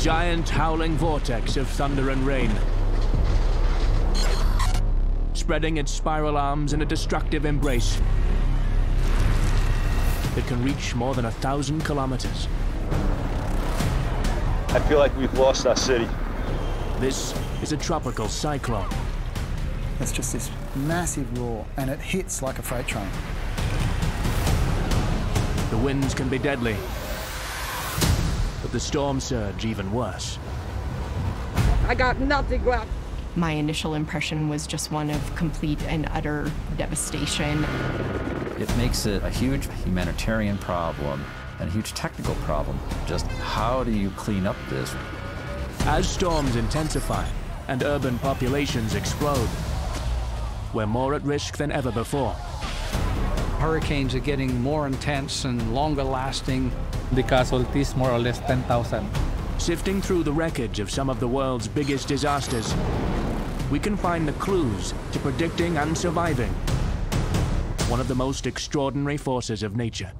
giant howling vortex of thunder and rain. Spreading its spiral arms in a destructive embrace. It can reach more than a thousand kilometers. I feel like we've lost our city. This is a tropical cyclone. It's just this massive roar, and it hits like a freight train. The winds can be deadly, but the storm surge even worse. I got nothing left. My initial impression was just one of complete and utter devastation. It makes it a huge humanitarian problem and a huge technical problem. Just how do you clean up this? As storms intensify and urban populations explode, we're more at risk than ever before. Hurricanes are getting more intense and longer lasting. The casualties more or less 10,000. Sifting through the wreckage of some of the world's biggest disasters, we can find the clues to predicting and surviving one of the most extraordinary forces of nature.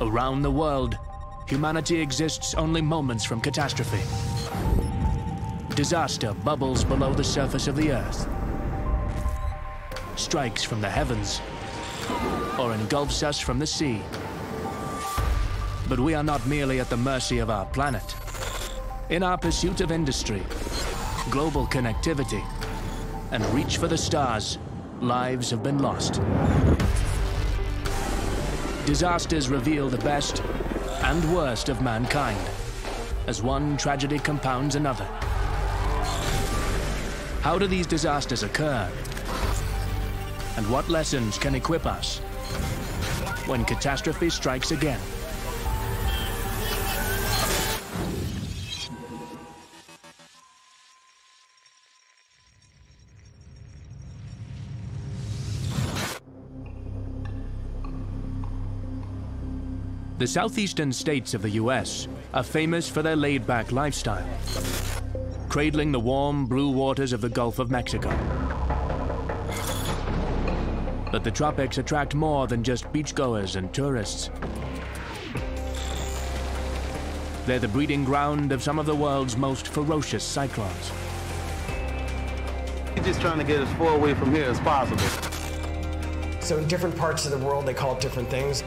Around the world, humanity exists only moments from catastrophe. Disaster bubbles below the surface of the earth, strikes from the heavens, or engulfs us from the sea. But we are not merely at the mercy of our planet. In our pursuit of industry, global connectivity, and reach for the stars, lives have been lost. Disasters reveal the best and worst of mankind, as one tragedy compounds another. How do these disasters occur? And what lessons can equip us when catastrophe strikes again? The southeastern states of the US are famous for their laid-back lifestyle, cradling the warm blue waters of the Gulf of Mexico. But the tropics attract more than just beachgoers and tourists. They're the breeding ground of some of the world's most ferocious cyclones. We're just trying to get as far away from here as possible. So in different parts of the world, they call it different things.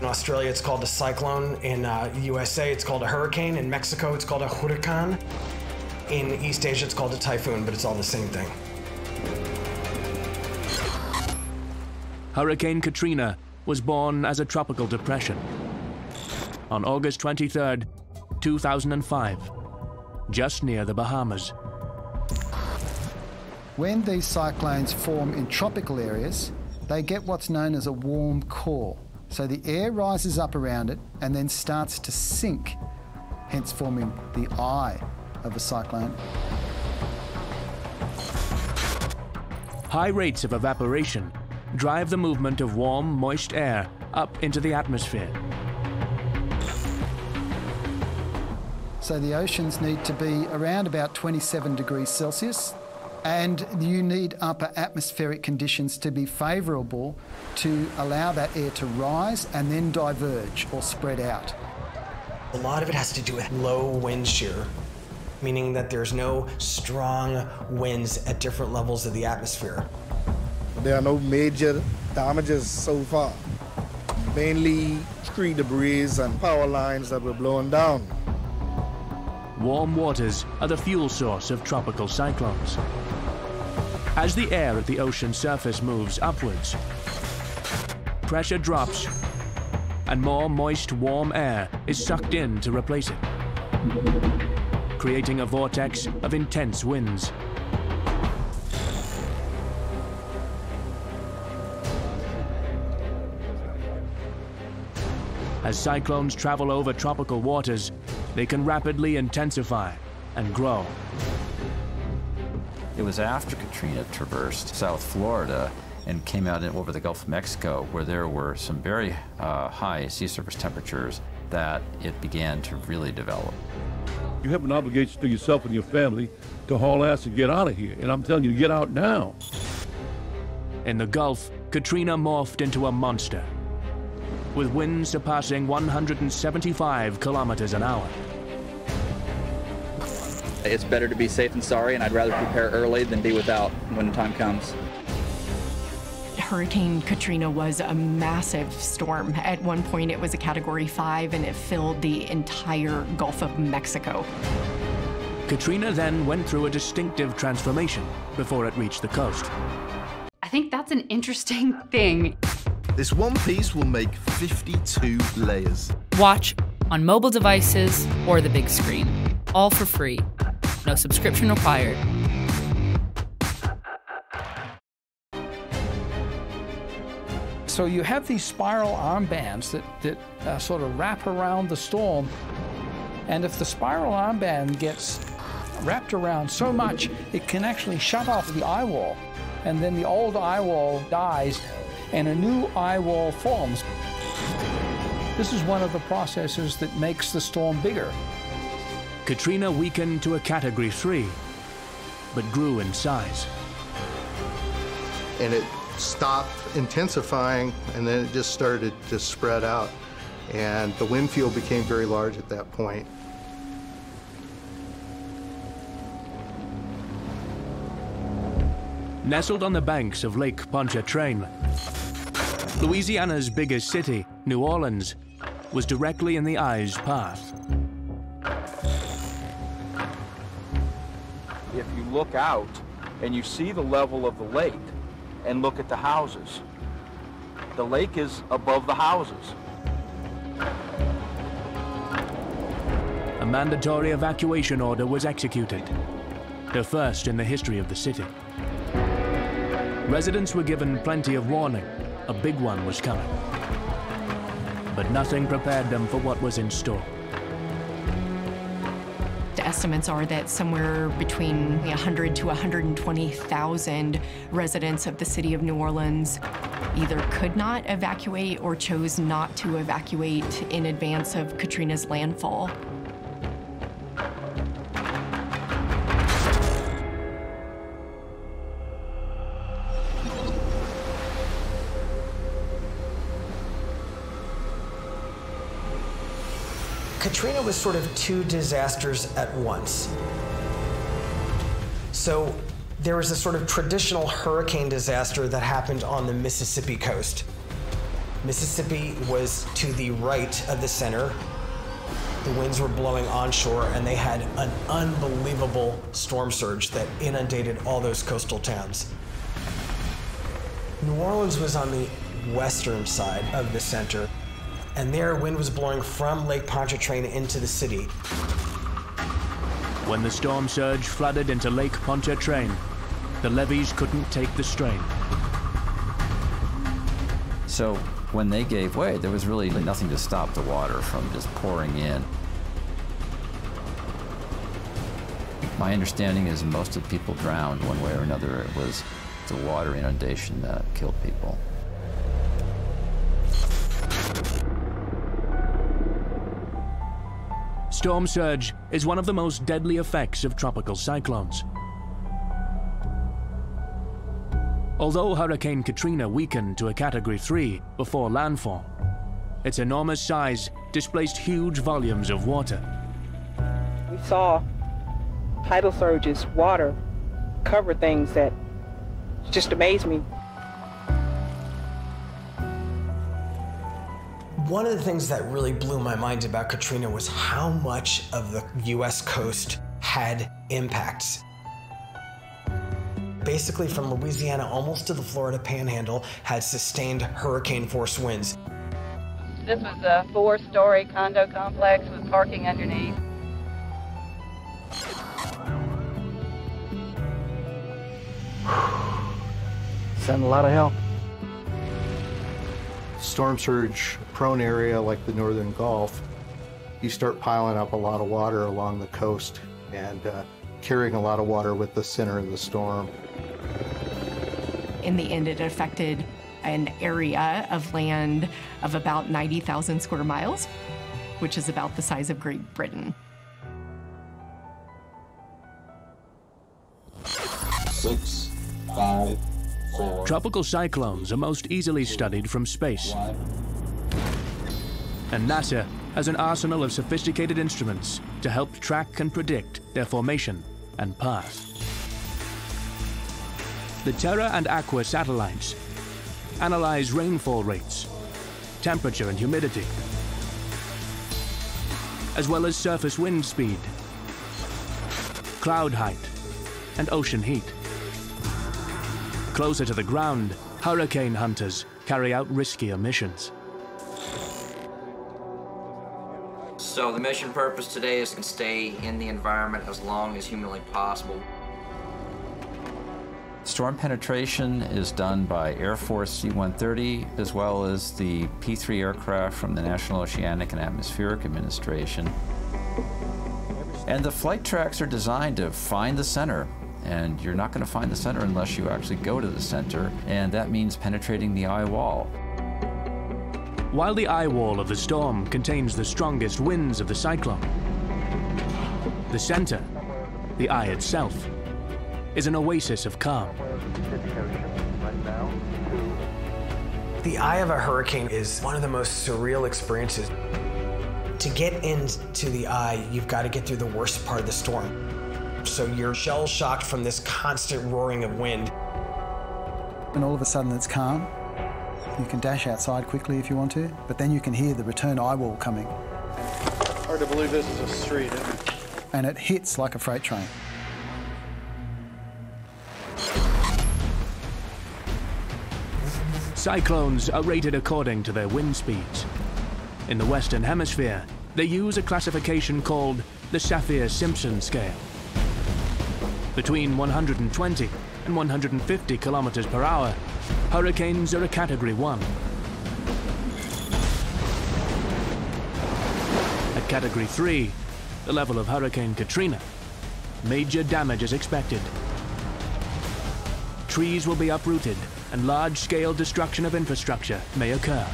In Australia, it's called a cyclone. In uh, USA, it's called a hurricane. In Mexico, it's called a huracan. In East Asia, it's called a typhoon, but it's all the same thing. Hurricane Katrina was born as a tropical depression. On August 23, 2005, just near the Bahamas. When these cyclones form in tropical areas, they get what's known as a warm core. So the air rises up around it and then starts to sink, hence forming the eye of a cyclone. High rates of evaporation drive the movement of warm, moist air up into the atmosphere. So the oceans need to be around about 27 degrees Celsius and you need upper atmospheric conditions to be favourable to allow that air to rise and then diverge or spread out. A lot of it has to do with low wind shear, meaning that there's no strong winds at different levels of the atmosphere. There are no major damages so far, mainly tree debris and power lines that were blown down. Warm waters are the fuel source of tropical cyclones. As the air at the ocean surface moves upwards, pressure drops and more moist, warm air is sucked in to replace it, creating a vortex of intense winds. As cyclones travel over tropical waters, they can rapidly intensify and grow. It was after Katrina traversed South Florida and came out over the Gulf of Mexico, where there were some very uh, high sea surface temperatures, that it began to really develop. You have an obligation to yourself and your family to haul ass and get out of here. And I'm telling you to get out now. In the Gulf, Katrina morphed into a monster. With winds surpassing 175 kilometers an hour. It's better to be safe than sorry, and I'd rather prepare early than be without when the time comes. Hurricane Katrina was a massive storm. At one point, it was a Category 5 and it filled the entire Gulf of Mexico. Katrina then went through a distinctive transformation before it reached the coast. I think that's an interesting thing. This one piece will make 52 layers. Watch on mobile devices or the big screen, all for free. No subscription required. So you have these spiral armbands that, that uh, sort of wrap around the storm. And if the spiral armband gets wrapped around so much, it can actually shut off the eye wall. And then the old eye wall dies and a new eye wall forms. This is one of the processes that makes the storm bigger. Katrina weakened to a Category 3, but grew in size. And it stopped intensifying, and then it just started to spread out. And the wind field became very large at that point. Nestled on the banks of Lake Pontchartrain, Louisiana's biggest city, New Orleans, was directly in the eye's path. If you look out and you see the level of the lake and look at the houses, the lake is above the houses. A mandatory evacuation order was executed, the first in the history of the city. Residents were given plenty of warning. A big one was coming. But nothing prepared them for what was in store. The estimates are that somewhere between 100 to 120,000 residents of the city of New Orleans either could not evacuate or chose not to evacuate in advance of Katrina's landfall. Was sort of two disasters at once. So there was a sort of traditional hurricane disaster that happened on the Mississippi coast. Mississippi was to the right of the center. The winds were blowing onshore, and they had an unbelievable storm surge that inundated all those coastal towns. New Orleans was on the western side of the center and there wind was blowing from Lake Pontchartrain into the city. When the storm surge flooded into Lake Pontchartrain, the levees couldn't take the strain. So when they gave way, there was really nothing to stop the water from just pouring in. My understanding is most of the people drowned one way or another. It was the water inundation that killed people. Storm surge is one of the most deadly effects of tropical cyclones. Although Hurricane Katrina weakened to a Category 3 before landfall, its enormous size displaced huge volumes of water. We saw tidal surges, water, cover things that just amazed me. One of the things that really blew my mind about Katrina was how much of the US coast had impacts. Basically, from Louisiana almost to the Florida panhandle, had sustained hurricane force winds. This was a four story condo complex with parking underneath. Send a lot of help. Storm surge prone area like the northern Gulf, you start piling up a lot of water along the coast and uh, carrying a lot of water with the center of the storm. In the end, it affected an area of land of about 90,000 square miles, which is about the size of Great Britain. Six, five, four. Tropical cyclones are most easily studied from space. And NASA has an arsenal of sophisticated instruments to help track and predict their formation and path. The Terra and Aqua satellites analyze rainfall rates, temperature and humidity, as well as surface wind speed, cloud height, and ocean heat. Closer to the ground, hurricane hunters carry out riskier missions. So the mission purpose today is to stay in the environment as long as humanly possible. Storm penetration is done by Air Force C-130 as well as the P-3 aircraft from the National Oceanic and Atmospheric Administration. And the flight tracks are designed to find the center. And you're not going to find the center unless you actually go to the center, and that means penetrating the eye wall. While the eye wall of the storm contains the strongest winds of the cyclone, the center, the eye itself, is an oasis of calm. The eye of a hurricane is one of the most surreal experiences. To get into the eye, you've got to get through the worst part of the storm. So you're shell shocked from this constant roaring of wind. And all of a sudden it's calm. You can dash outside quickly if you want to, but then you can hear the return eye wall coming. Hard to believe this is a street, isn't it? And it hits like a freight train. Cyclones are rated according to their wind speeds. In the Western Hemisphere, they use a classification called the Saffir-Simpson scale. Between 120 and 150 kilometers per hour, hurricanes are a Category 1. At Category 3, the level of Hurricane Katrina, major damage is expected. Trees will be uprooted and large-scale destruction of infrastructure may occur.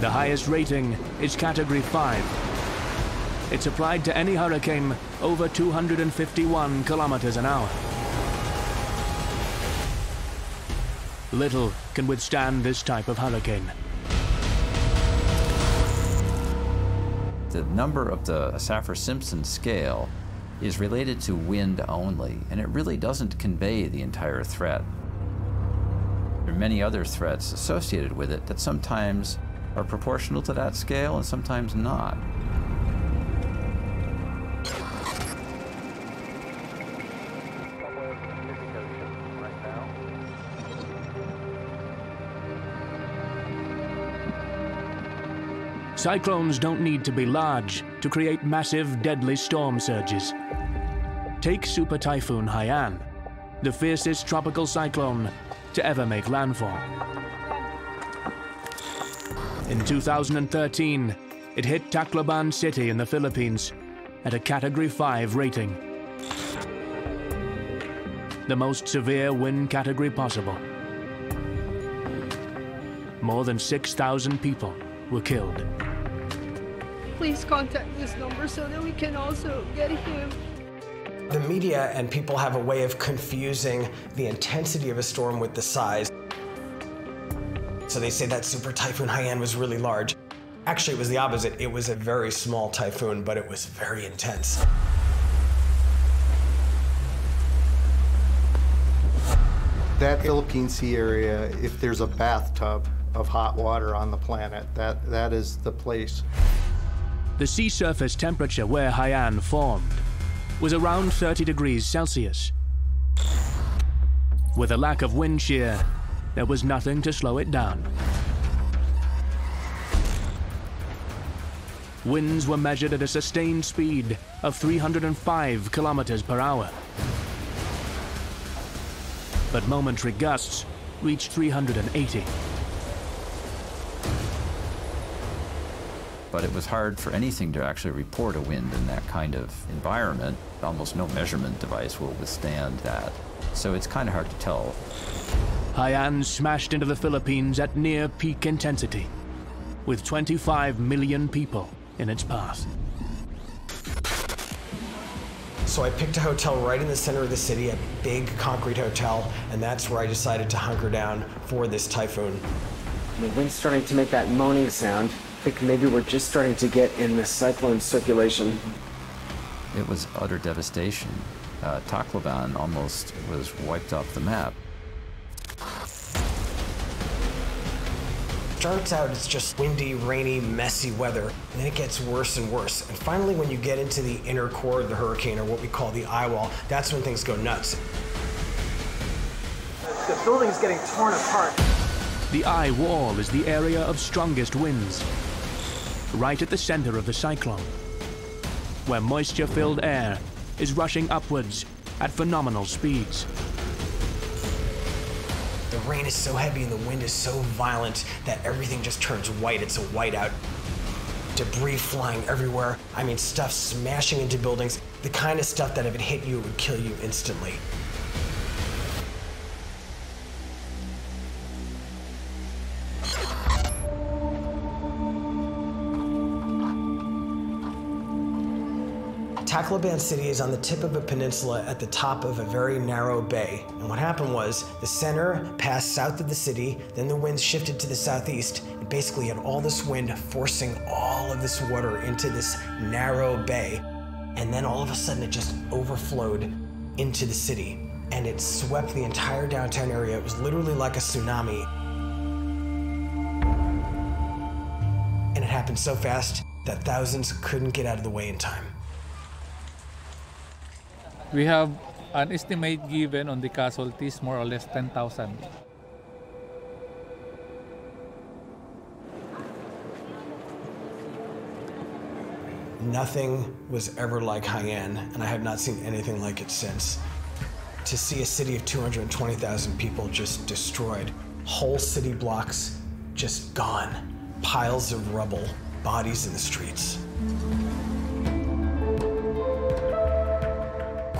The highest rating is Category 5. It's applied to any hurricane over 251 kilometers an hour. Little can withstand this type of hurricane. The number of the Saffir-Simpson scale is related to wind only, and it really doesn't convey the entire threat. There are many other threats associated with it that sometimes are proportional to that scale and sometimes not. Cyclones don't need to be large to create massive, deadly storm surges. Take Super Typhoon Haiyan, the fiercest tropical cyclone to ever make landfall. In 2013, it hit Tacloban City in the Philippines at a Category 5 rating. The most severe wind category possible. More than 6,000 people were killed. Please contact this number so that we can also get him. The media and people have a way of confusing the intensity of a storm with the size. So they say that Super Typhoon Haiyan was really large. Actually, it was the opposite. It was a very small typhoon, but it was very intense. That Philippine Sea area, if there's a bathtub of hot water on the planet, that, that is the place. The sea surface temperature where Haiyan formed was around 30 degrees Celsius. With a lack of wind shear, there was nothing to slow it down. Winds were measured at a sustained speed of 305 kilometers per hour. But momentary gusts reached 380. But it was hard for anything to actually report a wind in that kind of environment. Almost no measurement device will withstand that. So it's kind of hard to tell. Haiyan smashed into the Philippines at near peak intensity, with 25 million people in its path. So I picked a hotel right in the center of the city, a big concrete hotel, and that's where I decided to hunker down for this typhoon. The wind's starting to make that moaning sound. I think maybe we're just starting to get in the cyclone circulation. It was utter devastation. Uh, Tacloban almost was wiped off the map. Starts out it's just windy, rainy, messy weather, and then it gets worse and worse. And finally, when you get into the inner core of the hurricane, or what we call the eye wall, that's when things go nuts. The building's getting torn apart. The eye wall is the area of strongest winds, right at the center of the cyclone, where moisture-filled air is rushing upwards at phenomenal speeds. The rain is so heavy and the wind is so violent that everything just turns white. It's a whiteout. Debris flying everywhere. I mean, stuff smashing into buildings. The kind of stuff that if it hit you, it would kill you instantly. Tacloban City is on the tip of a peninsula at the top of a very narrow bay. And what happened was the center passed south of the city, then the winds shifted to the southeast, and basically had all this wind forcing all of this water into this narrow bay. And then all of a sudden it just overflowed into the city. And it swept the entire downtown area. It was literally like a tsunami. And it happened so fast that thousands couldn't get out of the way in time. We have an estimate given on the casualties, more or less 10,000. Nothing was ever like Haiyan, and I have not seen anything like it since. To see a city of 220,000 people just destroyed, whole city blocks just gone, piles of rubble, bodies in the streets.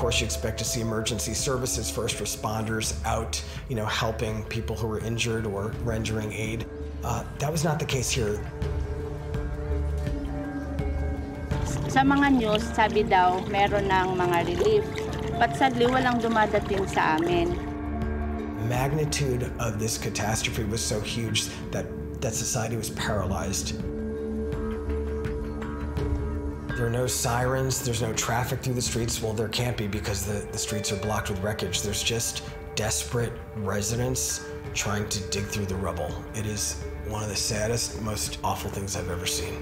Course, you expect to see emergency services, first responders out, you know, helping people who were injured or rendering aid. Uh, that was not the case here. Sa mga news, sabi daw meron ng mga relief. But sadly, walang dumadating sa amin. Magnitude of this catastrophe was so huge that, that society was paralyzed. There are no sirens, there's no traffic through the streets. Well, there can't be because the, the streets are blocked with wreckage. There's just desperate residents trying to dig through the rubble. It is one of the saddest, most awful things I've ever seen.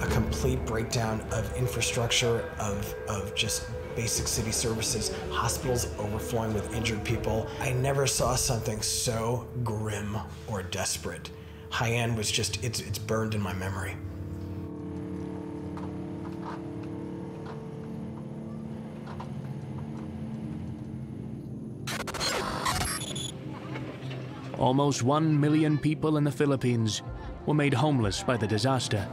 A complete breakdown of infrastructure, of, of just basic city services, hospitals overflowing with injured people. I never saw something so grim or desperate. Haiyan was just, it's, it's burned in my memory. Almost one million people in the Philippines were made homeless by the disaster.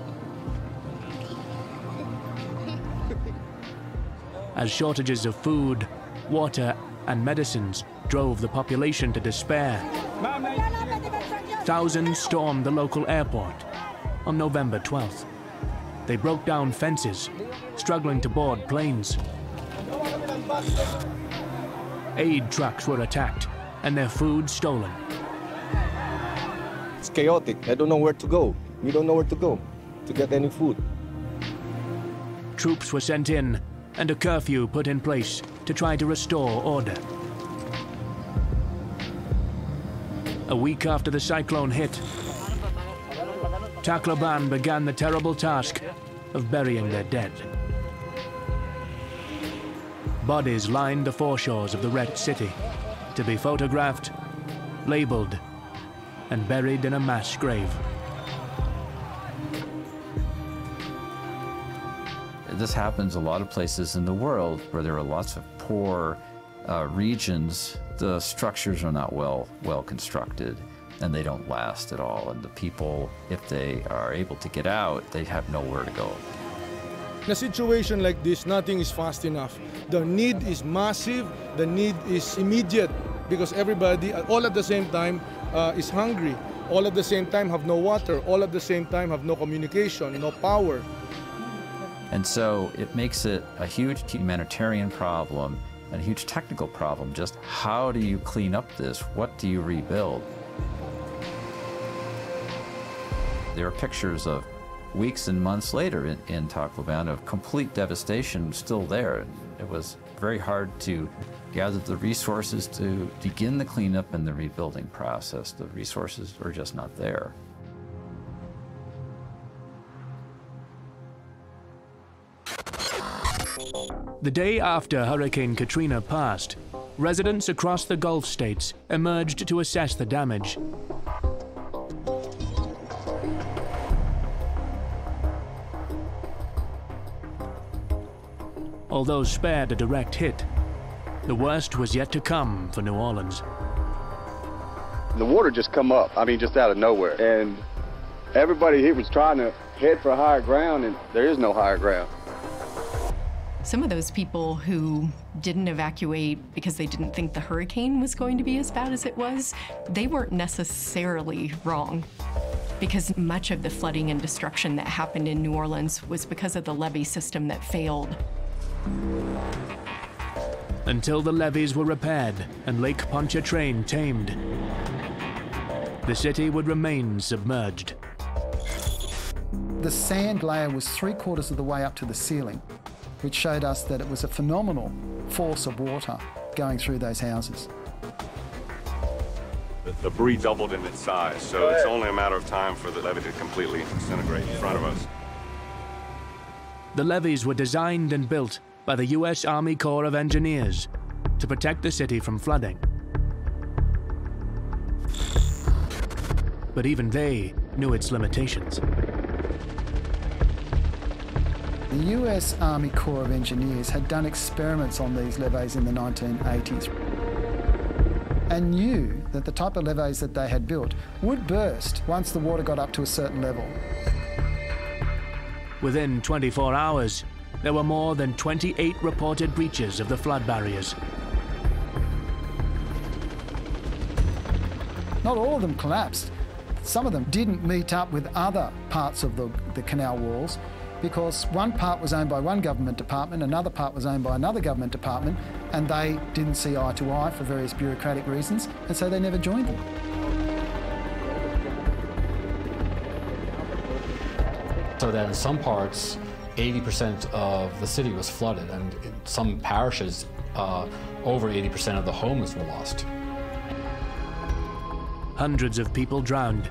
As shortages of food, water, and medicines drove the population to despair, thousands stormed the local airport on November 12th. They broke down fences, struggling to board planes. Aid trucks were attacked and their food stolen. It's chaotic. I don't know where to go. We don't know where to go to get any food. Troops were sent in and a curfew put in place to try to restore order. A week after the cyclone hit, Tacloban began the terrible task of burying their dead. Bodies lined the foreshores of the wrecked city to be photographed, labeled, and buried in a mass grave. This happens a lot of places in the world where there are lots of poor uh, regions. The structures are not well well constructed, and they don't last at all. And the people, if they are able to get out, they have nowhere to go. In a situation like this, nothing is fast enough. The need is massive. The need is immediate because everybody, all at the same time, uh, is hungry. All at the same time have no water. All at the same time have no communication, no power. And so it makes it a huge humanitarian problem a huge technical problem. Just how do you clean up this? What do you rebuild? There are pictures of weeks and months later in, in Tacloban of complete devastation still there. It was very hard to gather the resources to begin the cleanup and the rebuilding process. The resources were just not there. The day after Hurricane Katrina passed, residents across the Gulf states emerged to assess the damage. Although spared a direct hit, the worst was yet to come for New Orleans. The water just come up, I mean, just out of nowhere. And everybody here was trying to head for higher ground, and there is no higher ground. Some of those people who didn't evacuate because they didn't think the hurricane was going to be as bad as it was, they weren't necessarily wrong. Because much of the flooding and destruction that happened in New Orleans was because of the levee system that failed. Until the levees were repaired and Lake Pontchartrain tamed, the city would remain submerged. The sand layer was three quarters of the way up to the ceiling, which showed us that it was a phenomenal force of water going through those houses. The debris doubled in its size, so it's only a matter of time for the levee to completely disintegrate in front of us. The levees were designed and built by the U.S. Army Corps of Engineers to protect the city from flooding. But even they knew its limitations. The US Army Corps of Engineers had done experiments on these levees in the 1980s and knew that the type of levees that they had built would burst once the water got up to a certain level. Within 24 hours, there were more than 28 reported breaches of the flood barriers. Not all of them collapsed. Some of them didn't meet up with other parts of the, the canal walls because one part was owned by one government department, another part was owned by another government department, and they didn't see eye to eye for various bureaucratic reasons, and so they never joined them. So that in some parts, 80% of the city was flooded, and in some parishes, uh, over 80% of the homes were lost. Hundreds of people drowned.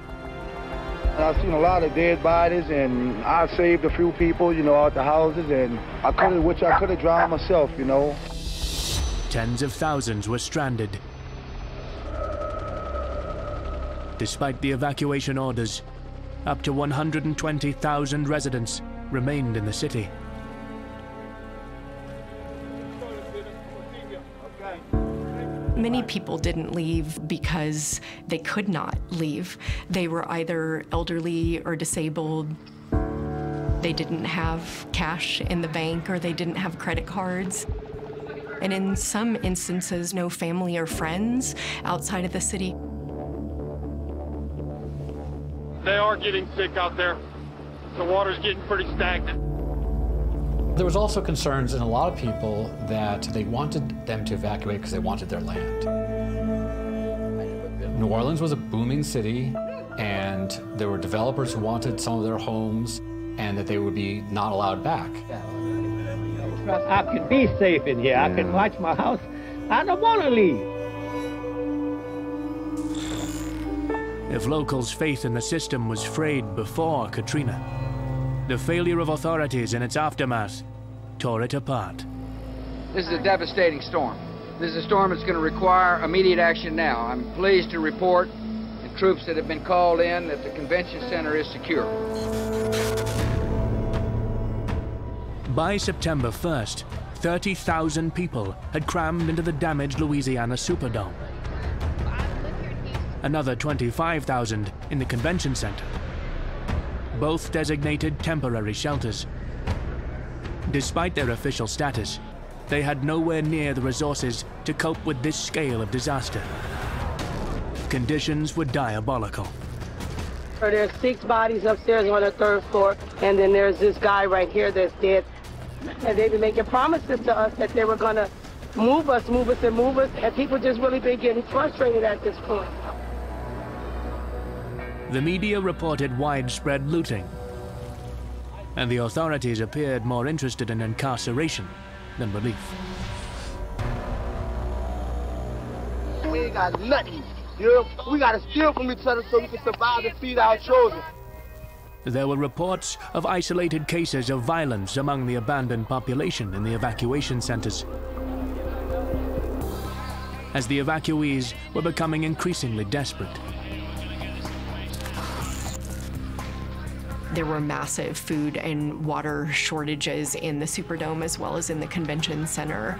I've seen a lot of dead bodies, and I saved a few people, you know, out the houses, and I could have, which I could have drowned myself, you know. Tens of thousands were stranded. Despite the evacuation orders, up to 120,000 residents remained in the city. Many people didn't leave because they could not leave. They were either elderly or disabled. They didn't have cash in the bank or they didn't have credit cards. And in some instances, no family or friends outside of the city. They are getting sick out there. The water's getting pretty stagnant. There was also concerns in a lot of people that they wanted them to evacuate because they wanted their land. New Orleans was a booming city, and there were developers who wanted some of their homes, and that they would be not allowed back. I can be safe in here. I can watch my house. I don't want to leave. If locals' faith in the system was frayed before Katrina, the failure of authorities in its aftermath tore it apart. This is a devastating storm. This is a storm that's going to require immediate action now. I'm pleased to report the troops that have been called in that the convention center is secure. By September 1st, 30,000 people had crammed into the damaged Louisiana Superdome. Another 25,000 in the convention center. Both designated temporary shelters. Despite their official status, they had nowhere near the resources to cope with this scale of disaster. Conditions were diabolical. There's six bodies upstairs on the third floor, and then there's this guy right here that's dead. And they've been making promises to us that they were gonna move us, move us, and move us, and people just really been getting frustrated at this point. The media reported widespread looting, and the authorities appeared more interested in incarceration than relief. We ain't got nothing. You know, we gotta steal from each other so we can survive and feed our children. There were reports of isolated cases of violence among the abandoned population in the evacuation centers. As the evacuees were becoming increasingly desperate. There were massive food and water shortages in the Superdome as well as in the convention center.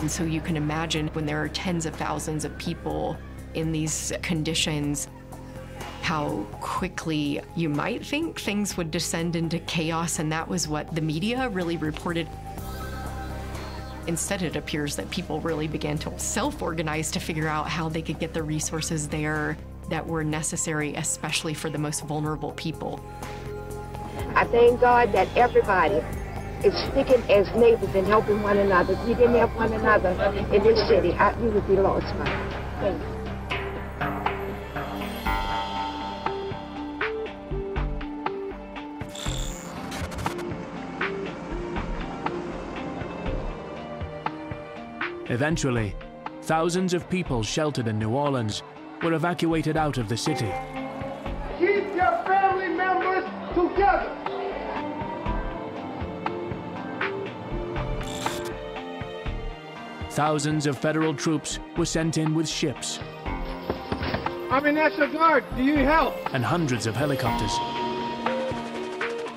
And so you can imagine when there are tens of thousands of people in these conditions, how quickly you might think things would descend into chaos, and that was what the media really reported. Instead, it appears that people really began to self organize to figure out how they could get the resources there that were necessary, especially for the most vulnerable people. I thank God that everybody is sticking as neighbors and helping one another. If we didn't have one another in this city, I, we would be lost. Thank you. Eventually, thousands of people sheltered in New Orleans were evacuated out of the city. Keep your family members together. Thousands of federal troops were sent in with ships I'm in National Guard. Do you need help? and hundreds of helicopters.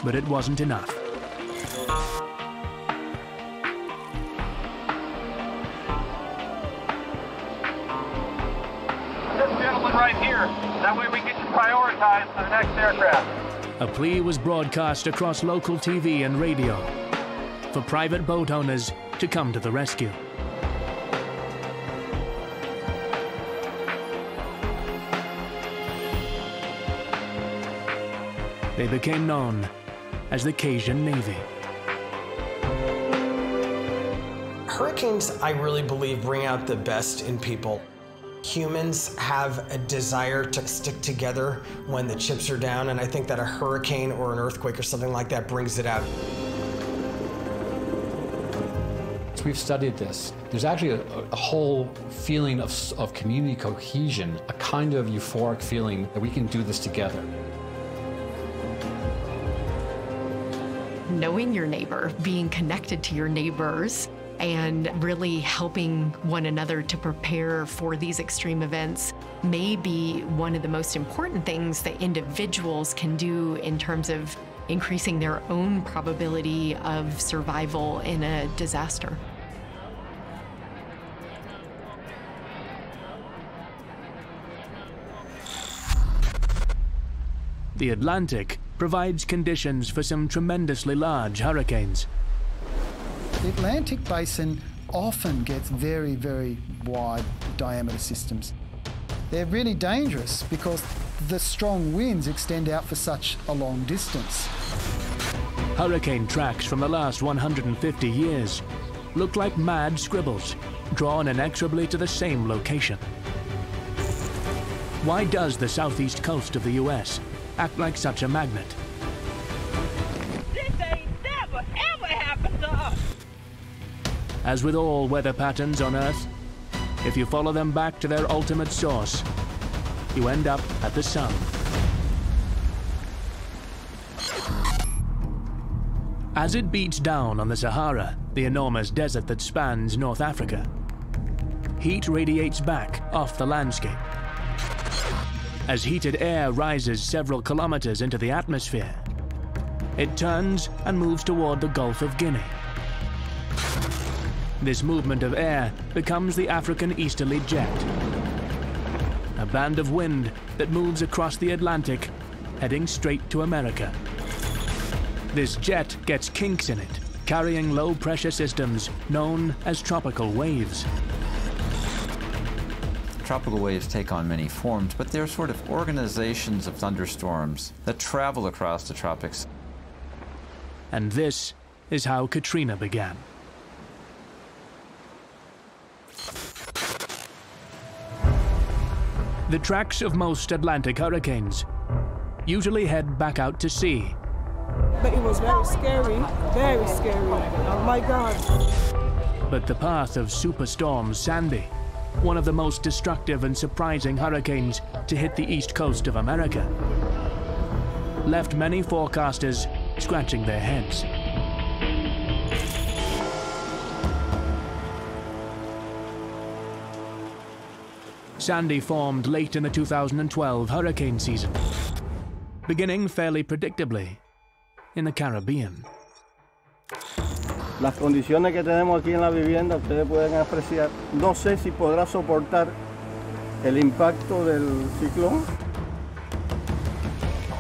But it wasn't enough. You prioritized for the next aircraft. A plea was broadcast across local TV and radio for private boat owners to come to the rescue. They became known as the Cajun Navy. Hurricanes, I really believe, bring out the best in people. Humans have a desire to stick together when the chips are down, and I think that a hurricane or an earthquake or something like that brings it out. So we've studied this. There's actually a, a whole feeling of, of community cohesion, a kind of euphoric feeling that we can do this together. knowing your neighbor, being connected to your neighbors, and really helping one another to prepare for these extreme events may be one of the most important things that individuals can do in terms of increasing their own probability of survival in a disaster. The Atlantic provides conditions for some tremendously large hurricanes. The Atlantic basin often gets very, very wide diameter systems. They're really dangerous because the strong winds extend out for such a long distance. Hurricane tracks from the last 150 years look like mad scribbles, drawn inexorably to the same location. Why does the southeast coast of the US act like such a magnet? This ain't never, ever happened to us. As with all weather patterns on Earth, if you follow them back to their ultimate source, you end up at the sun. As it beats down on the Sahara, the enormous desert that spans North Africa, heat radiates back off the landscape. As heated air rises several kilometers into the atmosphere, it turns and moves toward the Gulf of Guinea. This movement of air becomes the African easterly jet, a band of wind that moves across the Atlantic, heading straight to America. This jet gets kinks in it, carrying low pressure systems known as tropical waves. Tropical waves take on many forms, but they're sort of organizations of thunderstorms that travel across the tropics. And this is how Katrina began. The tracks of most Atlantic hurricanes usually head back out to sea. But it was very scary, very scary. Oh my God. But the path of Superstorm Sandy, one of the most destructive and surprising hurricanes to hit the east coast of America, left many forecasters scratching their heads. Sandy formed late in the 2012 hurricane season, beginning fairly predictably in the Caribbean. Las condiciones que tenemos aquí en la vivienda, ustedes pueden apreciar. No sé si podrá soportar el impacto del ciclón.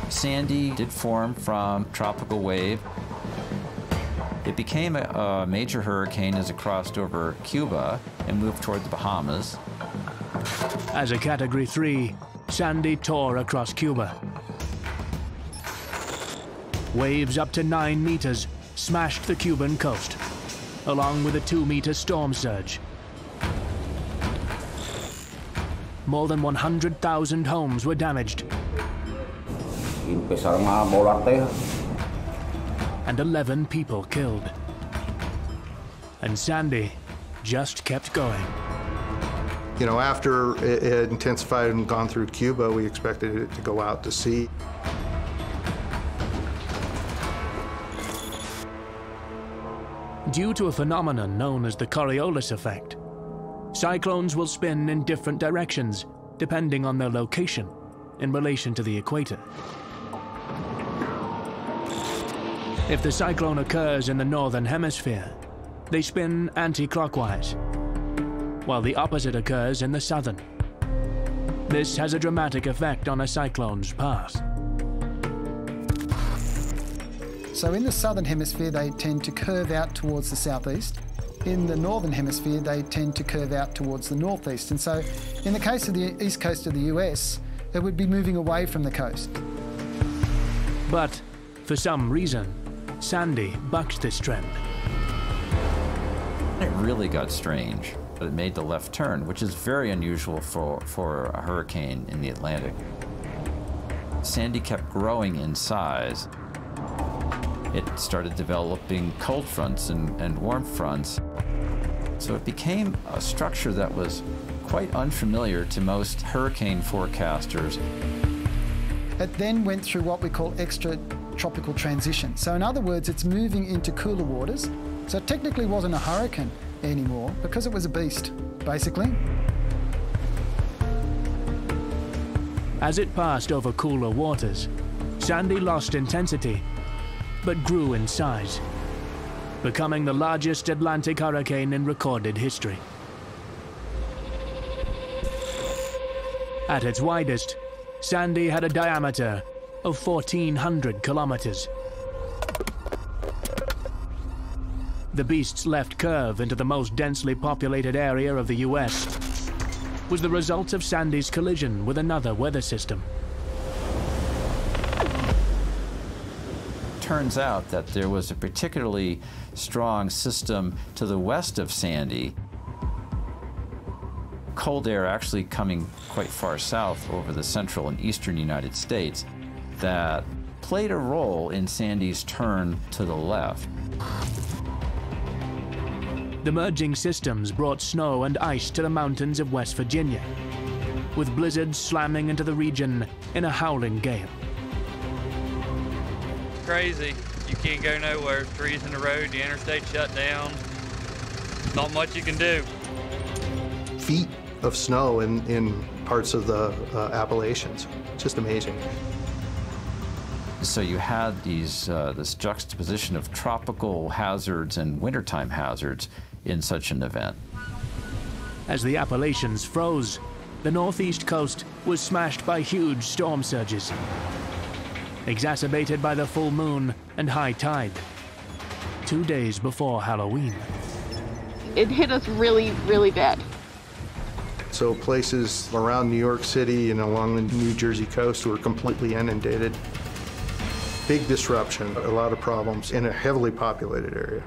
Sandy did form from tropical wave. It became a, a major hurricane as it crossed over Cuba and moved toward the Bahamas. As a Category 3, Sandy tore across Cuba. Waves up to 9 meters smashed the Cuban coast, along with a 2-meter storm surge. More than 100,000 homes were damaged. And 11 people killed. And Sandy just kept going. You know, after it had intensified and gone through Cuba, we expected it to go out to sea. Due to a phenomenon known as the Coriolis effect, cyclones will spin in different directions depending on their location in relation to the equator. If the cyclone occurs in the northern hemisphere, they spin anti-clockwise, while the opposite occurs in the southern. This has a dramatic effect on a cyclone's path. So in the southern hemisphere, they tend to curve out towards the southeast. In the northern hemisphere, they tend to curve out towards the northeast. And so in the case of the east coast of the US, it would be moving away from the coast. But for some reason, Sandy bucked this trend. It really got strange, but it made the left turn, which is very unusual for, for a hurricane in the Atlantic. Sandy kept growing in size. It started developing cold fronts and, and warm fronts. So it became a structure that was quite unfamiliar to most hurricane forecasters. It then went through what we call extra tropical transition. So in other words, it's moving into cooler waters. So it technically wasn't a hurricane anymore because it was a beast, basically. As it passed over cooler waters, Sandy lost intensity, but grew in size, becoming the largest Atlantic hurricane in recorded history. At its widest, Sandy had a diameter of 1,400 kilometers. The beast's left curve into the most densely populated area of the US was the result of Sandy's collision with another weather system. Turns out that there was a particularly strong system to the west of Sandy cold air actually coming quite far south over the central and eastern United States that played a role in Sandy's turn to the left. The merging systems brought snow and ice to the mountains of West Virginia, with blizzards slamming into the region in a howling gale. Crazy. You can't go nowhere. Trees in the road, the interstate shut down. Not much you can do. Feet of snow in, in parts of the uh, Appalachians. Just amazing. So you had these uh, this juxtaposition of tropical hazards and wintertime hazards in such an event. As the Appalachians froze, the northeast coast was smashed by huge storm surges, exacerbated by the full moon and high tide, two days before Halloween. It hit us really, really bad. So places around New York City and along the New Jersey coast were completely inundated. big disruption, a lot of problems in a heavily populated area.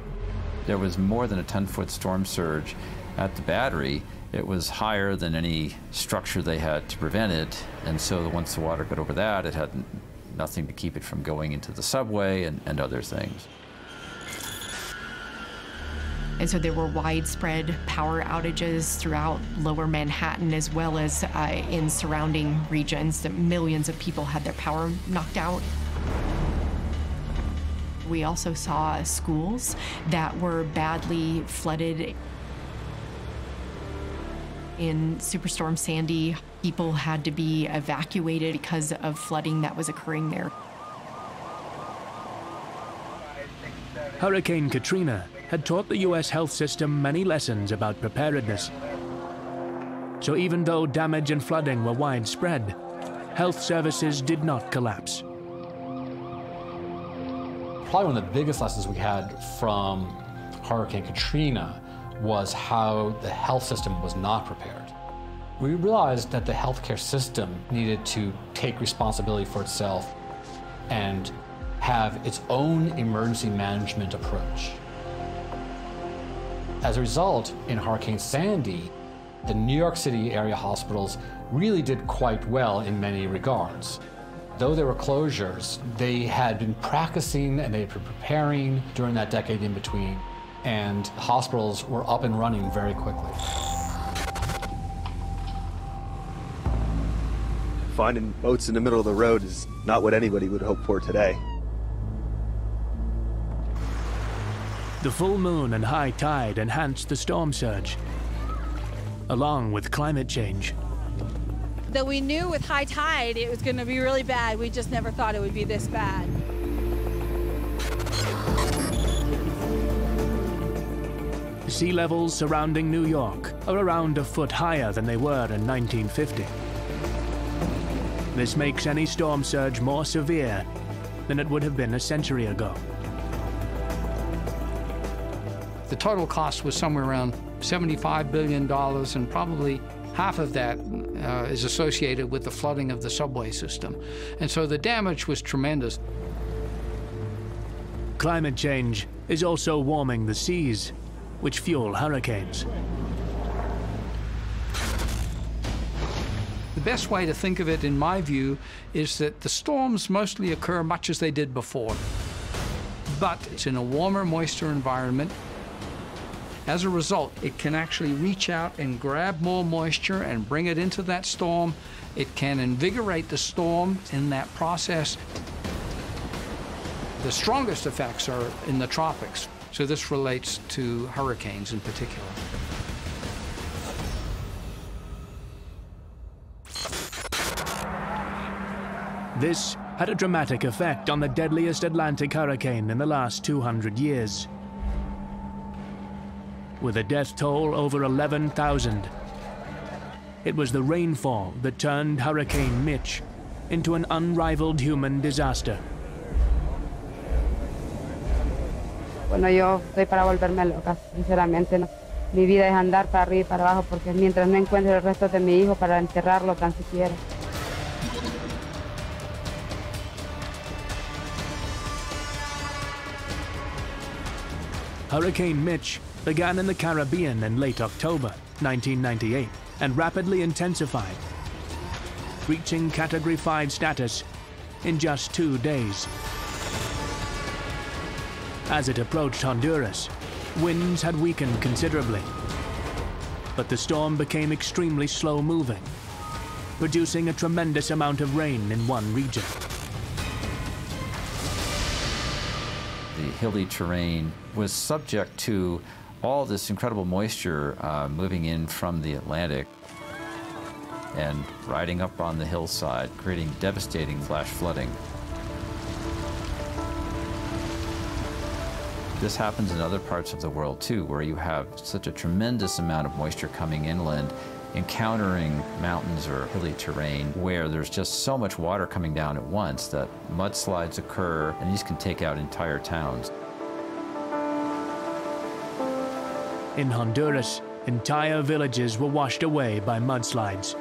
There was more than a 10 foot storm surge at the battery. It was higher than any structure they had to prevent it. And so once the water got over that, it had nothing to keep it from going into the subway and, and other things. And so there were widespread power outages throughout lower Manhattan as well as uh, in surrounding regions. That millions of people had their power knocked out. We also saw schools that were badly flooded. In Superstorm Sandy, people had to be evacuated because of flooding that was occurring there. Hurricane Katrina had taught the U.S. health system many lessons about preparedness. So even though damage and flooding were widespread, health services did not collapse. Probably one of the biggest lessons we had from Hurricane Katrina was how the health system was not prepared. We realized that the healthcare system needed to take responsibility for itself and have its own emergency management approach. As a result, in Hurricane Sandy, the New York City area hospitals really did quite well in many regards. Though there were closures, they had been practicing and they had been preparing during that decade in between, and hospitals were up and running very quickly. Finding boats in the middle of the road is not what anybody would hope for today. The full moon and high tide enhanced the storm surge, along with climate change. Though we knew with high tide it was going to be really bad, we just never thought it would be this bad. Sea levels surrounding New York are around a foot higher than they were in 1950. This makes any storm surge more severe than it would have been a century ago. The total cost was somewhere around $75 billion, and probably half of that uh, is associated with the flooding of the subway system. And so the damage was tremendous. Climate change is also warming the seas, which fuel hurricanes. The best way to think of it, in my view, is that the storms mostly occur much as they did before. But it's in a warmer, moister environment. As a result, it can actually reach out and grab more moisture and bring it into that storm. It can invigorate the storm in that process. The strongest effects are in the tropics, so this relates to hurricanes in particular. This had a dramatic effect on the deadliest Atlantic hurricane in the last 200 years. With a death toll over 11,000, it was the rainfall that turned Hurricane Mitch into an unrivaled human disaster. Bueno, yo estoy para volverme loca, sinceramente. No. Mi vida es andar para arriba y para abajo porque mientras no encuentre el resto de mi hijo para enterrarlo tan siquiera. Hurricane Mitch began in the Caribbean in late October 1998 and rapidly intensified, reaching Category 5 status in just two days. As it approached Honduras, winds had weakened considerably, but the storm became extremely slow-moving, producing a tremendous amount of rain in one region. The hilly terrain was subject to all this incredible moisture uh, moving in from the Atlantic and riding up on the hillside, creating devastating flash flooding. This happens in other parts of the world too, where you have such a tremendous amount of moisture coming inland, encountering mountains or hilly terrain where there's just so much water coming down at once that mudslides occur and these can take out entire towns. In Honduras, entire villages were washed away by mudslides.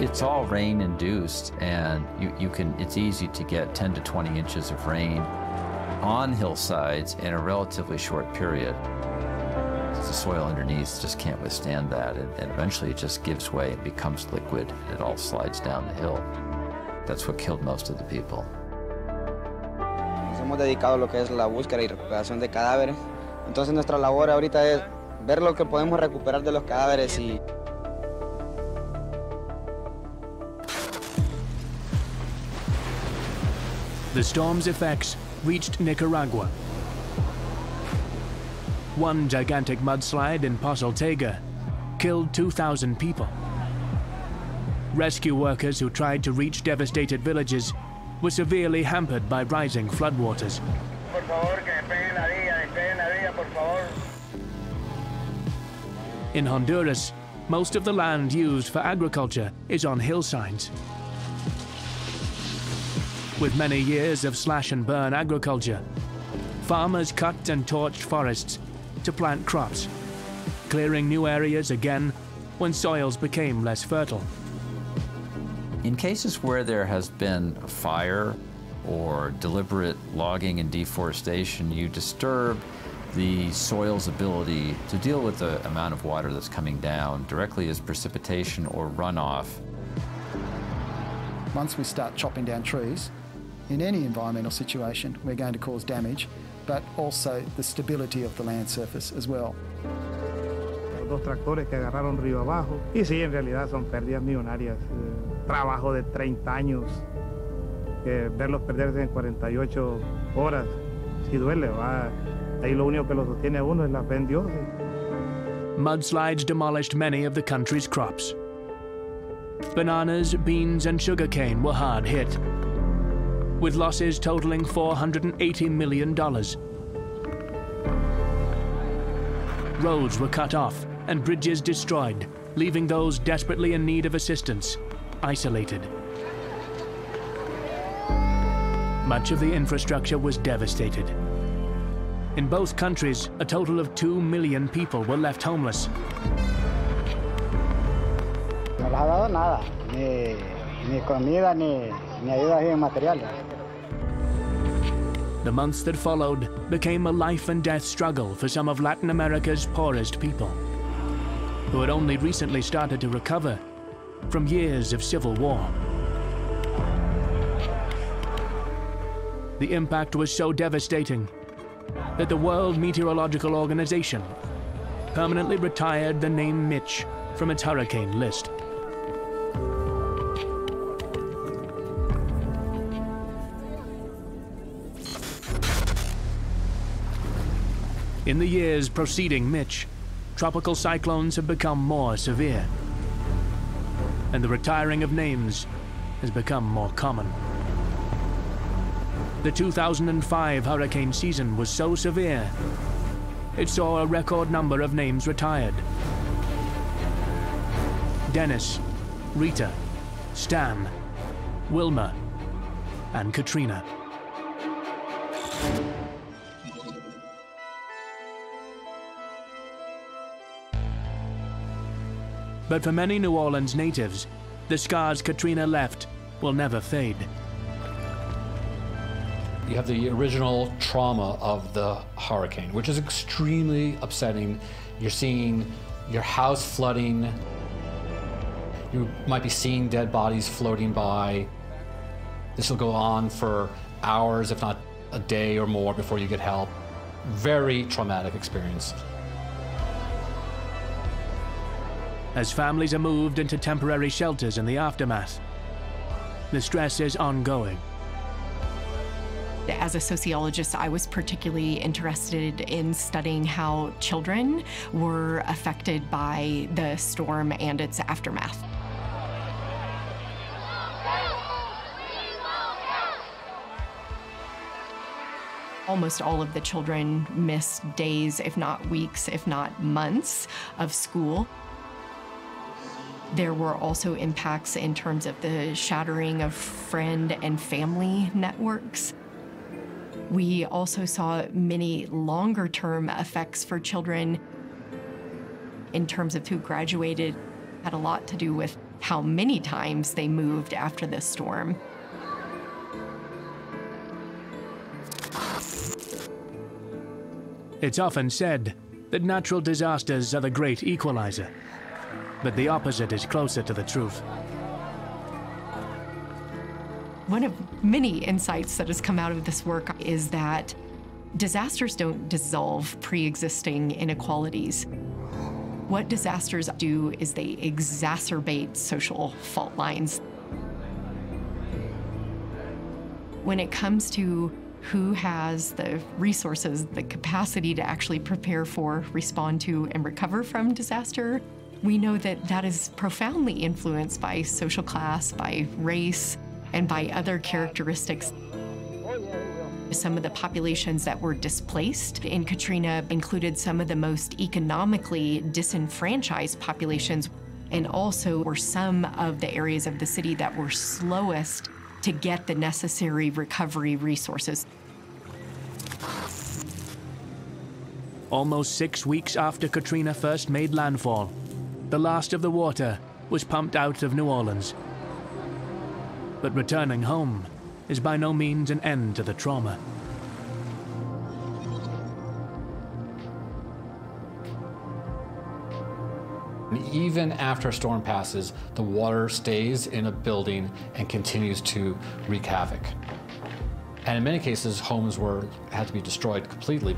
It's all rain induced and you, you can it's easy to get 10 to 20 inches of rain on hillsides in a relatively short period. The soil underneath just can't withstand that and, and eventually it just gives way and becomes liquid. It all slides down the hill. That's what killed most of the people. Nos hemos dedicado a lo que es la búsqueda y recuperación de cadáveres. Entonces nuestra labor ahorita es ver lo que podemos recuperar de los cadáveres y The storm's effects reached Nicaragua. One gigantic mudslide in Posoltega killed 2,000 people. Rescue workers who tried to reach devastated villages were severely hampered by rising floodwaters. In Honduras, most of the land used for agriculture is on hillsides. With many years of slash and burn agriculture, farmers cut and torched forests to plant crops, clearing new areas again when soils became less fertile. In cases where there has been fire or deliberate logging and deforestation, you disturb the soil's ability to deal with the amount of water that's coming down directly as precipitation or runoff. Once we start chopping down trees, in any environmental situation, we're going to cause damage, but also the stability of the land surface as well. Los dos tractores que agarraron río abajo. Y sí, en realidad son pérdidas millonarias. Eh, Trabajo de 30 años, que verlos perderse en 48 horas, sí duele, va. Ahí lo único que sostiene a uno es la fe en Dios. Mudslides demolished many of the country's crops. Bananas, beans, and sugarcane were hard hit, with losses totaling $480 million. Roads were cut off and bridges destroyed, leaving those desperately in need of assistance isolated. Much of the infrastructure was devastated. In both countries, a total of 2 million people were left homeless. No les ha dado nada, ni, ni comida, ni, ni ayudas materiales. The months that followed became a life and death struggle for some of Latin America's poorest people, who had only recently started to recover from years of civil war. The impact was so devastating that the World Meteorological Organization permanently retired the name Mitch from its hurricane list. In the years preceding Mitch, tropical cyclones have become more severe, and the retiring of names has become more common. The 2005 hurricane season was so severe, it saw a record number of names retired. Dennis, Rita, Stan, Wilma, and Katrina. But for many New Orleans natives, the scars Katrina left will never fade. You have the original trauma of the hurricane, which is extremely upsetting. You're seeing your house flooding. You might be seeing dead bodies floating by. This will go on for hours, if not a day or more, before you get help. Very traumatic experience. As families are moved into temporary shelters in the aftermath, the stress is ongoing. As a sociologist, I was particularly interested in studying how children were affected by the storm and its aftermath. Almost all of the children missed days, if not weeks, if not months of school. There were also impacts in terms of the shattering of friend and family networks. We also saw many longer term effects for children in terms of who graduated, had a lot to do with how many times they moved after this storm. It's often said that natural disasters are the great equalizer, but the opposite is closer to the truth. One of many insights that has come out of this work is that disasters don't dissolve pre existing inequalities. What disasters do is they exacerbate social fault lines. When it comes to who has the resources, the capacity to actually prepare for, respond to, and recover from disaster, we know that that is profoundly influenced by social class, by race, and by other characteristics. Some of the populations that were displaced in Katrina included some of the most economically disenfranchised populations, and also were some of the areas of the city that were slowest to get the necessary recovery resources. Almost six weeks after Katrina first made landfall, the last of the water was pumped out of New Orleans. But returning home is by no means an end to the trauma. Even after a storm passes, the water stays in a building and continues to wreak havoc. And in many cases, homes were had to be destroyed completely.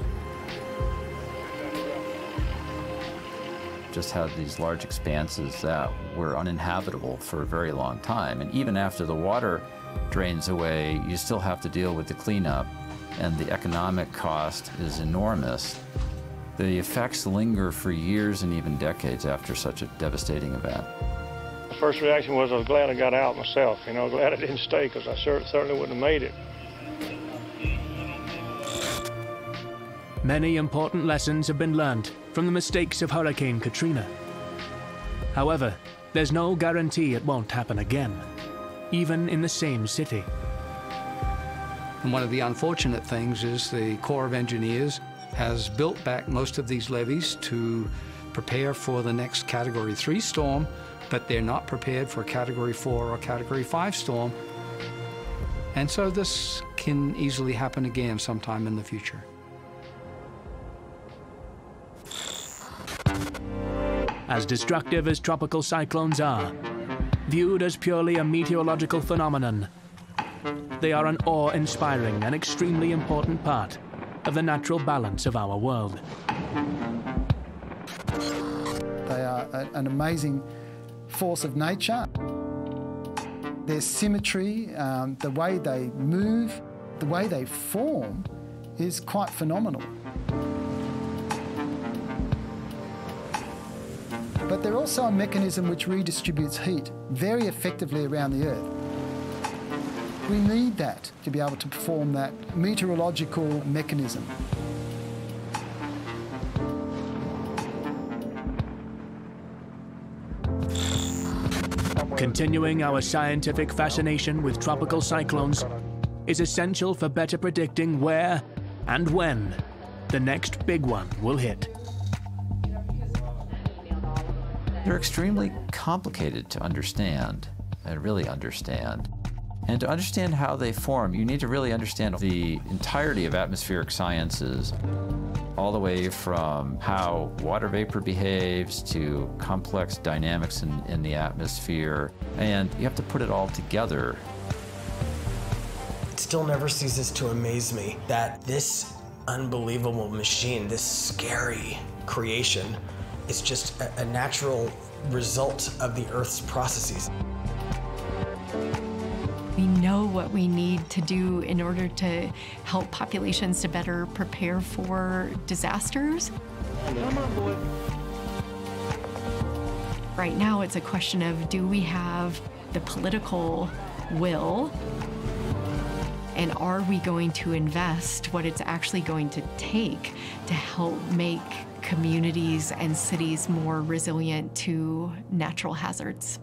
Just had these large expanses that were uninhabitable for a very long time. And even after the water drains away, you still have to deal with the cleanup, and the economic cost is enormous. The effects linger for years and even decades after such a devastating event. The first reaction was I was glad I got out myself. You know, glad I didn't stay because I cer certainly wouldn't have made it. Many important lessons have been learned from the mistakes of Hurricane Katrina. However, there's no guarantee it won't happen again, even in the same city. And one of the unfortunate things is the Corps of Engineers has built back most of these levees to prepare for the next Category 3 storm, but they're not prepared for Category 4 or Category 5 storm. And so this can easily happen again sometime in the future. As destructive as tropical cyclones are, viewed as purely a meteorological phenomenon, they are an awe-inspiring and extremely important part of the natural balance of our world. They are a, an amazing force of nature. Their symmetry, um, the way they move, the way they form is quite phenomenal. But they're also a mechanism which redistributes heat very effectively around the Earth. We need that to be able to perform that meteorological mechanism. Continuing our scientific fascination with tropical cyclones is essential for better predicting where and when the next big one will hit. They're extremely complicated to understand and really understand. And to understand how they form, you need to really understand the entirety of atmospheric sciences, all the way from how water vapor behaves to complex dynamics in, in the atmosphere. And you have to put it all together. It still never ceases to amaze me that this unbelievable machine, this scary creation, is just a, a natural result of the Earth's processes. We know what we need to do in order to help populations to better prepare for disasters. Right now, it's a question of do we have the political will and are we going to invest what it's actually going to take to help make communities and cities more resilient to natural hazards?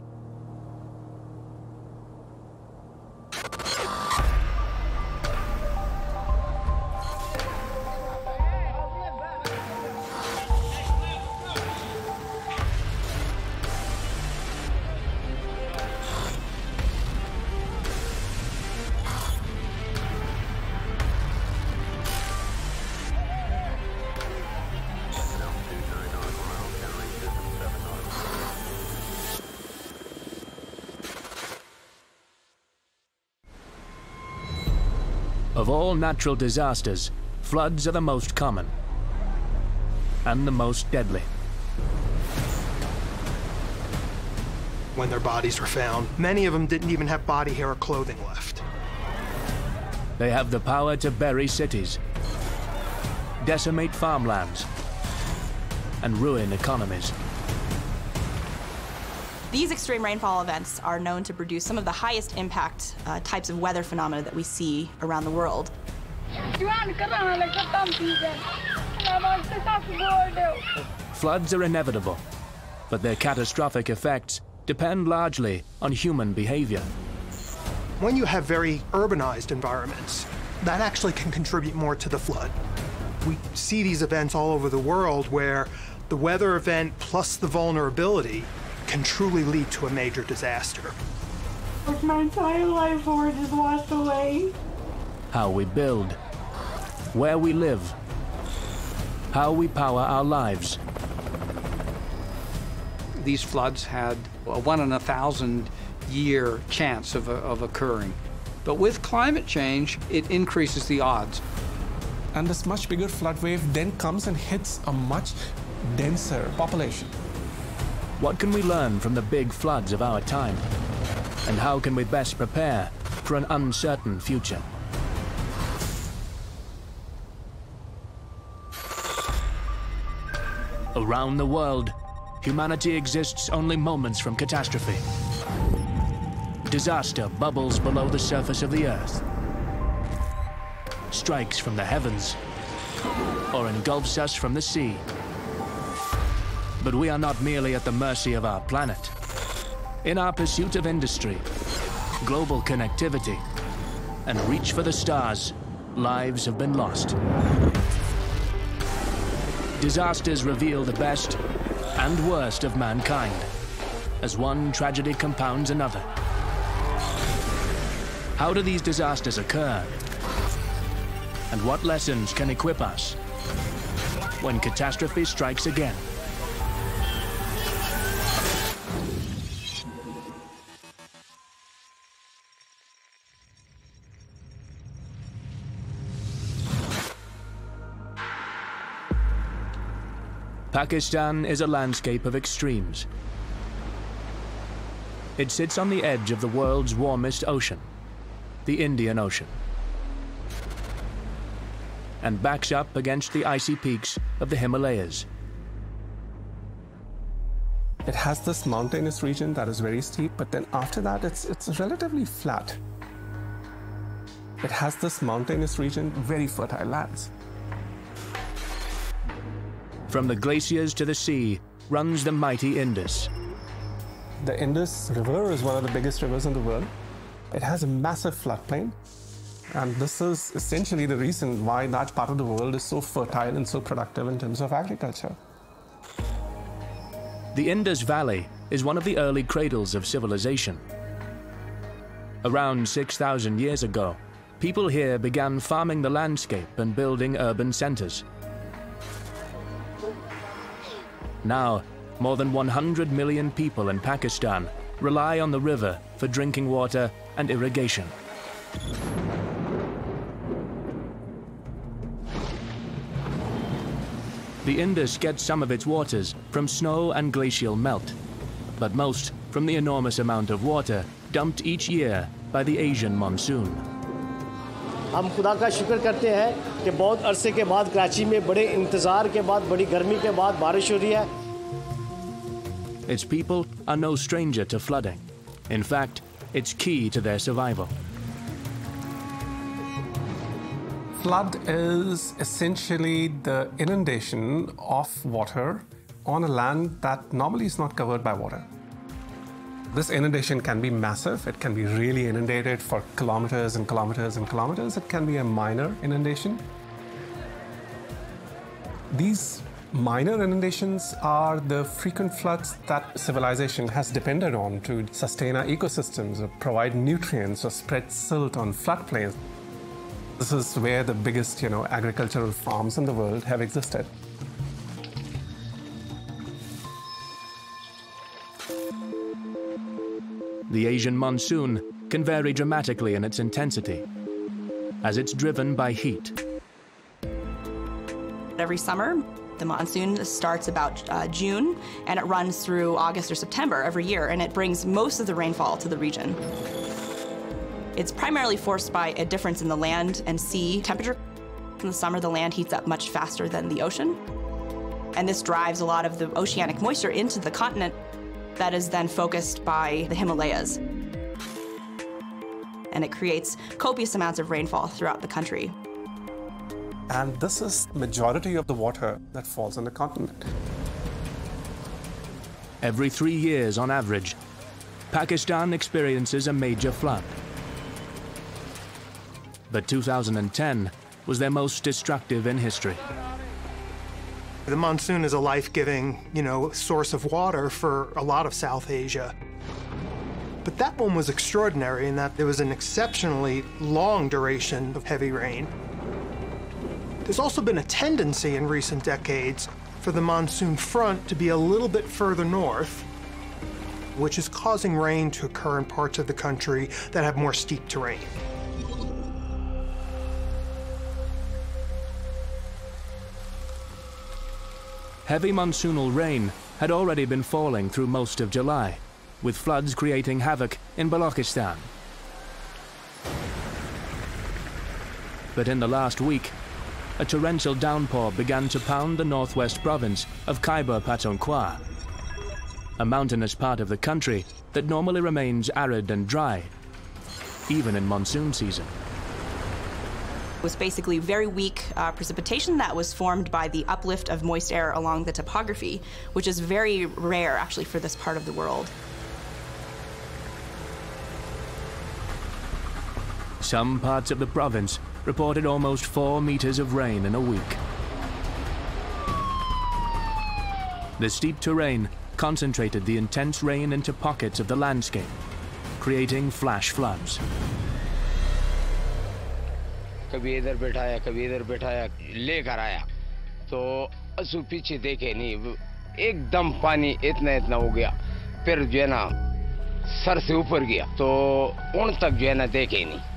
Of all natural disasters, floods are the most common and the most deadly. When their bodies were found, many of them didn't even have body hair or clothing left. They have the power to bury cities, decimate farmlands, and ruin economies. These extreme rainfall events are known to produce some of the highest impact uh, types of weather phenomena that we see around the world. Floods are inevitable, but their catastrophic effects depend largely on human behavior. When you have very urbanized environments, that actually can contribute more to the flood. We see these events all over the world where the weather event plus the vulnerability can truly lead to a major disaster. My entire life forward just washed away. How we build, where we live, how we power our lives. These floods had a one in a thousand year chance of, of occurring. But with climate change, it increases the odds. And this much bigger flood wave then comes and hits a much denser population. What can we learn from the big floods of our time? And how can we best prepare for an uncertain future? Around the world, humanity exists only moments from catastrophe. Disaster bubbles below the surface of the earth, strikes from the heavens, or engulfs us from the sea. But we are not merely at the mercy of our planet. In our pursuit of industry, global connectivity, and reach for the stars, lives have been lost. Disasters reveal the best and worst of mankind, as one tragedy compounds another. How do these disasters occur? And what lessons can equip us when catastrophe strikes again? Pakistan is a landscape of extremes. It sits on the edge of the world's warmest ocean, the Indian Ocean, and backs up against the icy peaks of the Himalayas. It has this mountainous region that is very steep, but then after that, it's, it's relatively flat. It has this mountainous region, very fertile lands. From the glaciers to the sea runs the mighty Indus. The Indus River is one of the biggest rivers in the world. It has a massive floodplain, and this is essentially the reason why that part of the world is so fertile and so productive in terms of agriculture. The Indus Valley is one of the early cradles of civilization. Around 6,000 years ago, people here began farming the landscape and building urban centers. Now, more than 100 million people in Pakistan rely on the river for drinking water and irrigation. The Indus gets some of its waters from snow and glacial melt, but most from the enormous amount of water dumped each year by the Asian monsoon. हम खुदा का शुक्र करते हैं कि बहुत अरसे के बाद कराची में बड़े इंतज़ार के बाद बड़ी गर्मी के बाद बारिश हो रही है Its people are no stranger to flooding. In fact, it's key to their survival. Flood is essentially the inundation of water on a land that normally is not covered by water. This inundation can be massive. It can be really inundated for kilometers and kilometers and kilometers. It can be a minor inundation. These minor inundations are the frequent floods that civilization has depended on to sustain our ecosystems, or provide nutrients, or spread silt on floodplains. This is where the biggest, you know, agricultural farms in the world have existed. The Asian monsoon can vary dramatically in its intensity. as it's driven by heat. Every summer, the monsoon starts about uh, June and it runs through August or September every year, and it brings most of the rainfall to the region. It's primarily forced by a difference in the land and sea temperature. In the summer, the land heats up much faster than the ocean. And this drives a lot of the oceanic moisture into the continent that is then focused by the Himalayas. And it creates copious amounts of rainfall throughout the country. And this is the majority of the water that falls on the continent. Every three years on average, Pakistan experiences a major flood. But 2010 was their most destructive in history. The monsoon is a life-giving, you know, source of water for a lot of South Asia. But that one was extraordinary in that there was an exceptionally long duration of heavy rain. There's also been a tendency in recent decades for the monsoon front to be a little bit further north, which is causing rain to occur in parts of the country that have more steep terrain. Heavy monsoonal rain had already been falling through most of July, with floods creating havoc in Balochistan. But in the last week, a torrential downpour began to pound the northwest province of Khyber Pakhtunkhwa, a mountainous part of the country that normally remains arid and dry, even in monsoon season was basically very weak uh, precipitation that was formed by the uplift of moist air along the topography, which is very rare actually for this part of the world. Some parts of the province reported almost four meters of rain in a week. The steep terrain concentrated the intense rain into pockets of the landscape, creating flash floods. कभी इधर बैठाया कभी इधर बैठाया लेकर आया तो असु पीछे देखे नहीं एकदम पानी इतना इतना हो गया फिर जो है ना सर से ऊपर गया तो उन तक जो है ना देखे नहीं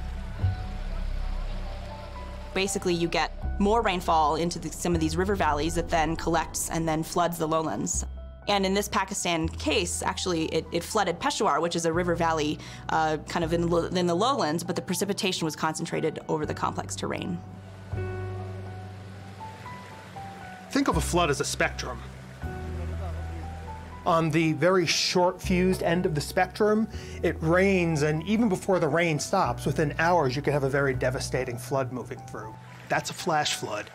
Basically, you get more rainfall into the, some of these river valleys that then collects and then floods the lowlands. And in this Pakistan case, actually, it, it flooded Peshawar, which is a river valley uh, kind of in, in the lowlands, but the precipitation was concentrated over the complex terrain. Think of a flood as a spectrum. On the very short fused end of the spectrum, it rains, and even before the rain stops, within hours, you could have a very devastating flood moving through. That's a flash flood.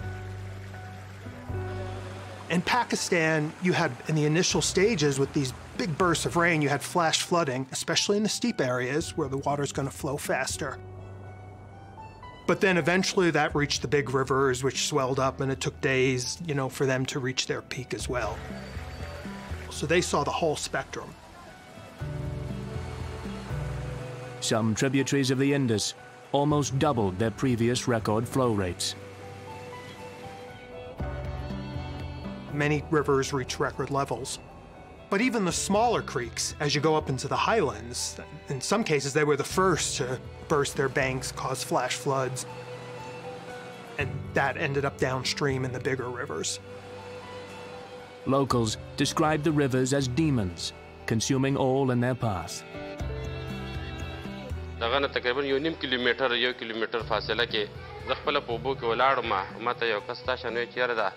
In Pakistan, you had in the initial stages with these big bursts of rain, you had flash flooding, especially in the steep areas where the water's going to flow faster. But then eventually that reached the big rivers, which swelled up, and it took days, you know, for them to reach their peak as well. So they saw the whole spectrum. Some tributaries of the Indus almost doubled their previous record flow rates. many rivers reach record levels. But even the smaller creeks, as you go up into the highlands, in some cases they were the first to burst their banks, cause flash floods, and that ended up downstream in the bigger rivers. Locals describe the rivers as demons, consuming all in their path. دغه تقریبا یو نیم کیلومتر یو کیلومتر فاصله کې زه خپل په اوبو کې ولاړم ما ته یو کس تا شنو چیرې ده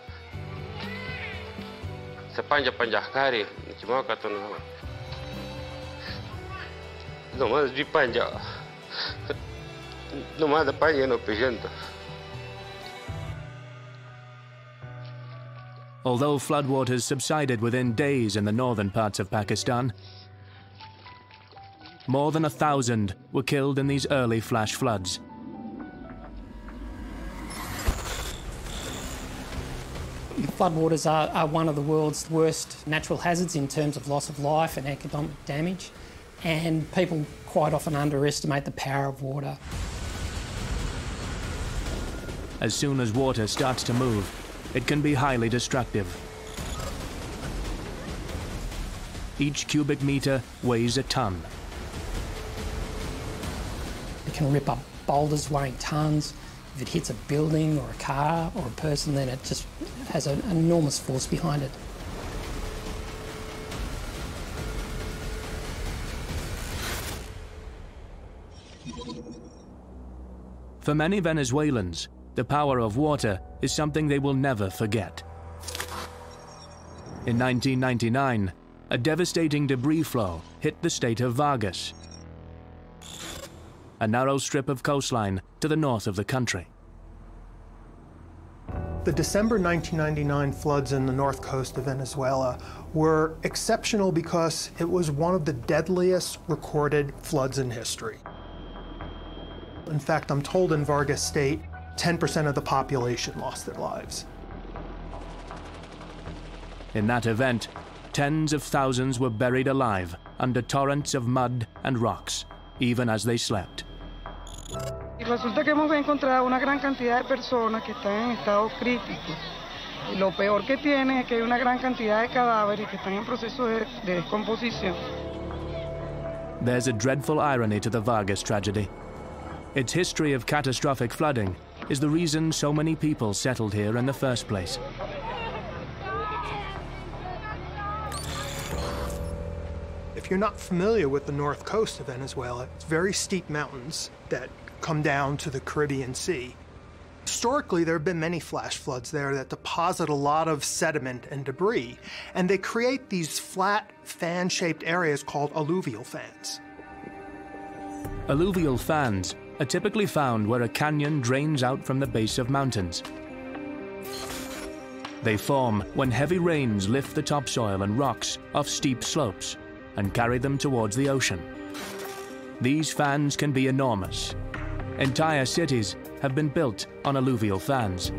Although floodwaters subsided within days in the northern parts of Pakistan, more than a thousand were killed in these early flash floods. Floodwaters are, are one of the world's worst natural hazards in terms of loss of life and economic damage, and people quite often underestimate the power of water. As soon as water starts to move, it can be highly destructive. Each cubic meter weighs a ton. It can rip up boulders weighing tons. If it hits a building or a car or a person, then it just has an enormous force behind it. For many Venezuelans, the power of water is something they will never forget. In 1999, a devastating debris flow hit the state of Vargas, a narrow strip of coastline to the north of the country. The December 1999 floods in the north coast of Venezuela were exceptional because it was one of the deadliest recorded floods in history. In fact, I'm told in Vargas State, 10% of the population lost their lives. In that event, tens of thousands were buried alive under torrents of mud and rocks, even as they slept. Y resulta que hemos encontrado una gran cantidad de personas que están en estado crítico. Y lo peor que tienen es que hay una gran cantidad de cadáveres que están en proceso de, de descomposición. There's a dreadful irony to the Vargas tragedy. Its history of catastrophic flooding is the reason so many people settled here in the first place. If you're not familiar with the north coast of Venezuela, it's very steep mountains that come down to the Caribbean Sea. Historically, there have been many flash floods there that deposit a lot of sediment and debris, and they create these flat, fan shaped areas called alluvial fans. Alluvial fans are typically found where a canyon drains out from the base of mountains. They form when heavy rains lift the topsoil and rocks off steep slopes and carry them towards the ocean. These fans can be enormous. Entire cities have been built on alluvial fans.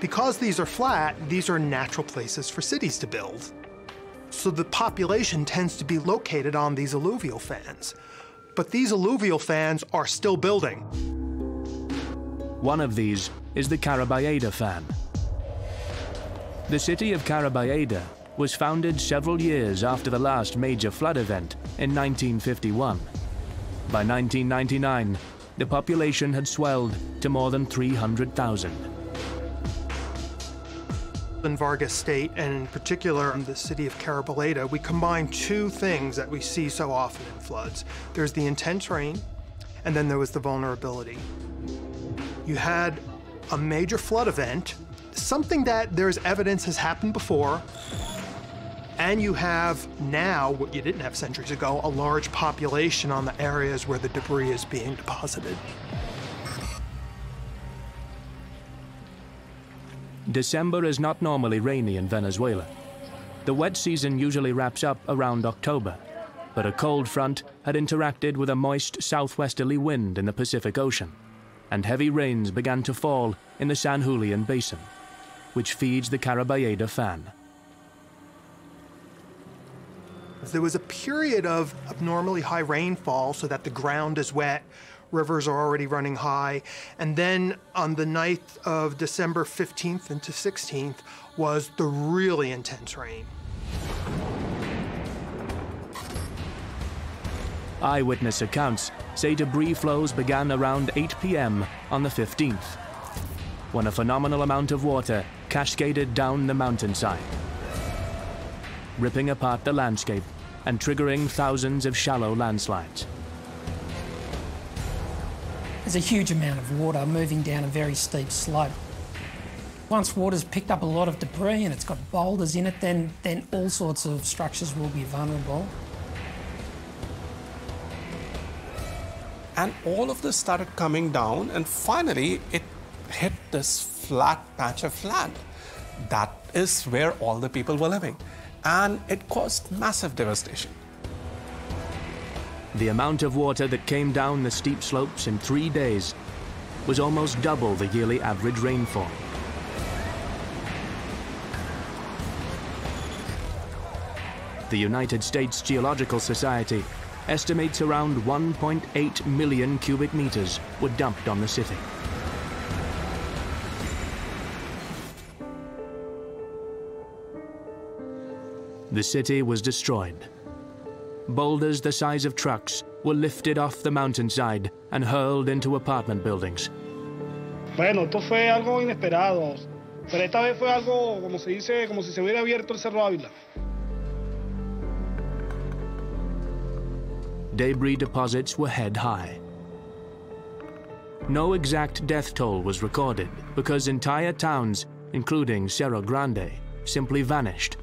Because these are flat, these are natural places for cities to build. So the population tends to be located on these alluvial fans. But these alluvial fans are still building. One of these is the Caraballeda fan. The city of Caraballeda was founded several years after the last major flood event in 1951. By 1999, the population had swelled to more than 300,000. In Vargas State, and in particular in the city of Caraballeda, we combine two things that we see so often in floods. There's the intense rain, and then there was the vulnerability. You had a major flood event, something that there's evidence has happened before, and you have now, what you didn't have centuries ago, a large population on the areas where the debris is being deposited. December is not normally rainy in Venezuela. The wet season usually wraps up around October, but a cold front had interacted with a moist southwesterly wind in the Pacific Ocean, and heavy rains began to fall in the San Julian Basin, which feeds the Caraballeda fan. There was a period of abnormally high rainfall so that the ground is wet, rivers are already running high, and then on the night of December 15th into 16th was the really intense rain. Eyewitness accounts say debris flows began around 8 p.m. on the 15th, when a phenomenal amount of water cascaded down the mountainside, ripping apart the landscape and triggering thousands of shallow landslides. There's a huge amount of water moving down a very steep slope. Once water's picked up a lot of debris and it's got boulders in it, then, then all sorts of structures will be vulnerable. And all of this started coming down, and finally it hit this flat patch of land. That is where all the people were living. And it caused massive devastation. The amount of water that came down the steep slopes in three days was almost double the yearly average rainfall. The United States Geological Society estimates around 1.8 million cubic meters were dumped on the city. The city was destroyed. Boulders the size of trucks were lifted off the mountainside and hurled into apartment buildings. Bueno, esto fue algo inesperado, pero esta vez fue algo, como se dice, como si se hubiera abierto el Cerro Ávila. Debris deposits were head high. No exact death toll was recorded because entire towns, including Cerro Grande, simply vanished.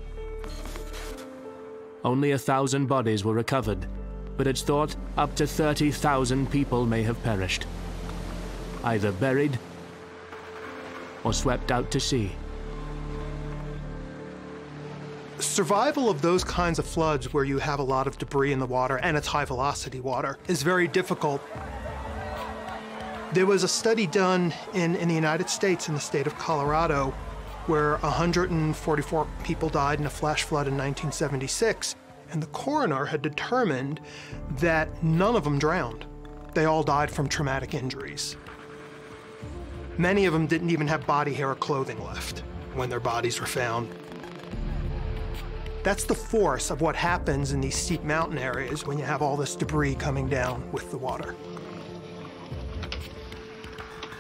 Only a thousand bodies were recovered, but it's thought up to 30,000 people may have perished, either buried or swept out to sea. Survival of those kinds of floods where you have a lot of debris in the water and it's high velocity water is very difficult. There was a study done in, in the United States in the state of Colorado where 144 people died in a flash flood in 1976, and the coroner had determined that none of them drowned. They all died from traumatic injuries. Many of them didn't even have body hair or clothing left when their bodies were found. That's the force of what happens in these steep mountain areas when you have all this debris coming down with the water.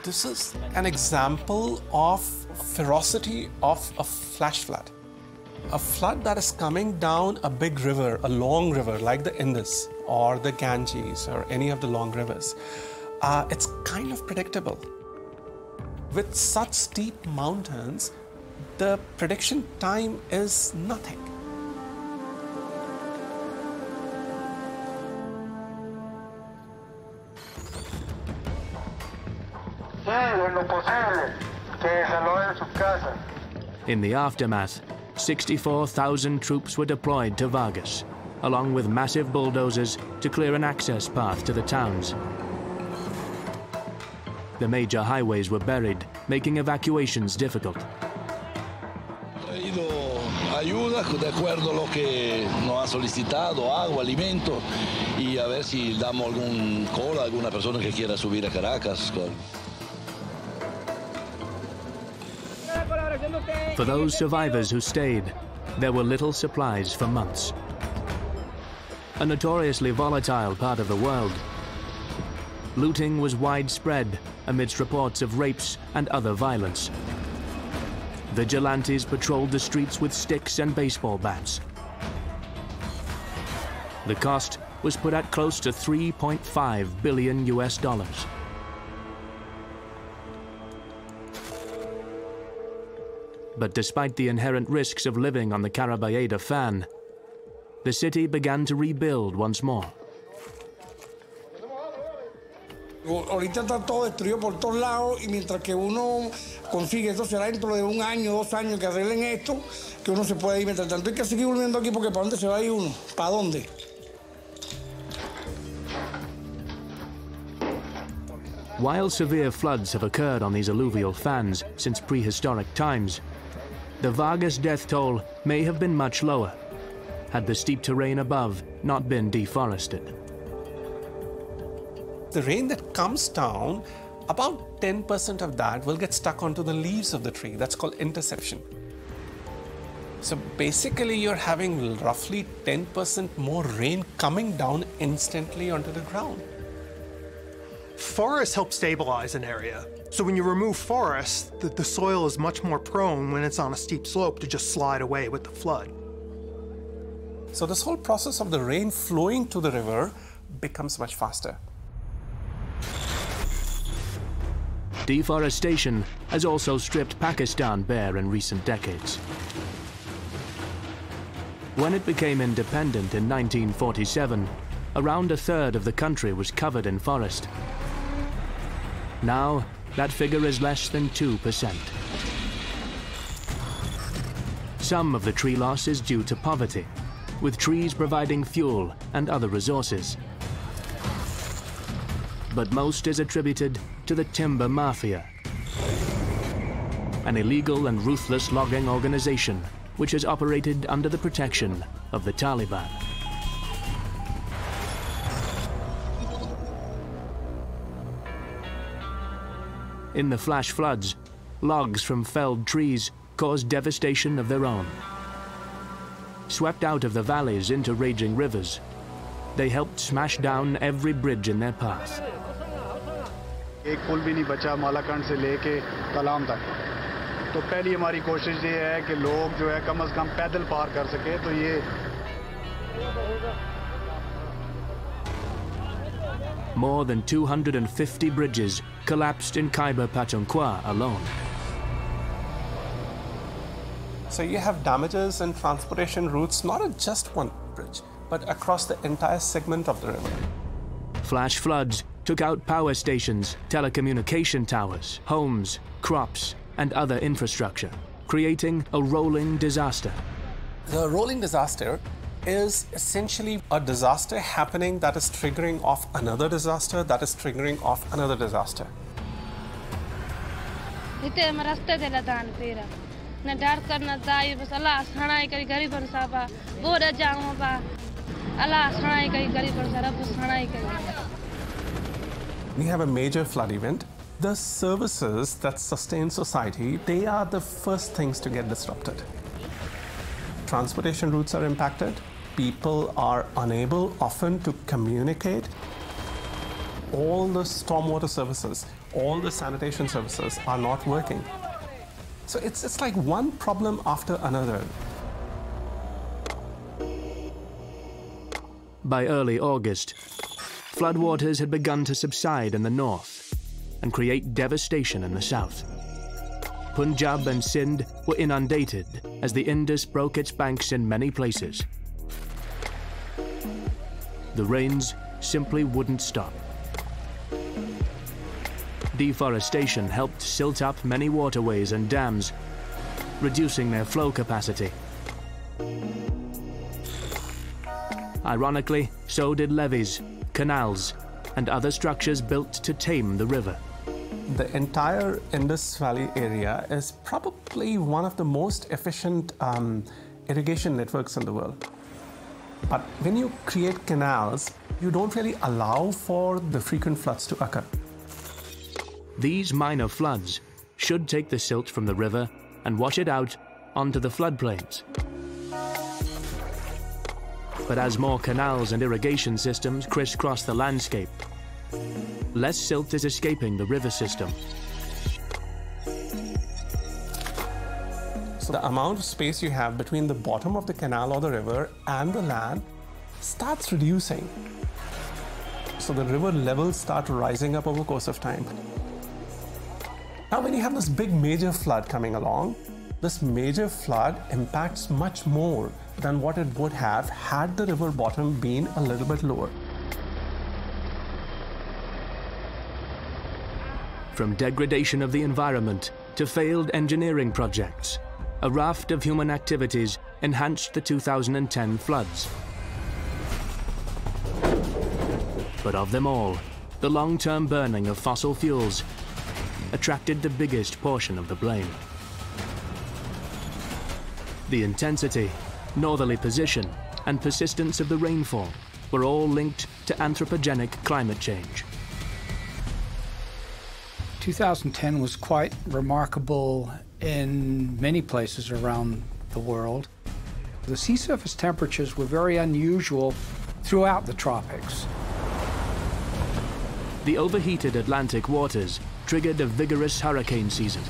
This is an example of ferocity of a flash flood. A flood that is coming down a big river, a long river like the Indus or the Ganges or any of the long rivers. Uh, it's kind of predictable. With such steep mountains, the prediction time is nothing. In the aftermath, 64,000 troops were deployed to Vargas, along with massive bulldozers to clear an access path to the towns. The major highways were buried, making evacuations difficult. ayuda de acuerdo a lo que nos ha solicitado, agua, alimento, y a ver si damos algún cola a alguna persona que quiera subir a Caracas. For those survivors who stayed, there were little supplies for months. A notoriously volatile part of the world, looting was widespread amidst reports of rapes and other violence. Vigilantes patrolled the streets with sticks and baseball bats. The cost was put at close to 3.5 billion US dollars. But despite the inherent risks of living on the Caraballeda fan, the city began to rebuild once more. Ahorita está todo destruido por todos lados y mientras que uno consigue, esto será dentro de un año, dos años que arreglen esto, que uno se puede ir. Mientras tanto hay que seguir volviendo aquí porque ¿para dónde se va a ir uno? ¿Para dónde? While severe floods have occurred on these alluvial fans since prehistoric times, the Vargas death toll may have been much lower had the steep terrain above not been deforested. The rain that comes down, about 10% of that will get stuck onto the leaves of the tree. That's called interception. So basically, you're having roughly 10% more rain coming down instantly onto the ground. Forests help stabilize an area. So when you remove forests, the, the soil is much more prone when it's on a steep slope to just slide away with the flood. So this whole process of the rain flowing to the river becomes much faster. Deforestation has also stripped Pakistan bare in recent decades. When it became independent in 1947, around a third of the country was covered in forest. Now, that figure is less than 2%. Some of the tree loss is due to poverty, with trees providing fuel and other resources. But most is attributed to the timber mafia, an illegal and ruthless logging organization which has operated under the protection of the Taliban. In the flash floods, logs from felled trees caused devastation of their own. Swept out of the valleys into raging rivers, they helped smash down every bridge in their path. एक पुल भी नहीं बचा मालाकंड से लेके कलाम तक तो पहली हमारी कोशिश ये है कि लोग जो है कम अज कम पैदल पार कर सके तो ये more than 250 bridges collapsed in Khyber Pakhtunkhwa alone. So you have damages in transportation routes, not at just one bridge, but across the entire segment of the river. Flash floods took out power stations, telecommunication towers, homes, crops, and other infrastructure, creating a rolling disaster. The rolling disaster is essentially a disaster happening that is triggering off another disaster that is triggering off another disaster. हिते हम रस्ते ते लदान पेरा न डर न दाई बस अल्लाह सणाई करी गरीबन साबा गोर जाऊं बा अल्लाह सणाई करी गरीबन सा रब सणाई करी We have a major flood event. The services that sustain society, they are the first things to get disrupted. Transportation routes are impacted, people are unable often to communicate. All the stormwater services, all the sanitation services are not working. So it's, it's like one problem after another. By early August, floodwaters had begun to subside in the north and create devastation in the south. Punjab and Sindh were inundated as the Indus broke its banks in many places. The rains simply wouldn't stop. Deforestation helped silt up many waterways and dams, reducing their flow capacity. Ironically, so did levees, canals, and other structures built to tame the river. The entire Indus Valley area is probably one of the most efficient um, irrigation networks in the world. But when you create canals, you don't really allow for the frequent floods to occur. These minor floods should take the silt from the river and wash it out onto the floodplains. But as more canals and irrigation systems crisscross the landscape, less silt is escaping the river system. So the amount of space you have between the bottom of the canal or the river and the land starts reducing. So the river levels start rising up over course of time. Now when you have this big major flood coming along, this major flood impacts much more than what it would have had the river bottom been a little bit lower. From degradation of the environment to failed engineering projects, a raft of human activities enhanced the 2010 floods. But of them all, the long-term burning of fossil fuels attracted the biggest portion of the blame. The intensity, northerly position, and persistence of the rainfall were all linked to anthropogenic climate change. 2010 was quite remarkable in many places around the world. The sea surface temperatures were very unusual throughout the tropics. The overheated Atlantic waters triggered a vigorous hurricane season.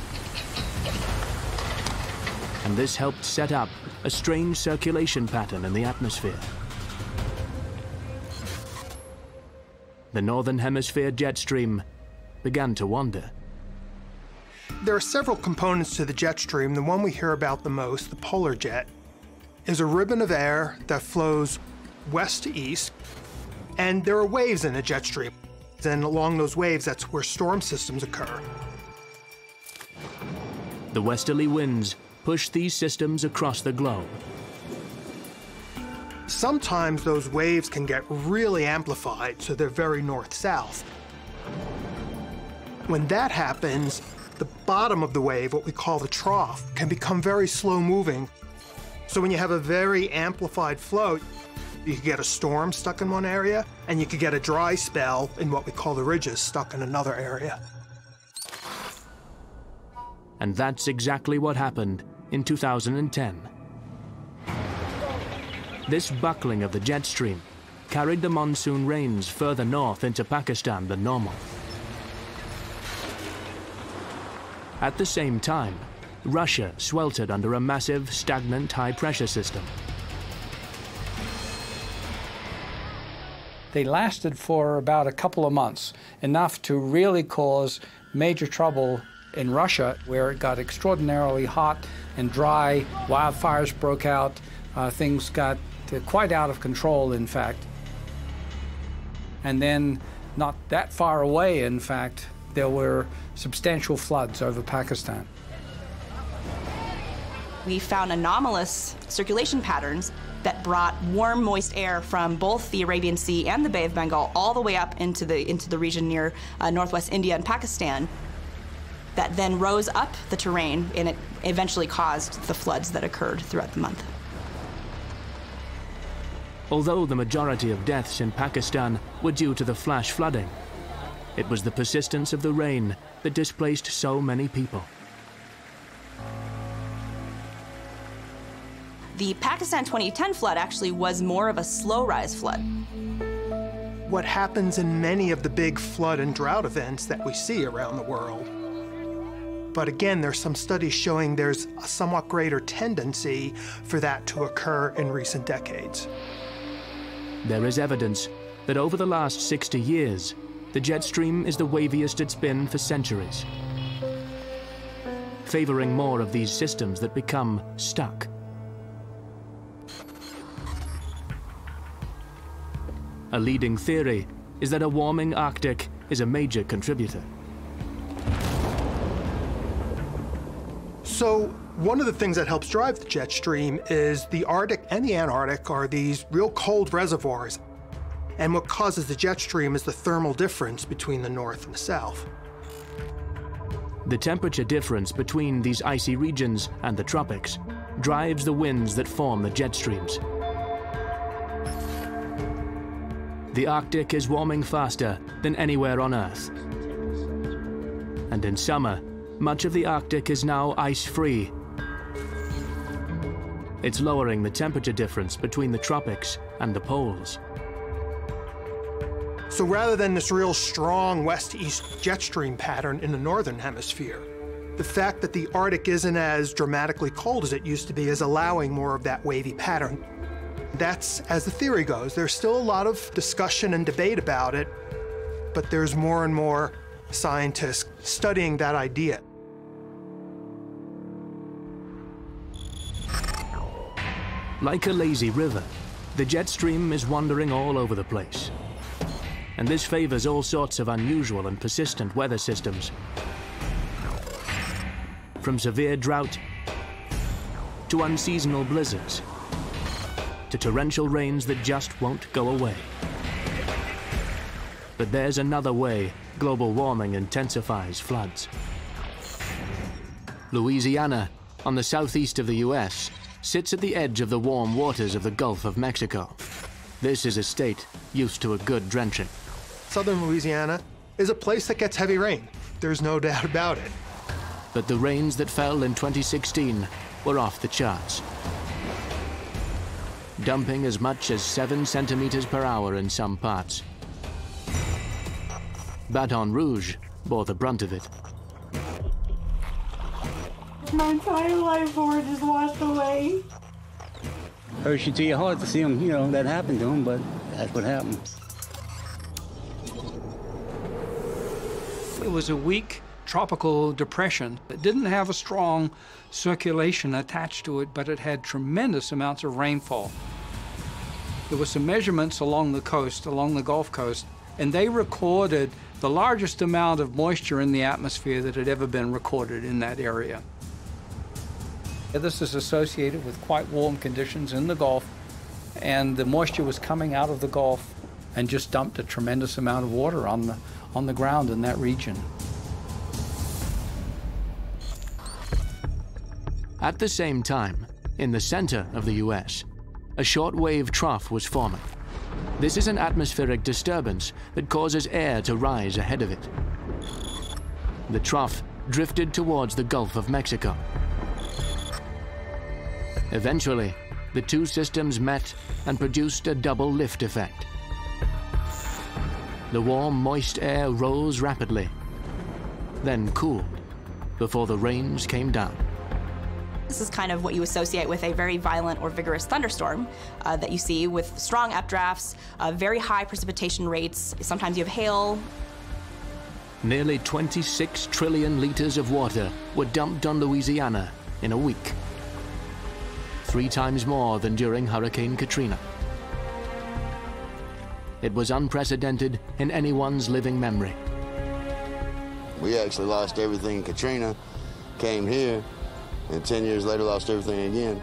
And this helped set up a strange circulation pattern in the atmosphere. The Northern Hemisphere jet stream began to wander. There are several components to the jet stream. The one we hear about the most, the polar jet, is a ribbon of air that flows west to east, and there are waves in a jet stream. And along those waves, that's where storm systems occur. The westerly winds push these systems across the globe. Sometimes those waves can get really amplified, so they're very north-south. When that happens, the bottom of the wave, what we call the trough, can become very slow moving. So when you have a very amplified flow, you could get a storm stuck in one area, and you could get a dry spell in what we call the ridges stuck in another area. And that's exactly what happened in 2010. This buckling of the jet stream carried the monsoon rains further north into Pakistan than normal. At the same time, Russia sweltered under a massive, stagnant high-pressure system. They lasted for about a couple of months, enough to really cause major trouble in Russia, where it got extraordinarily hot and dry, wildfires broke out, uh, things got quite out of control, in fact. And then, not that far away, in fact, there were substantial floods over Pakistan. We found anomalous circulation patterns that brought warm, moist air from both the Arabian Sea and the Bay of Bengal all the way up into the, into the region near uh, northwest India and Pakistan that then rose up the terrain and it eventually caused the floods that occurred throughout the month. Although the majority of deaths in Pakistan were due to the flash flooding, it was the persistence of the rain that displaced so many people. The Pakistan 2010 flood actually was more of a slow rise flood. What happens in many of the big flood and drought events that we see around the world. But again, there's some studies showing there's a somewhat greater tendency for that to occur in recent decades. There is evidence that over the last 60 years, the jet stream is the waviest it's been for centuries, favoring more of these systems that become stuck. A leading theory is that a warming Arctic is a major contributor. So one of the things that helps drive the jet stream is the Arctic and the Antarctic are these real cold reservoirs. And what causes the jet stream is the thermal difference between the north and the south. The temperature difference between these icy regions and the tropics drives the winds that form the jet streams. The Arctic is warming faster than anywhere on Earth. And in summer, much of the Arctic is now ice-free. It's lowering the temperature difference between the tropics and the poles. So rather than this real strong west-east jet stream pattern in the northern hemisphere, the fact that the Arctic isn't as dramatically cold as it used to be is allowing more of that wavy pattern. That's as the theory goes. There's still a lot of discussion and debate about it, but there's more and more scientists studying that idea. Like a lazy river, the jet stream is wandering all over the place. And this favors all sorts of unusual and persistent weather systems. From severe drought to unseasonal blizzards to torrential rains that just won't go away. But there's another way global warming intensifies floods. Louisiana, on the southeast of the U.S., sits at the edge of the warm waters of the Gulf of Mexico. This is a state used to a good drenching. Southern Louisiana is a place that gets heavy rain. There's no doubt about it. But the rains that fell in 2016 were off the charts dumping as much as 7 centimeters per hour in some parts. Baton Rouge bore the brunt of it. My entire life forward just washed away. Hurts you to your heart to see him, you know, that happened to him, but that's what happened. It was a weak tropical depression. It didn't have a strong circulation attached to it, but it had tremendous amounts of rainfall. There were some measurements along the coast, along the Gulf Coast, and they recorded the largest amount of moisture in the atmosphere that had ever been recorded in that area. This is associated with quite warm conditions in the Gulf, and the moisture was coming out of the Gulf and just dumped a tremendous amount of water on the, on the ground in that region. At the same time, in the center of the U.S., a short-wave trough was forming. This is an atmospheric disturbance that causes air to rise ahead of it. The trough drifted towards the Gulf of Mexico. Eventually, the two systems met and produced a double lift effect. The warm, moist air rose rapidly, then cooled before the rains came down. This is kind of what you associate with a very violent or vigorous thunderstorm uh, that you see with strong updrafts, uh, very high precipitation rates. Sometimes you have hail. Nearly 26 trillion liters of water were dumped on Louisiana in a week. Three times more than during Hurricane Katrina. It was unprecedented in anyone's living memory. We actually lost everything in Katrina, came here, and 10 years later lost everything again.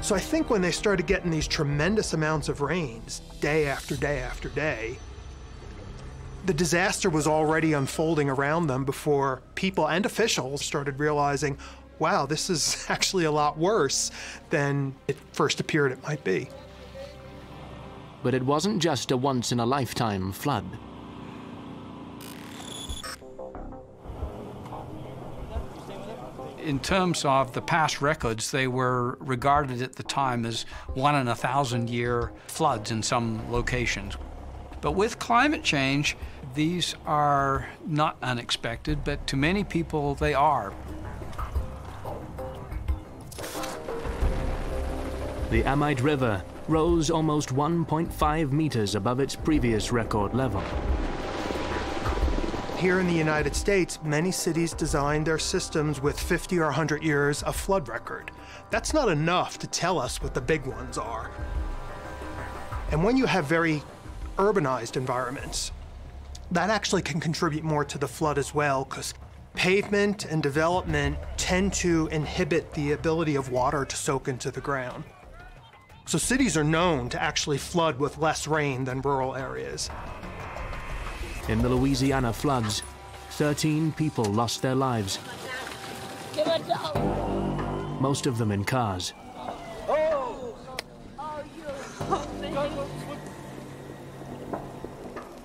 So I think when they started getting these tremendous amounts of rains, day after day after day, the disaster was already unfolding around them before people and officials started realizing, wow, this is actually a lot worse than it first appeared it might be. But it wasn't just a once in a lifetime flood. in terms of the past records, they were regarded at the time as one in a thousand year floods in some locations. But with climate change, these are not unexpected, but to many people, they are. The Amite River rose almost 1.5 meters above its previous record level. Here in the United States, many cities designed their systems with 50 or 100 years of flood record. That's not enough to tell us what the big ones are. And when you have very urbanized environments, that actually can contribute more to the flood as well, because pavement and development tend to inhibit the ability of water to soak into the ground. So cities are known to actually flood with less rain than rural areas. In the Louisiana floods, 13 people lost their lives, most of them in cars.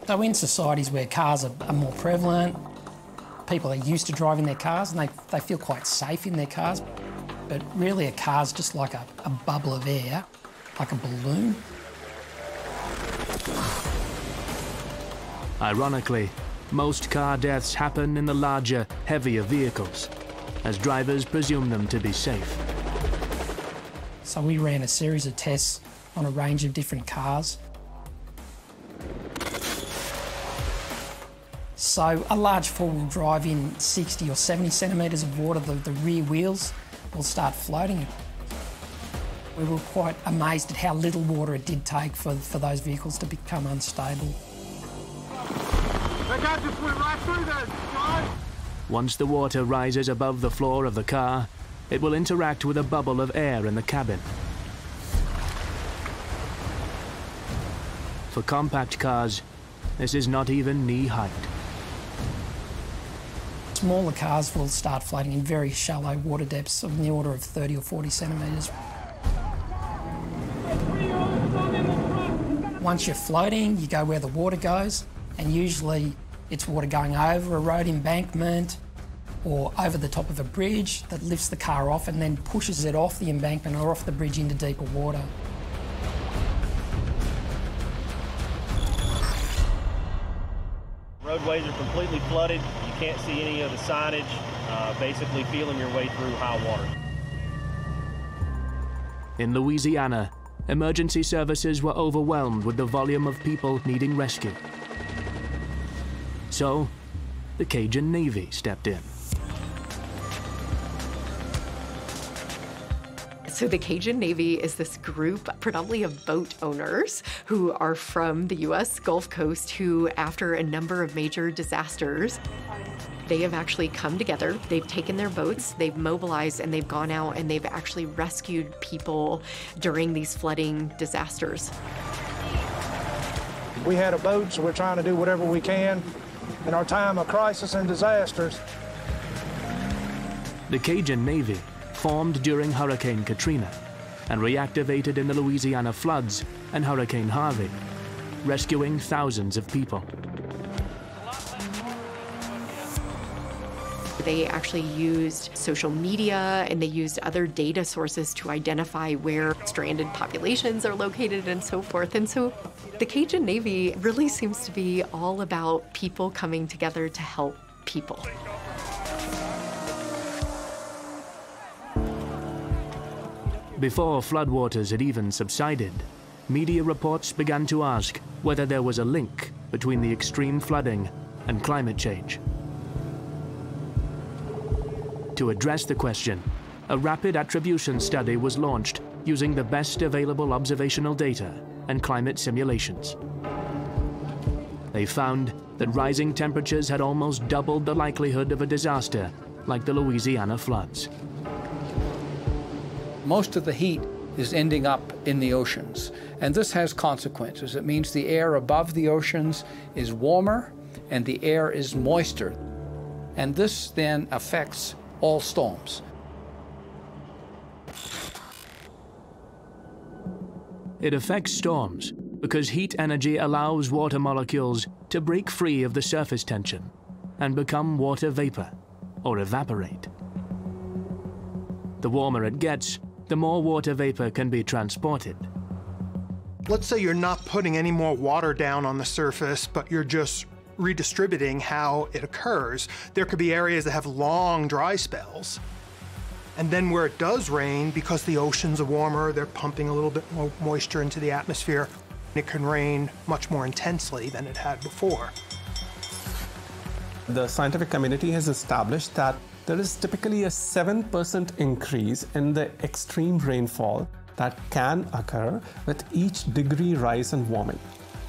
So in societies where cars are, are, more prevalent, people are used to driving their cars and they, they feel quite safe in their cars. But really a car's just like a, a bubble of air, like a balloon. Ironically, most car deaths happen in the larger, heavier vehicles, as drivers presume them to be safe. So we ran a series of tests on a range of different cars. So a large four-wheel drive in 60 or 70 centimetres of water, the, the rear wheels will start floating. We were quite amazed at how little water it did take for, for those vehicles to become unstable. That guy just went right through that, John. Once the water rises above the floor of the car, it will interact with a bubble of air in the cabin. For compact cars, this is not even knee height. Smaller cars will start floating in very shallow water depths of the order of 30 or 40 centimetres. Once you're floating, you go where the water goes, and usually it's water going over a road embankment or over the top of a bridge that lifts the car off and then pushes it off the embankment or off the bridge into deeper water. Roadways are completely flooded. You can't see any of the signage, uh, basically feeling your way through high water. In Louisiana, emergency services were overwhelmed with the volume of people needing rescue. So, the Cajun Navy stepped in. So the Cajun Navy is this group, predominantly of boat owners, who are from the U.S. Gulf Coast, who, after a number of major disasters, they have actually come together. They've taken their boats, they've mobilized, and they've gone out and they've actually rescued people during these flooding disasters. We had a boat, so we're trying to do whatever we can in our time of crisis and disasters. The Cajun Navy formed during Hurricane Katrina and reactivated in the Louisiana floods and Hurricane Harvey, rescuing thousands of people. They actually used social media and they used other data sources to identify where stranded populations are located and so forth. And so the Cajun Navy really seems to be all about people coming together to help people. Before floodwaters had even subsided, media reports began to ask whether there was a link between the extreme flooding and climate change. To address the question, a rapid attribution study was launched using the best available observational data and climate simulations. They found that rising temperatures had almost doubled the likelihood of a disaster like the Louisiana floods. Most of the heat is ending up in the oceans, and this has consequences. It means the air above the oceans is warmer and the air is moister, and this then affects all storms. It affects storms because heat energy allows water molecules to break free of the surface tension and become water vapor or evaporate. The warmer it gets, the more water vapor can be transported. Let's say you're not putting any more water down on the surface, but you're just redistributing how it occurs. There could be areas that have long dry spells. And then where it does rain, because the oceans are warmer, they're pumping a little bit more moisture into the atmosphere, and it can rain much more intensely than it had before. The scientific community has established that there is typically a 7% increase in the extreme rainfall that can occur with each degree rise in warming.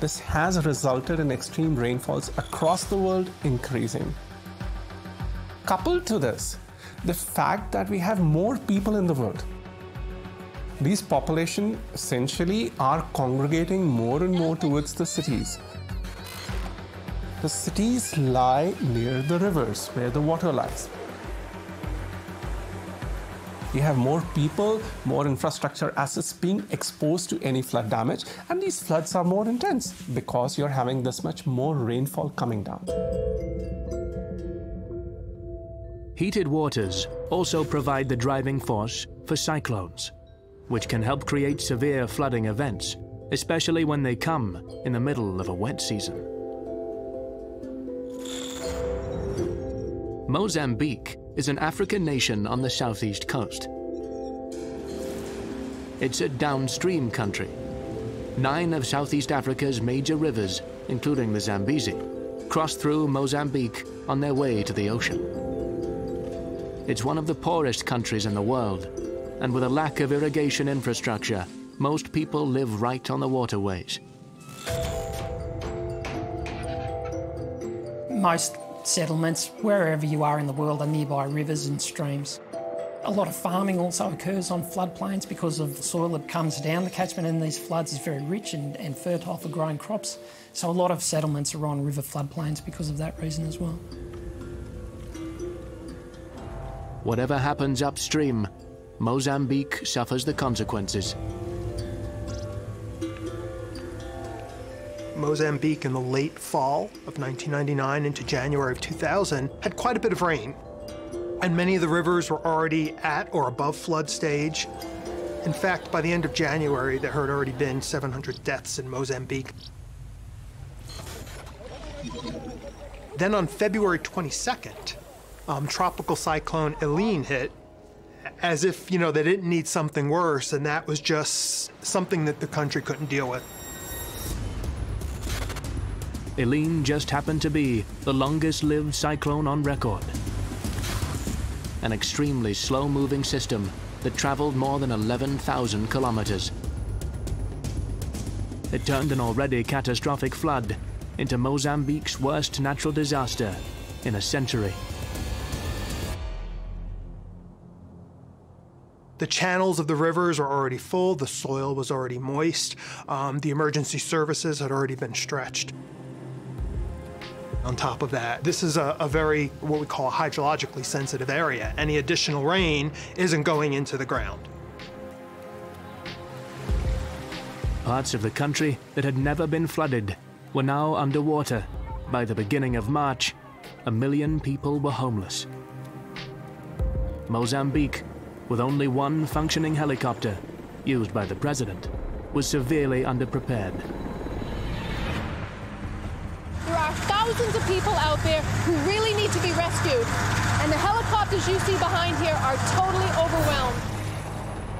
This has resulted in extreme rainfalls across the world increasing. Coupled to this, the fact that we have more people in the world. These population essentially are congregating more and more towards the cities. The cities lie near the rivers where the water lies. You have more people, more infrastructure assets being exposed to any flood damage, and these floods are more intense because you're having this much more rainfall coming down. Heated waters also provide the driving force for cyclones, which can help create severe flooding events, especially when they come in the middle of a wet season. Mozambique is an African nation on the southeast coast. It's a downstream country. Nine of Southeast Africa's major rivers, including the Zambezi, cross through Mozambique on their way to the ocean. It's one of the poorest countries in the world, and with a lack of irrigation infrastructure, most people live right on the waterways. Most settlements, wherever you are in the world, are nearby rivers and streams. A lot of farming also occurs on floodplains because of the soil that comes down the catchment and these floods is very rich and, and fertile for growing crops. So a lot of settlements are on river floodplains because of that reason as well. Whatever happens upstream, Mozambique suffers the consequences. Mozambique in the late fall of 1999 into January of 2000 had quite a bit of rain. And many of the rivers were already at or above flood stage. In fact, by the end of January, there had already been 700 deaths in Mozambique. Then on February 22nd, um, tropical cyclone Eline hit, as if, you know, they didn't need something worse, and that was just something that the country couldn't deal with. Eline just happened to be the longest lived cyclone on record. An extremely slow moving system that traveled more than 11,000 kilometers. It turned an already catastrophic flood into Mozambique's worst natural disaster in a century. The channels of the rivers were already full, the soil was already moist, um, the emergency services had already been stretched. On top of that, this is a, a, very, what we call a hydrologically sensitive area. Any additional rain isn't going into the ground. Parts of the country that had never been flooded were now underwater. By the beginning of March, a million people were homeless. Mozambique, with only one functioning helicopter, used by the president, was severely underprepared. Thousands of people out there who really need to be rescued, and the helicopters you see behind here are totally overwhelmed.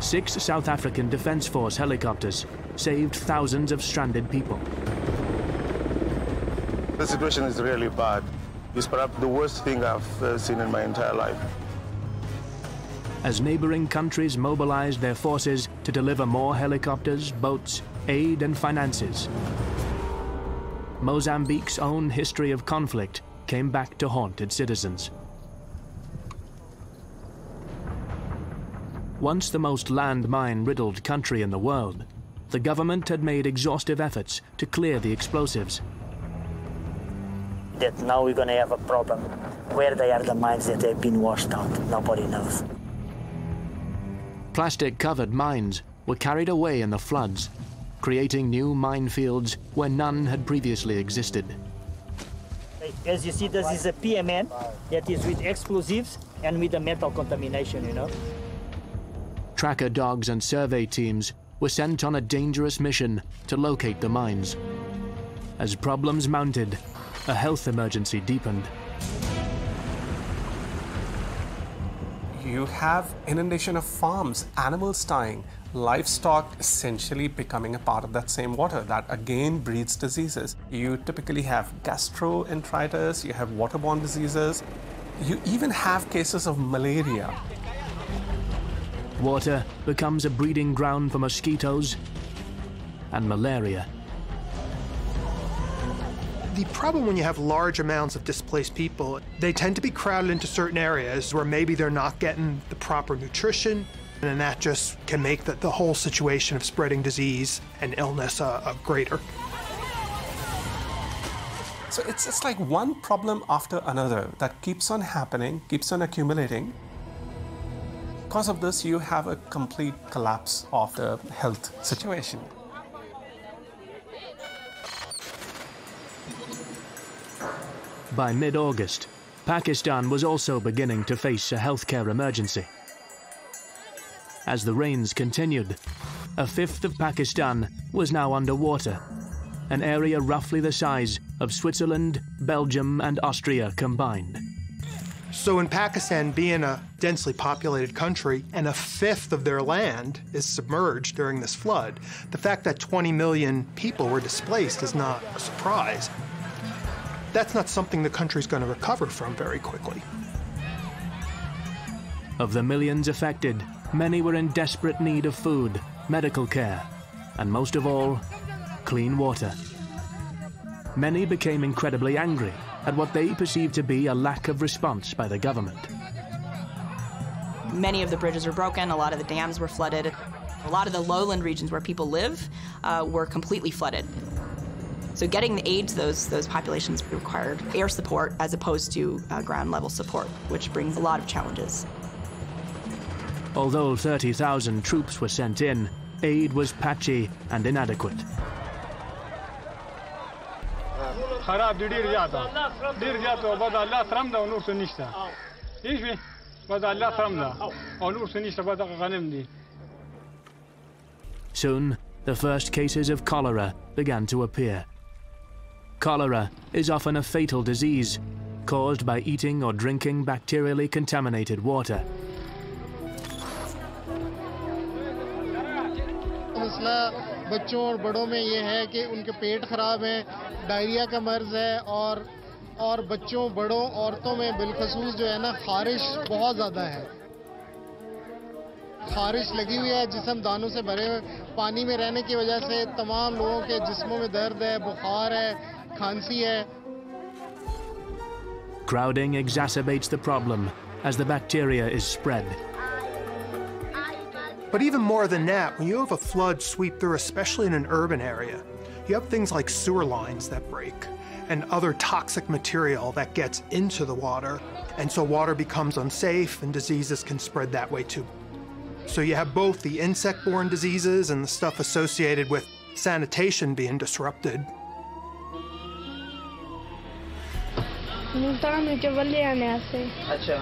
Six South African Defense Force helicopters saved thousands of stranded people. The situation is really bad. It's perhaps the worst thing I've uh, seen in my entire life. As neighboring countries mobilized their forces to deliver more helicopters, boats, aid and finances, Mozambique's own history of conflict came back to haunt its citizens. Once the most landmine-riddled country in the world, the government had made exhaustive efforts to clear the explosives. That now we're going to have a problem. Where they are the mines that have been washed out, nobody knows. Plastic-covered mines were carried away in the floods, creating new minefields where none had previously existed. As you see, this is a PMN that is with explosives and with the metal contamination, you know. Tracker dogs and survey teams were sent on a dangerous mission to locate the mines. As problems mounted, a health emergency deepened. You have inundation of farms, animals dying, livestock essentially becoming a part of that same water that again breeds diseases. You typically have gastroenteritis, you have waterborne diseases, you even have cases of malaria. Water becomes a breeding ground for mosquitoes and malaria. The problem when you have large amounts of displaced people, they tend to be crowded into certain areas where maybe they're not getting the proper nutrition, and that just can make the, the whole situation of spreading disease and illness uh, uh, greater. So it's, it's like one problem after another that keeps on happening, keeps on accumulating, because of this, you have a complete collapse of the health situation. By mid-August, Pakistan was also beginning to face a healthcare emergency. As the rains continued, a fifth of Pakistan was now underwater, an area roughly the size of Switzerland, Belgium and Austria combined. So in Pakistan, being a densely populated country and a fifth of their land is submerged during this flood, the fact that 20 million people were displaced is not a surprise. That's not something the country's going to recover from very quickly. Of the millions affected, many were in desperate need of food, medical care, and most of all, clean water. Many became incredibly angry at what they perceived to be a lack of response by the government. Many of the bridges were broken, a lot of the dams were flooded. A lot of the lowland regions where people live uh, were completely flooded. So getting the aid to those, those populations required air support as opposed to uh, ground level support, which brings a lot of challenges. Although 30,000 troops were sent in, aid was patchy and inadequate. خراب دي دير جاتا دير جاتا بدا الله ترمدا ونور سنشتا ايش في بدا الله ترمدا ونور سنشتا بدا غنم دي Soon, the first cases of cholera began to appear. Cholera is often a fatal disease caused by eating or drinking bacterially contaminated water. मसला बच्चों और बड़ों में ये है कि उनके पेट खराब हैं, डायरिया का मर्ज है और और बच्चों, बड़ों, औरतों में बिलखसूस जो है ना, खारिश बहुत ज़्यादा है। खारिश लगी हुई है जिसम दानों से भरे हुए। पानी में रहने की वजह से तमाम लोगों के जिस्मों में दर्द है, बुखार है, खांसी है। Crowding exacerbates the problem as the bacteria is spread. But even more than that, when you have a flood sweep through, especially in an urban area, you have things like sewer lines that break and other toxic material that gets into the water. And so water becomes unsafe and diseases can spread that way too. So you have both the insect-borne diseases and the stuff associated with sanitation being disrupted. Multan में चवल्ले आने से अच्छा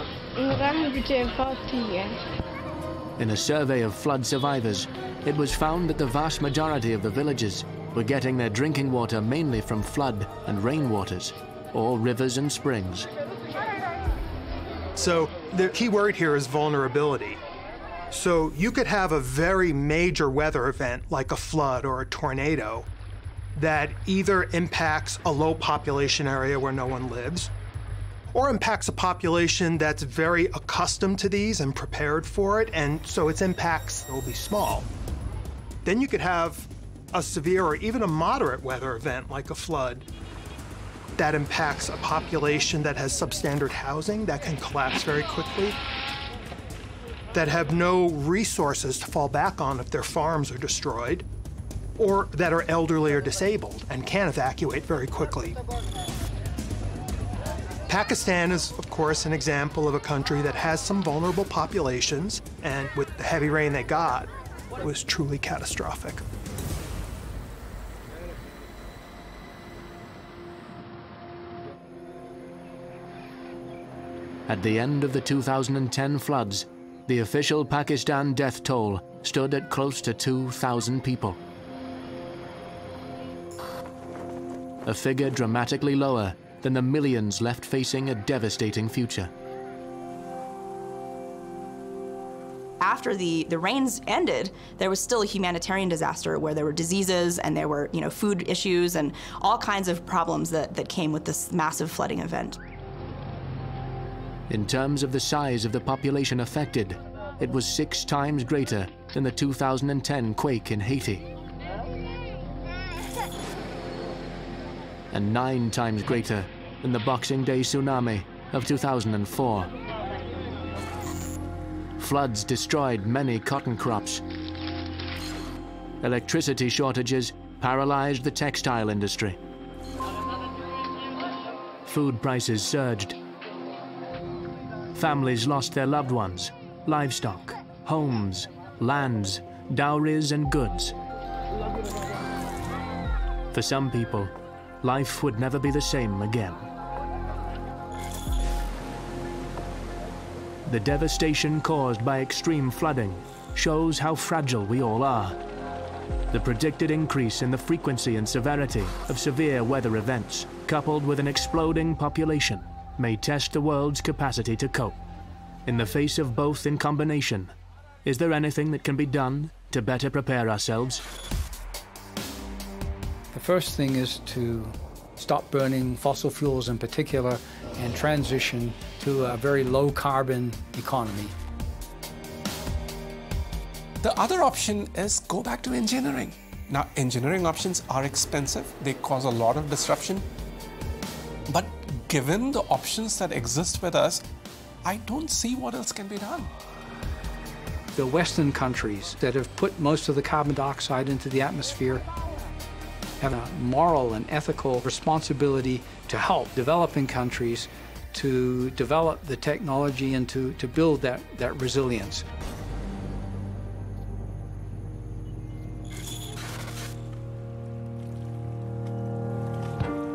In a survey of flood survivors, it was found that the vast majority of the villages were getting their drinking water mainly from flood and rainwaters, or rivers and springs. So the key word here is vulnerability. So you could have a very major weather event like a flood or a tornado that either impacts a low population area where no one lives or impacts a population that's very accustomed to these and prepared for it, and so its impacts will be small. Then you could have a severe or even a moderate weather event like a flood that impacts a population that has substandard housing that can collapse very quickly, that have no resources to fall back on if their farms are destroyed, or that are elderly or disabled and can evacuate very quickly. Pakistan is, of course, an example of a country that has some vulnerable populations, and with the heavy rain they got, it was truly catastrophic. At the end of the 2010 floods, the official Pakistan death toll stood at close to 2,000 people. A figure dramatically lower than the millions left facing a devastating future. after the, the rains ended, there was still a humanitarian disaster where there were diseases and there were you know, food issues and all kinds of problems that, that came with this massive flooding event. In terms of the size of the population affected, it was six times greater than the 2010 quake in Haiti. And nine times greater than the Boxing Day tsunami of 2004. Floods destroyed many cotton crops. Electricity shortages paralyzed the textile industry. Food prices surged. Families lost their loved ones, livestock, homes, lands, dowries and goods. For some people, life would never be the same again. The devastation caused by extreme flooding shows how fragile we all are. The predicted increase in the frequency and severity of severe weather events, coupled with an exploding population, may test the world's capacity to cope. In the face of both in combination, is there anything that can be done to better prepare ourselves? The first thing is to stop burning fossil fuels in particular and transition to a very low carbon economy. The other option is go back to engineering. Now, engineering options are expensive, they cause a lot of disruption. But given the options that exist with us, I don't see what else can be done. The Western countries that have put most of the carbon dioxide into the atmosphere have a moral and ethical responsibility to help developing countries to develop the technology and to, to build that, that resilience.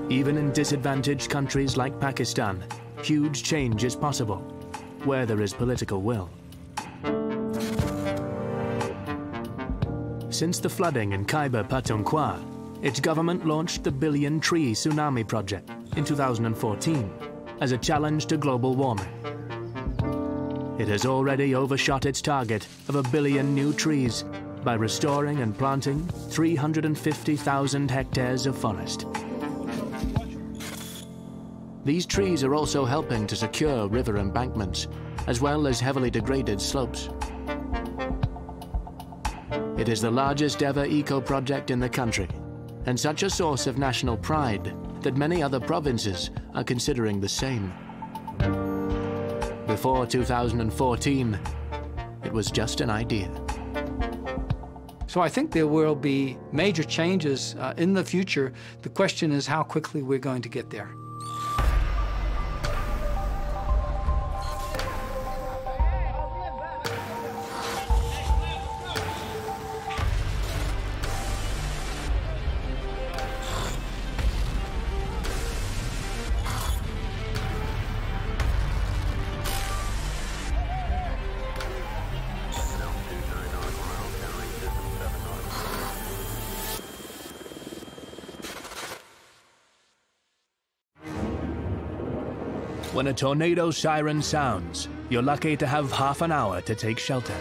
Even in disadvantaged countries like Pakistan, huge change is possible, where there is political will. Since the flooding in Khyber Pakhtunkhwa, its government launched the Billion Tree Tsunami Project in 2014 as a challenge to global warming. It has already overshot its target of a billion new trees by restoring and planting 350,000 hectares of forest. These trees are also helping to secure river embankments, as well as heavily degraded slopes. It is the largest ever eco-project in the country, and such a source of national pride that many other provinces are considering the same. Before 2014, it was just an idea. So I think there will be major changes uh, in the future. The question is how quickly we're going to get there. When a tornado siren sounds, you're lucky to have half an hour to take shelter.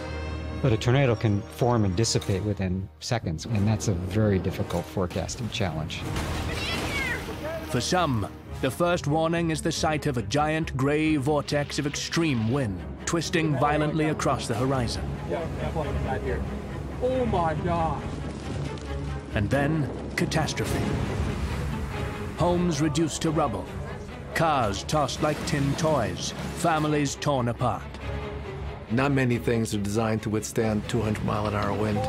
But a tornado can form and dissipate within seconds, and that's a very difficult forecasting challenge. For some, the first warning is the sight of a giant gray vortex of extreme wind, twisting violently across the horizon. Oh my God. And then, catastrophe. Homes reduced to rubble, cars tossed like tin toys, families torn apart. Not many things are designed to withstand 200 mile an hour wind.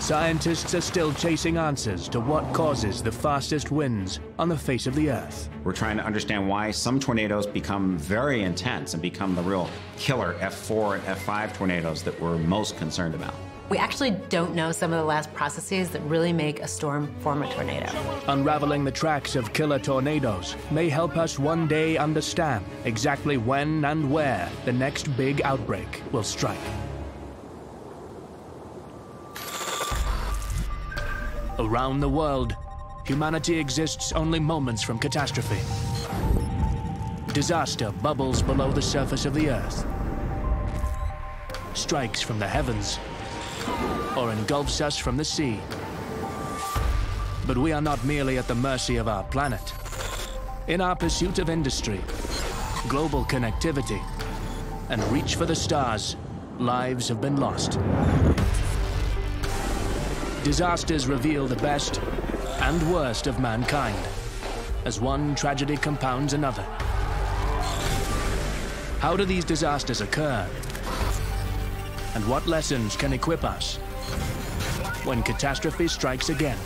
Scientists are still chasing answers to what causes the fastest winds on the face of the Earth. We're trying to understand why some tornadoes become very intense and become the real killer F4 and F5 tornadoes that we're most concerned about. We actually don't know some of the last processes that really make a storm form a tornado. Unraveling the tracks of killer tornadoes may help us one day understand exactly when and where the next big outbreak will strike. Around the world, humanity exists only moments from catastrophe. Disaster bubbles below the surface of the earth, strikes from the heavens, or engulfs us from the sea. But we are not merely at the mercy of our planet. In our pursuit of industry, global connectivity, and reach for the stars, lives have been lost. Disasters reveal the best and worst of mankind, as one tragedy compounds another. How do these disasters occur? And what lessons can equip us when catastrophe strikes again?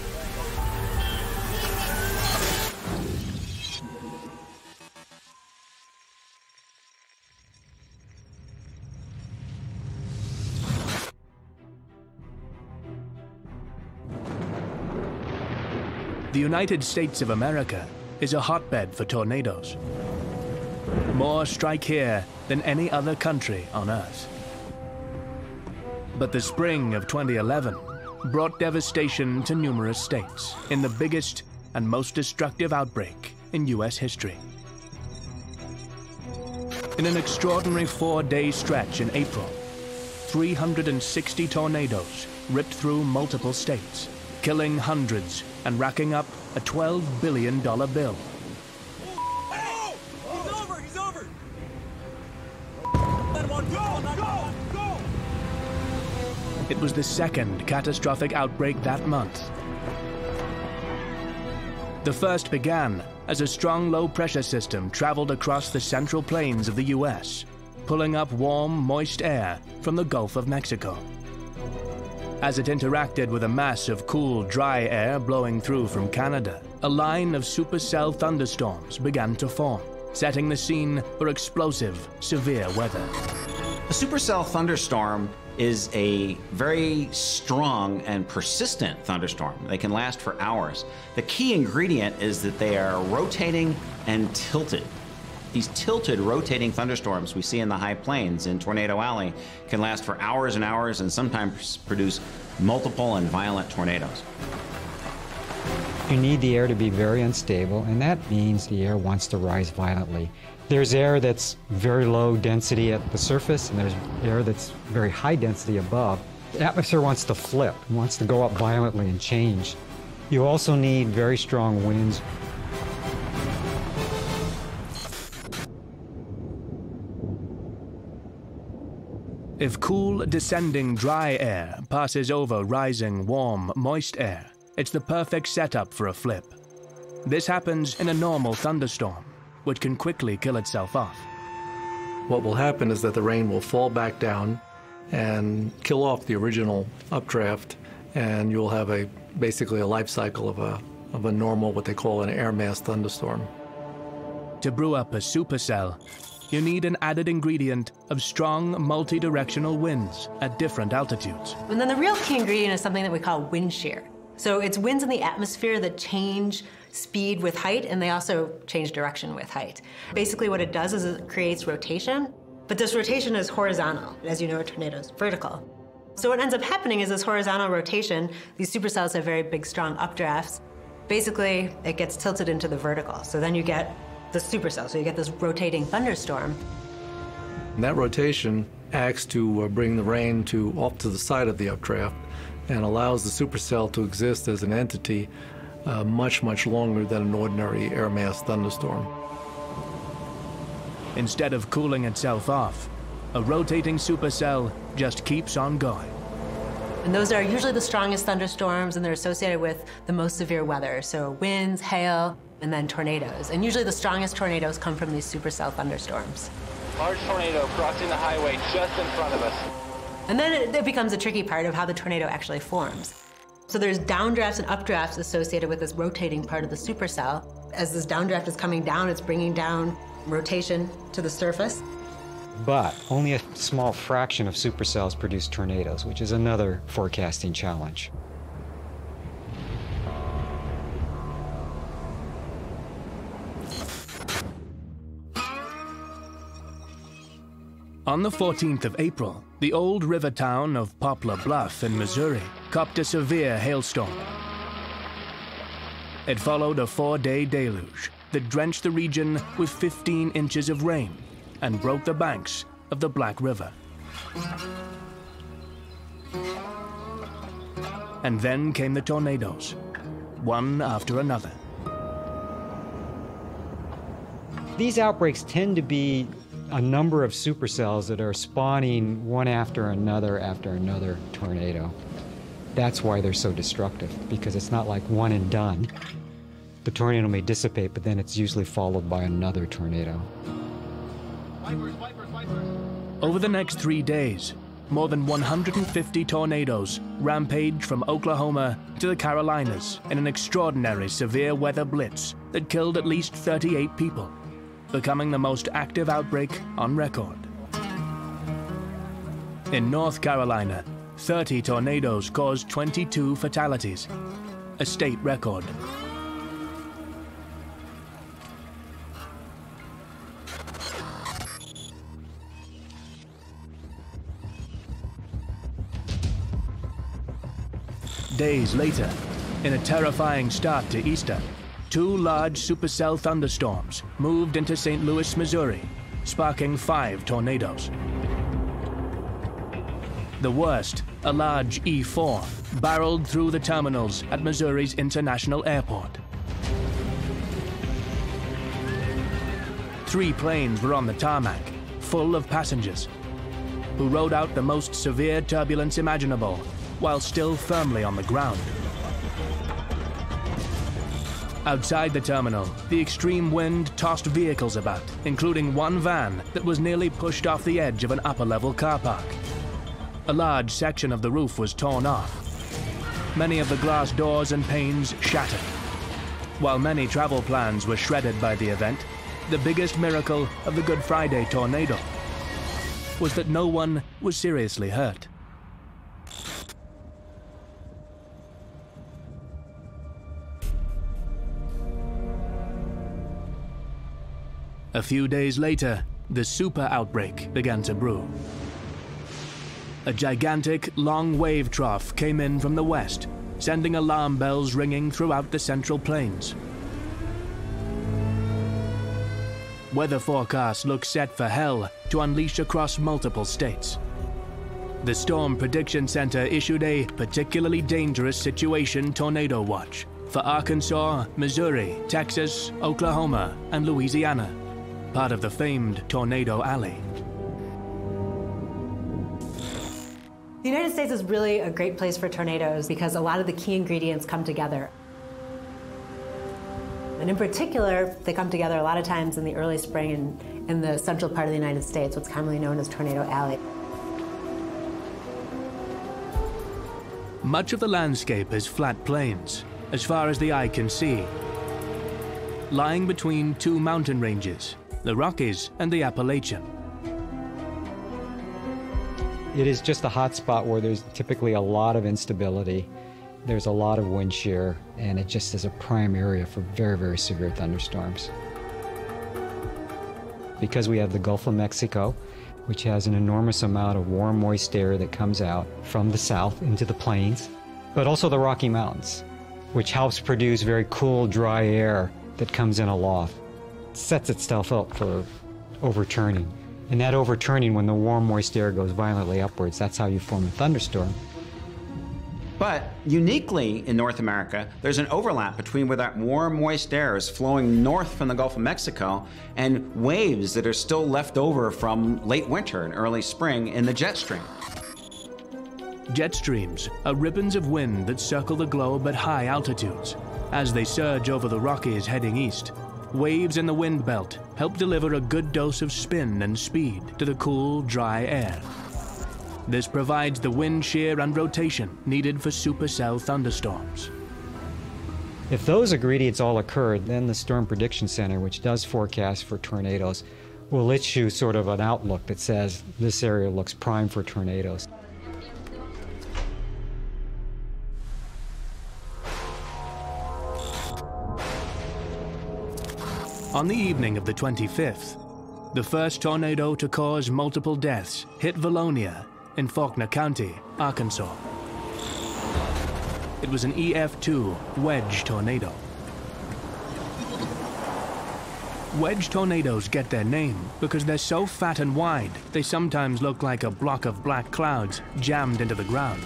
The United States of America is a hotbed for tornadoes. More strike here than any other country on Earth. But the spring of 2011 brought devastation to numerous states in the biggest and most destructive outbreak in U.S. history. In an extraordinary four-day stretch in April, 360 tornadoes ripped through multiple states, killing hundreds and racking up a $12 billion bill. It was the second catastrophic outbreak that month. The first began as a strong low pressure system traveled across the central plains of the U.S., pulling up warm, moist air from the Gulf of Mexico. As it interacted with a mass of cool, dry air blowing through from Canada, a line of supercell thunderstorms began to form, setting the scene for explosive, severe weather. A supercell thunderstorm is a very strong and persistent thunderstorm. They can last for hours. The key ingredient is that they are rotating and tilted. These tilted, rotating thunderstorms we see in the high plains in Tornado Alley can last for hours and hours and sometimes produce multiple and violent tornadoes. You need the air to be very unstable, and that means the air wants to rise violently. There's air that's very low density at the surface, and there's air that's very high density above. The atmosphere wants to flip, wants to go up violently and change. You also need very strong winds. If cool, descending dry air passes over rising, warm, moist air, it's the perfect setup for a flip. This happens in a normal thunderstorm, which can quickly kill itself off. What will happen is that the rain will fall back down and kill off the original updraft, and you'll have a basically a life cycle of a of a normal what they call an air mass thunderstorm. To brew up a supercell, you need an added ingredient of strong multi-directional winds at different altitudes. And then the real key ingredient is something that we call wind shear. So it's winds in the atmosphere that change speed with height, and they also change direction with height. Basically, what it does is it creates rotation, but this rotation is horizontal. As you know, a tornado is vertical. So what ends up happening is this horizontal rotation, these supercells have very big, strong updrafts. Basically, it gets tilted into the vertical. So then you get the supercell. So you get this rotating thunderstorm. And that rotation acts to uh, bring the rain to off to the side of the updraft and allows the supercell to exist as an entity uh, much, much longer than an ordinary air mass thunderstorm. Instead of cooling itself off, a rotating supercell just keeps on going. And those are usually the strongest thunderstorms, and they're associated with the most severe weather. So winds, hail, and then tornadoes. And usually the strongest tornadoes come from these supercell thunderstorms. Large tornado crossing the highway just in front of us. And then it, it becomes a tricky part of how the tornado actually forms. So there's downdrafts and updrafts associated with this rotating part of the supercell. As this downdraft is coming down, it's bringing down rotation to the surface. But only a small fraction of supercells produce tornadoes, which is another forecasting challenge. On the 14th of April, the old river town of Poplar Bluff in Missouri copped a severe hailstorm. It followed a four-day deluge that drenched the region with 15 inches of rain and broke the banks of the Black River. And then came the tornadoes, one after another. These outbreaks tend to be a number of supercells that are spawning one after another after another tornado. That's why they're so destructive, because it's not like one and done. The tornado may dissipate, but then it's usually followed by another tornado. Over the next three days, more than 150 tornadoes rampage from Oklahoma to the Carolinas in an extraordinary severe weather blitz that killed at least 38 people, becoming the most active outbreak on record. In North Carolina, 30 tornadoes caused 22 fatalities, a state record. Days later, in a terrifying start to Easter, two large supercell thunderstorms moved into St. Louis, Missouri, sparking five tornadoes. The worst, a large E4, barreled through the terminals at Missouri's International Airport. Three planes were on the tarmac, full of passengers, who rode out the most severe turbulence imaginable while still firmly on the ground. Outside the terminal, the extreme wind tossed vehicles about, including one van that was nearly pushed off the edge of an upper-level car park. A large section of the roof was torn off. Many of the glass doors and panes shattered. While many travel plans were shredded by the event, the biggest miracle of the Good Friday tornado was that no one was seriously hurt. A few days later, the super outbreak began to brew. A gigantic, long wave trough came in from the west, sending alarm bells ringing throughout the Central Plains. Weather forecasts look set for hell to unleash across multiple states. The Storm Prediction Center issued a particularly dangerous situation tornado watch for Arkansas, Missouri, Texas, Oklahoma, and Louisiana part of the famed Tornado Alley. The United States is really a great place for tornadoes because a lot of the key ingredients come together. And in particular, they come together a lot of times in the early spring in, in the central part of the United States, what's commonly known as Tornado Alley. Much of the landscape is flat plains, as far as the eye can see, lying between two mountain ranges, the Rockies and the Appalachian. It is just a hot spot where there's typically a lot of instability. There's a lot of wind shear, and it just is a prime area for very, very severe thunderstorms. Because we have the Gulf of Mexico, which has an enormous amount of warm, moist air that comes out from the south into the plains, but also the Rocky Mountains, which helps produce very cool, dry air that comes in aloft. sets itself up for overturning. And that overturning, when the warm, moist air goes violently upwards, that's how you form a thunderstorm. But uniquely in North America, there's an overlap between where that warm, moist air is flowing north from the Gulf of Mexico and waves that are still left over from late winter and early spring in the jet stream. Jet streams are ribbons of wind that circle the globe at high altitudes. As they surge over the Rockies heading east, waves in the wind belt help deliver a good dose of spin and speed to the cool, dry air. This provides the wind shear and rotation needed for supercell thunderstorms. If those ingredients all occur, then the Storm Prediction Center, which does forecast for tornadoes, will issue sort of an outlook that says this area looks prime for tornadoes. On the evening of the 25th, the first tornado to cause multiple deaths hit Vilonia in Faulkner County, Arkansas. It was an EF2 wedge tornado. Wedge tornadoes get their name because they're so fat and wide, they sometimes look like a block of black clouds jammed into the ground.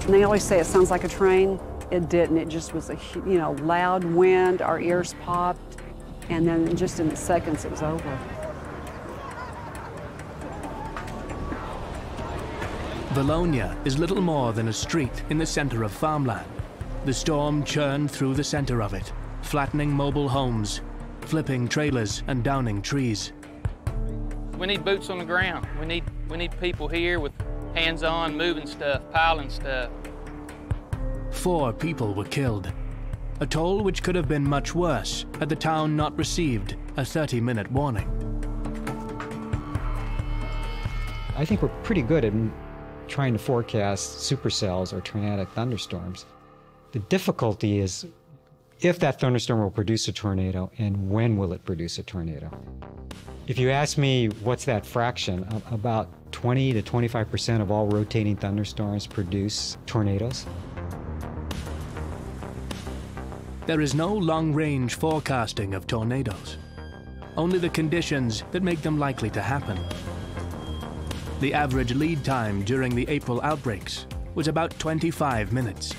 And they always say it sounds like a train. It didn't. It just was a you know loud wind. Our ears popped, and then just in the seconds it was over. Vilonia is little more than a street in the center of farmland. The storm churned through the center of it, flattening mobile homes, flipping trailers and downing trees. We need boots on the ground. We need, we need people here with hands-on, moving stuff, piling stuff. Four people were killed. A toll which could have been much worse had the town not received a 30-minute warning. I think we're pretty good at trying to forecast supercells or tornadic thunderstorms. The difficulty is if that thunderstorm will produce a tornado and when will it produce a tornado. If you ask me what's that fraction, about 20 to 25% of all rotating thunderstorms produce tornadoes. There is no long-range forecasting of tornadoes, only the conditions that make them likely to happen. The average lead time during the April outbreaks was about 25 minutes.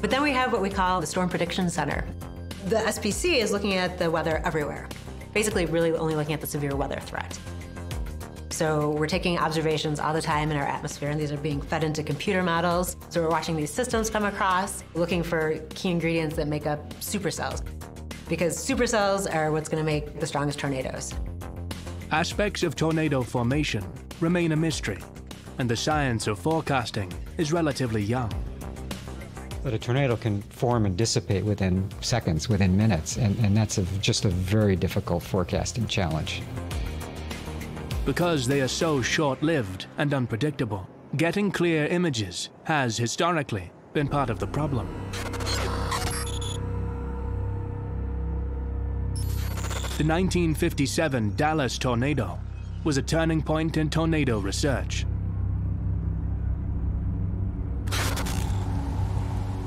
But then we have what we call the Storm Prediction Center. The SPC is looking at the weather everywhere, basically really only looking at the severe weather threat. So we're taking observations all the time in our atmosphere, and these are being fed into computer models. So we're watching these systems come across, looking for key ingredients that make up supercells, because supercells are what's going to make the strongest tornadoes. Aspects of tornado formation remain a mystery, and the science of forecasting is relatively young. But a tornado can form and dissipate within seconds, within minutes, and, and that's a, just a very difficult forecasting challenge. Because they are so short-lived and unpredictable, getting clear images has historically been part of the problem. The 1957 Dallas tornado was a turning point in tornado research.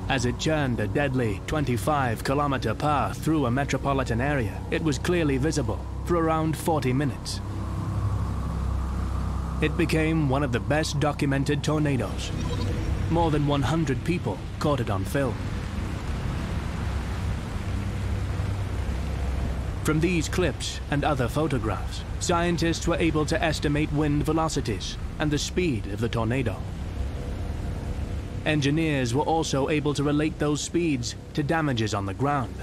As it churned a deadly 25 kilometer path through a metropolitan area, it was clearly visible for around 40 minutes. It became one of the best documented tornadoes. More than 100 people caught it on film. From these clips and other photographs, scientists were able to estimate wind velocities and the speed of the tornado. Engineers were also able to relate those speeds to damages on the ground.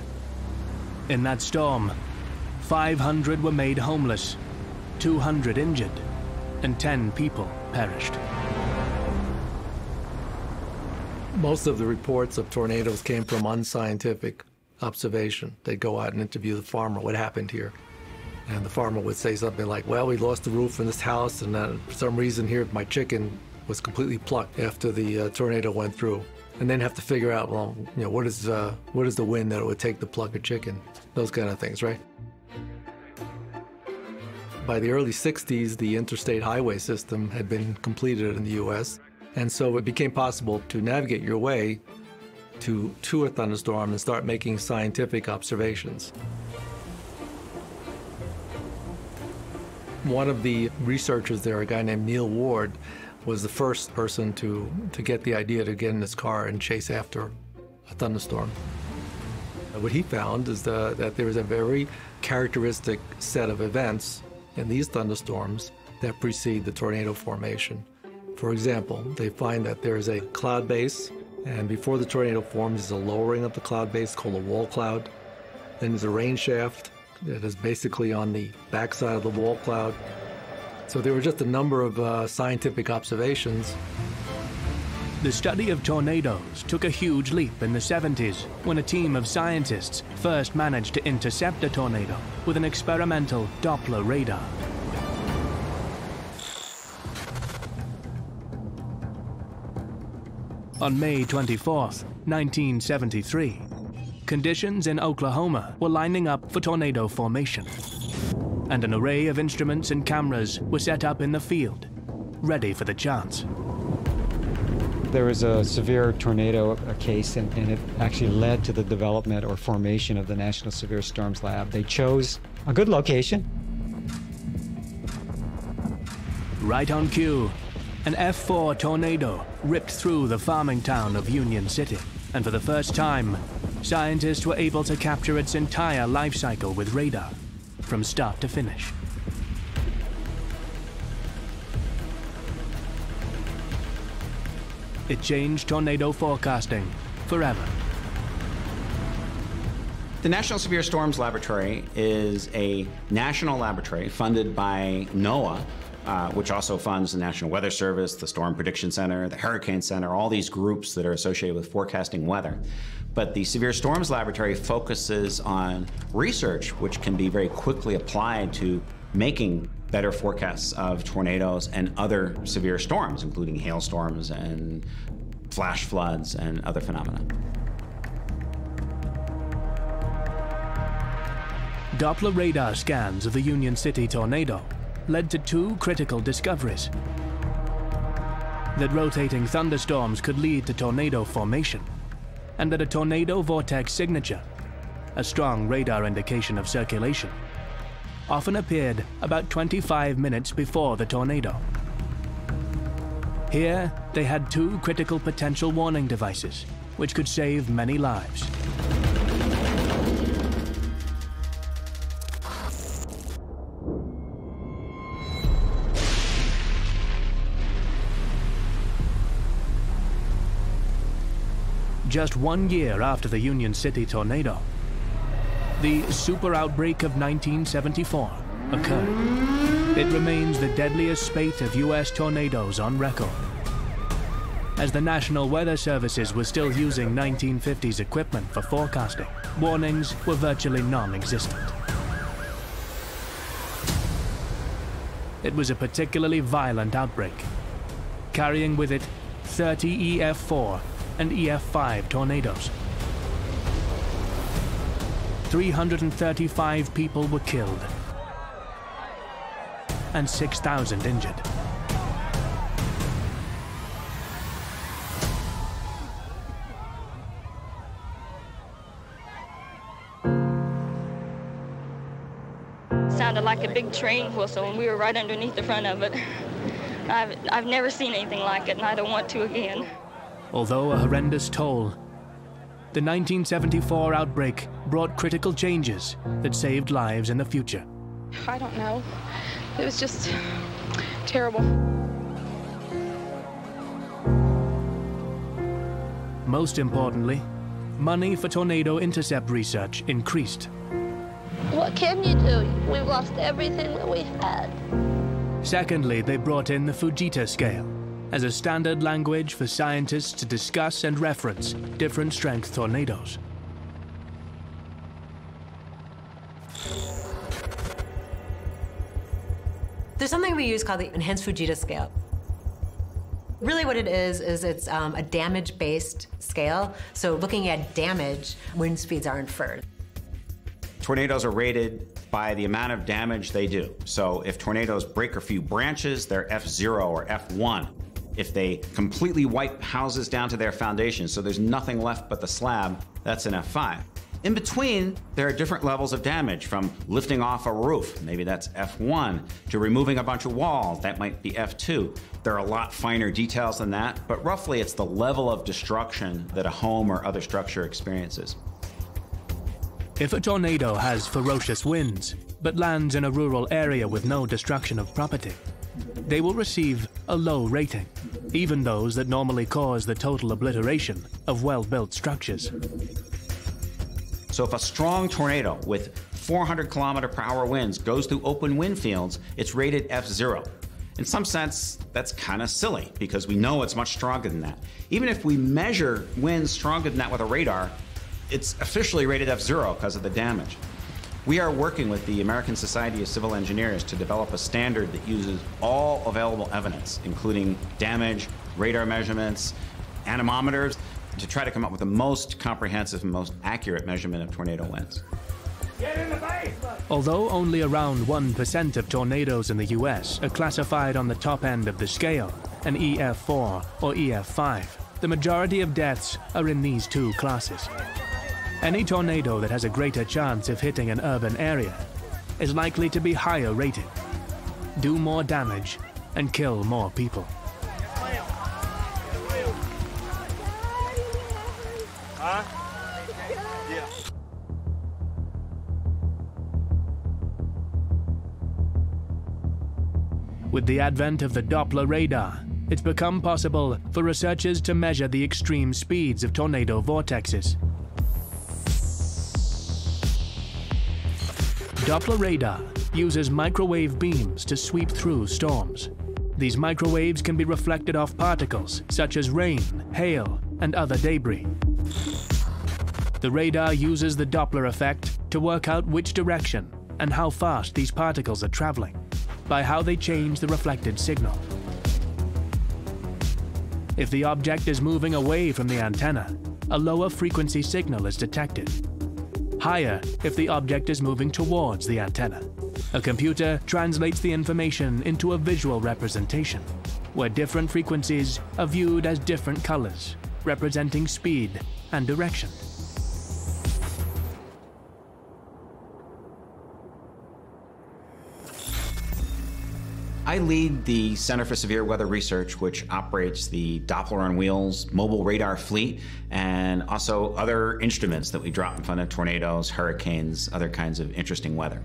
In that storm, 500 were made homeless, 200 injured, and 10 people perished. Most of the reports of tornadoes came from unscientific observation. They'd go out and interview the farmer, what happened here? And the farmer would say something like, well, we lost the roof in this house, and uh, for some reason here, my chicken was completely plucked after the uh, tornado went through. And then have to figure out, well, you know, what is, uh, what is the wind that it would take to pluck a chicken? Those kind of things, right? By the early 60s, the interstate highway system had been completed in the U.S., and so it became possible to navigate your way to, to a thunderstorm and start making scientific observations. One of the researchers there, a guy named Neil Ward, was the first person to, to get the idea to get in his car and chase after a thunderstorm. What he found is the, that there is a very characteristic set of events in these thunderstorms that precede the tornado formation. For example, they find that there is a cloud base, and before the tornado forms is a lowering of the cloud base called a wall cloud. Then there's a rain shaft that is basically on the backside of the wall cloud. So there were just a number of uh, scientific observations. The study of tornadoes took a huge leap in the 70s when a team of scientists first managed to intercept a tornado with an experimental Doppler radar. On May 24, 1973, conditions in Oklahoma were lining up for tornado formation, and an array of instruments and cameras were set up in the field, ready for the chance. There was a severe tornado case, and, and it actually led to the development or formation of the National Severe Storms Lab. They chose a good location. Right on cue, an F4 tornado ripped through the farming town of Union City, and for the first time, scientists were able to capture its entire life cycle with radar, from start to finish. It changed tornado forecasting forever. The National Severe Storms Laboratory is a national laboratory funded by NOAA, uh, which also funds the National Weather Service, the Storm Prediction Center, the Hurricane Center, all these groups that are associated with forecasting weather. But the Severe Storms Laboratory focuses on research, which can be very quickly applied to making better forecasts of tornadoes and other severe storms, including hailstorms and flash floods and other phenomena. Doppler radar scans of the Union City tornado led to two critical discoveries. That rotating thunderstorms could lead to tornado formation, and that a tornado vortex signature, a strong radar indication of circulation, often appeared about 25 minutes before the tornado. Here, they had two critical potential warning devices, which could save many lives. Just one year after the Union City tornado, the super outbreak of 1974 occurred. It remains the deadliest spate of U.S. tornadoes on record. As the National Weather Services were still using 1950s equipment for forecasting, warnings were virtually non-existent. It was a particularly violent outbreak, carrying with it 30 EF4 and EF5 tornadoes. 335 people were killed and 6,000 injured. Sounded like a big train whistle, and we were right underneath the front of it. I've, I've never seen anything like it, and I don't want to again. Although a horrendous toll, the 1974 outbreak brought critical changes that saved lives in the future. I don't know. It was just terrible. Most importantly, money for tornado intercept research increased. What can you do? We've lost everything that we had. Secondly, they brought in the Fujita scale as a standard language for scientists to discuss and reference different strength tornadoes. There's something we use called the Enhanced Fujita scale. Really what it is, is it's um, a damage-based scale. So looking at damage, wind speeds are inferred. Tornadoes are rated by the amount of damage they do. So if tornadoes break a few branches, they're F0 or F1. If they completely wipe houses down to their foundation, so there's nothing left but the slab, that's an F5. In between, there are different levels of damage from lifting off a roof, maybe that's F1, to removing a bunch of walls, that might be F2. There are a lot finer details than that, but roughly it's the level of destruction that a home or other structure experiences. If a tornado has ferocious winds, but lands in a rural area with no destruction of property, they will receive a low rating, even those that normally cause the total obliteration of well-built structures. So if a strong tornado with 400 kilometer per hour winds goes through open wind fields, it's rated F0. In some sense, that's kind of silly because we know it's much stronger than that. Even if we measure winds stronger than that with a radar, it's officially rated F0 because of the damage. We are working with the American Society of Civil Engineers to develop a standard that uses all available evidence, including damage, radar measurements, anemometers, to try to come up with the most comprehensive and most accurate measurement of tornado winds. Although only around 1% of tornadoes in the US are classified on the top end of the scale, an EF4 or EF5, the majority of deaths are in these two classes. Any tornado that has a greater chance of hitting an urban area is likely to be higher rated, do more damage, and kill more people. With the advent of the Doppler radar, it's become possible for researchers to measure the extreme speeds of tornado vortexes. Doppler radar uses microwave beams to sweep through storms. These microwaves can be reflected off particles such as rain, hail, and other debris. The radar uses the Doppler effect to work out which direction and how fast these particles are traveling by how they change the reflected signal. If the object is moving away from the antenna, a lower frequency signal is detected. Higher if the object is moving towards the antenna. A computer translates the information into a visual representation, where different frequencies are viewed as different colors, representing speed and direction. I lead the Center for Severe Weather Research, which operates the Doppler on Wheels mobile radar fleet and also other instruments that we drop in front of tornadoes, hurricanes, other kinds of interesting weather.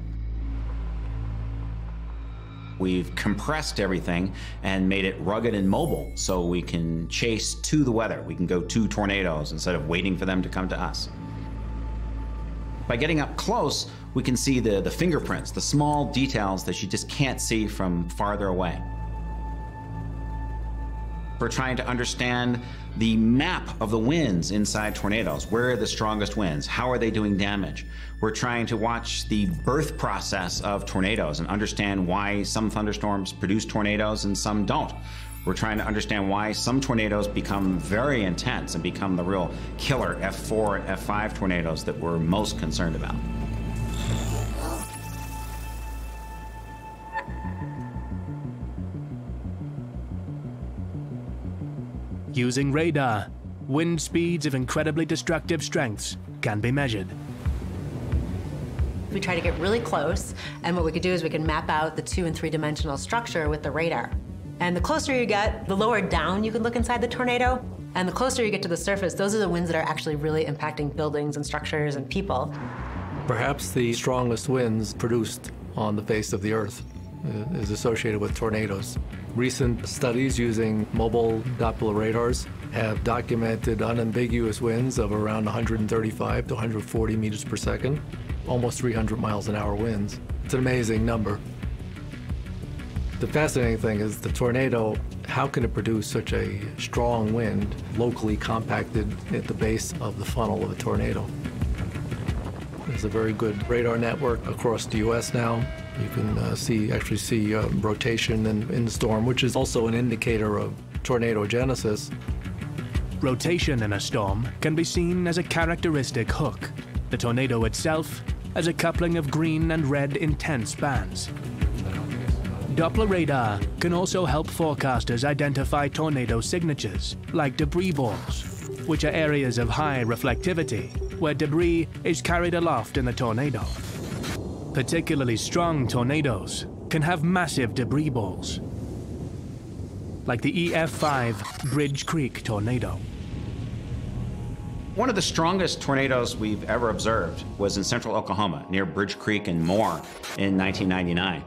We've compressed everything and made it rugged and mobile so we can chase to the weather. We can go to tornadoes instead of waiting for them to come to us. By getting up close, we can see the, the fingerprints, the small details that you just can't see from farther away. We're trying to understand the map of the winds inside tornadoes. Where are the strongest winds? How are they doing damage? We're trying to watch the birth process of tornadoes and understand why some thunderstorms produce tornadoes and some don't. We're trying to understand why some tornadoes become very intense and become the real killer F4 and F5 tornadoes that we're most concerned about. Using radar, wind speeds of incredibly destructive strengths can be measured. We try to get really close, and what we could do is we can map out the two and three dimensional structure with the radar. And the closer you get, the lower down you can look inside the tornado, and the closer you get to the surface, those are the winds that are actually really impacting buildings and structures and people. Perhaps the strongest winds produced on the face of the Earth uh, is associated with tornadoes. Recent studies using mobile Doppler radars have documented unambiguous winds of around 135 to 140 meters per second, almost 300 miles an hour winds. It's an amazing number. The fascinating thing is the tornado, how can it produce such a strong wind locally compacted at the base of the funnel of a tornado? There's a very good radar network across the U.S. now. You can uh, see, actually see uh, rotation in, in the storm, which is also an indicator of tornado genesis. Rotation in a storm can be seen as a characteristic hook. The tornado itself as a coupling of green and red intense bands. Doppler radar can also help forecasters identify tornado signatures, like debris balls, which are areas of high reflectivity where debris is carried aloft in the tornado. Particularly strong tornadoes can have massive debris balls, like the EF5 Bridge Creek tornado. One of the strongest tornadoes we've ever observed was in central Oklahoma, near Bridge Creek and Moore in 1999.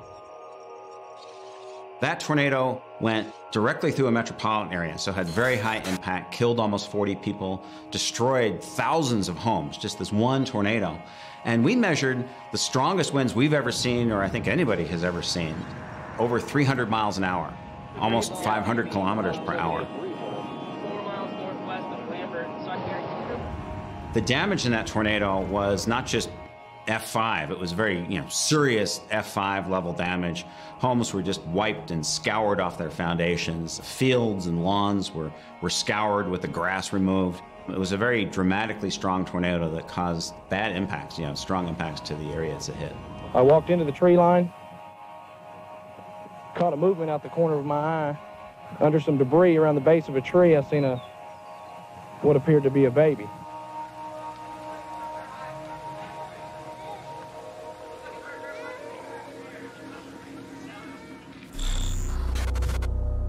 That tornado went directly through a metropolitan area, so had very high impact, killed almost 40 people, destroyed thousands of homes, just this one tornado. And we measured the strongest winds we've ever seen, or I think anybody has ever seen, over 300 miles an hour, almost 500 kilometers per hour. The damage in that tornado was not just F5. It was very, you know, serious F5 level damage. Homes were just wiped and scoured off their foundations. Fields and lawns were, were scoured with the grass removed. It was a very dramatically strong tornado that caused bad impacts, you know, strong impacts to the areas it hit. I walked into the tree line, caught a movement out the corner of my eye. Under some debris around the base of a tree, I seen a what appeared to be a baby.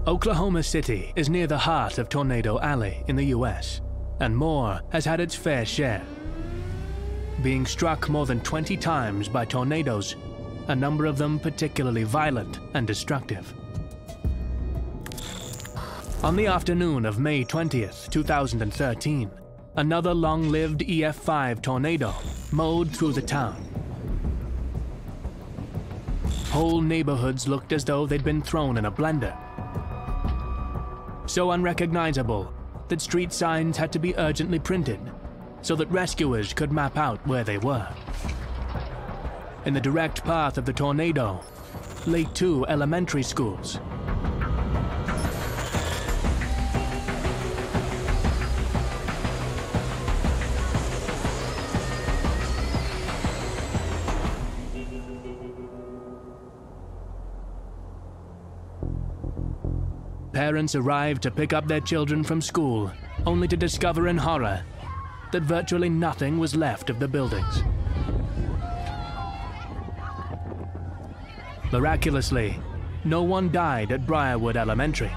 Oklahoma City is near the heart of Tornado Alley in the US, and Moore has had its fair share. Being struck more than 20 times by tornadoes, a number of them particularly violent and destructive. On the afternoon of May 20th, 2013, another long-lived EF5 tornado mowed through the town. Whole neighborhoods looked as though they'd been thrown in a blender so unrecognizable that street signs had to be urgently printed so that rescuers could map out where they were. In the direct path of the tornado lay two elementary schools. Parents arrived to pick up their children from school, only to discover in horror that virtually nothing was left of the buildings. Miraculously, no one died at Briarwood Elementary.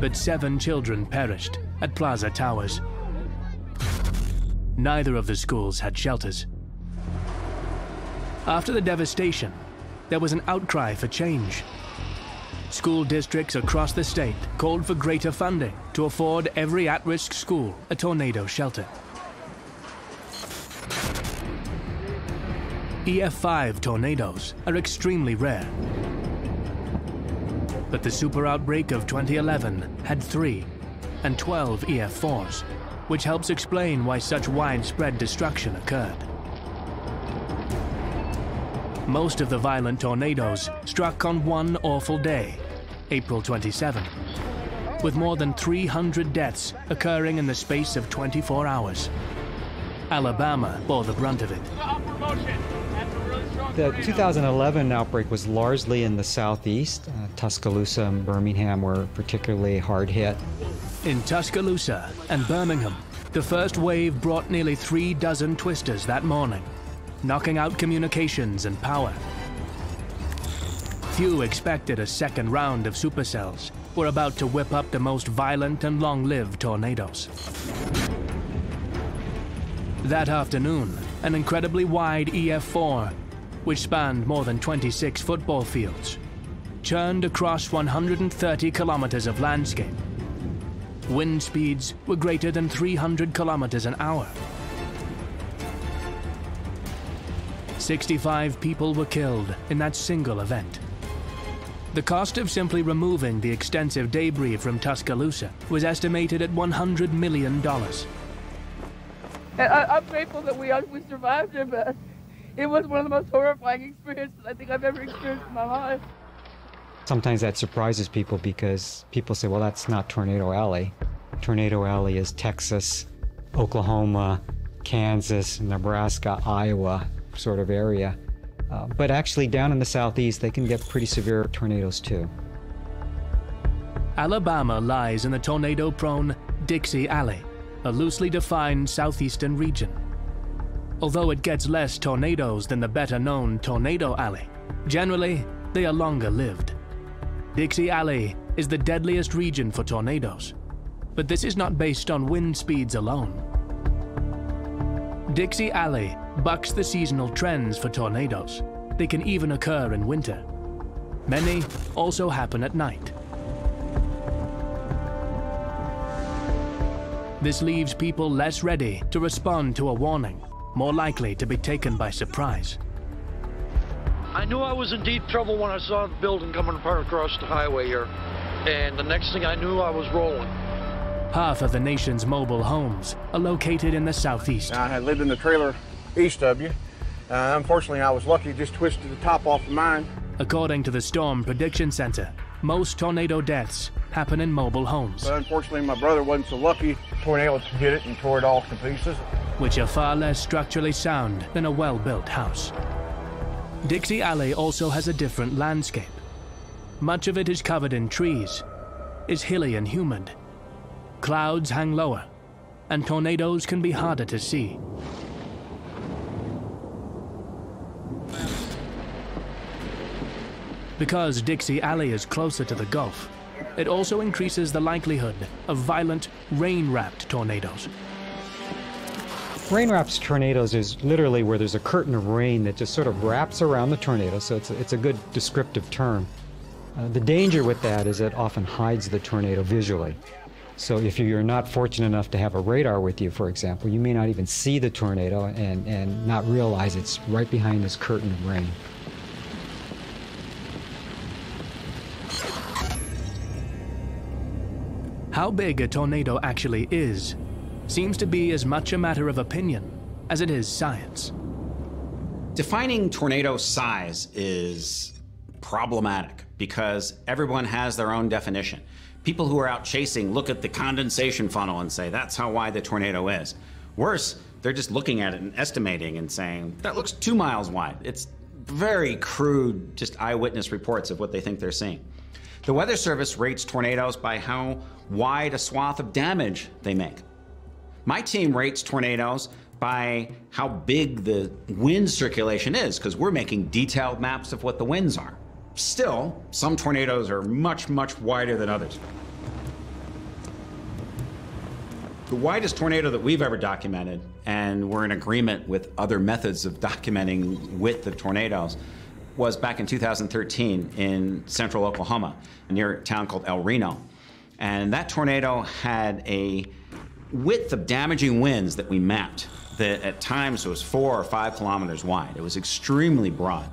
But seven children perished at Plaza Towers. Neither of the schools had shelters. After the devastation, there was an outcry for change. School districts across the state called for greater funding to afford every at-risk school a tornado shelter. EF5 tornadoes are extremely rare. But the super outbreak of 2011 had three and 12 EF4s, which helps explain why such widespread destruction occurred. Most of the violent tornadoes struck on one awful day, April 27, with more than 300 deaths occurring in the space of 24 hours. Alabama bore the brunt of it. The 2011 outbreak was largely in the southeast. Uh, Tuscaloosa and Birmingham were particularly hard hit. In Tuscaloosa and Birmingham, the first wave brought nearly three dozen twisters that morning, knocking out communications and power. Few expected a second round of supercells were about to whip up the most violent and long-lived tornadoes. That afternoon, an incredibly wide EF4, which spanned more than 26 football fields, churned across 130 kilometers of landscape. Wind speeds were greater than 300 kilometers an hour. 65 people were killed in that single event. The cost of simply removing the extensive debris from Tuscaloosa was estimated at $100 million. I, am grateful that we, uh, we survived it, but it was one of the most horrifying experiences I think I've ever experienced in my life. Sometimes that surprises people because people say, well, that's not Tornado Alley. Tornado Alley is Texas, Oklahoma, Kansas, Nebraska, Iowa sort of area. Uh, but actually, down in the southeast, they can get pretty severe tornadoes too. Alabama lies in the tornado prone Dixie Alley, a loosely defined southeastern region. Although it gets less tornadoes than the better known Tornado Alley, generally they are longer lived. Dixie Alley is the deadliest region for tornadoes, but this is not based on wind speeds alone. Dixie Alley bucks the seasonal trends for tornadoes. They can even occur in winter. Many also happen at night. This leaves people less ready to respond to a warning, more likely to be taken by surprise. I knew I was in deep trouble when I saw the building coming apart across the highway here. And the next thing I knew, I was rolling. Half of the nation's mobile homes are located in the southeast. I had lived in the trailer east of you. Uh, unfortunately, I was lucky, just twisted the top off of mine. According to the Storm Prediction Center, most tornado deaths happen in mobile homes. But unfortunately, my brother wasn't so lucky. Tornado hit it and tore it off to pieces. Which are far less structurally sound than a well built house. Dixie Alley also has a different landscape. Much of it is covered in trees, is hilly and humid. Clouds hang lower, and tornadoes can be harder to see. Because Dixie Alley is closer to the Gulf, it also increases the likelihood of violent, rain-wrapped tornadoes. Rain-wrapped tornadoes is literally where there's a curtain of rain that just sort of wraps around the tornado, so it's it's a good descriptive term. Uh, the danger with that is it often hides the tornado visually. So if you're not fortunate enough to have a radar with you, for example, you may not even see the tornado and, and not realize it's right behind this curtain of rain. How big a tornado actually is seems to be as much a matter of opinion as it is science. Defining tornado size is problematic because everyone has their own definition. People who are out chasing look at the condensation funnel and say, that's how wide the tornado is. Worse, they're just looking at it and estimating and saying, that looks two miles wide. It's very crude, just eyewitness reports of what they think they're seeing. The Weather Service rates tornadoes by how wide a swath of damage they make. My team rates tornadoes by how big the wind circulation is, because we're making detailed maps of what the winds are. Still, some tornadoes are much, much wider than others. The widest tornado that we've ever documented, and we're in agreement with other methods of documenting width of tornadoes, was back in 2013 in central Oklahoma, near a town called El Reno. And that tornado had a width of damaging winds that we mapped that at times was four or five kilometers wide. It was extremely broad.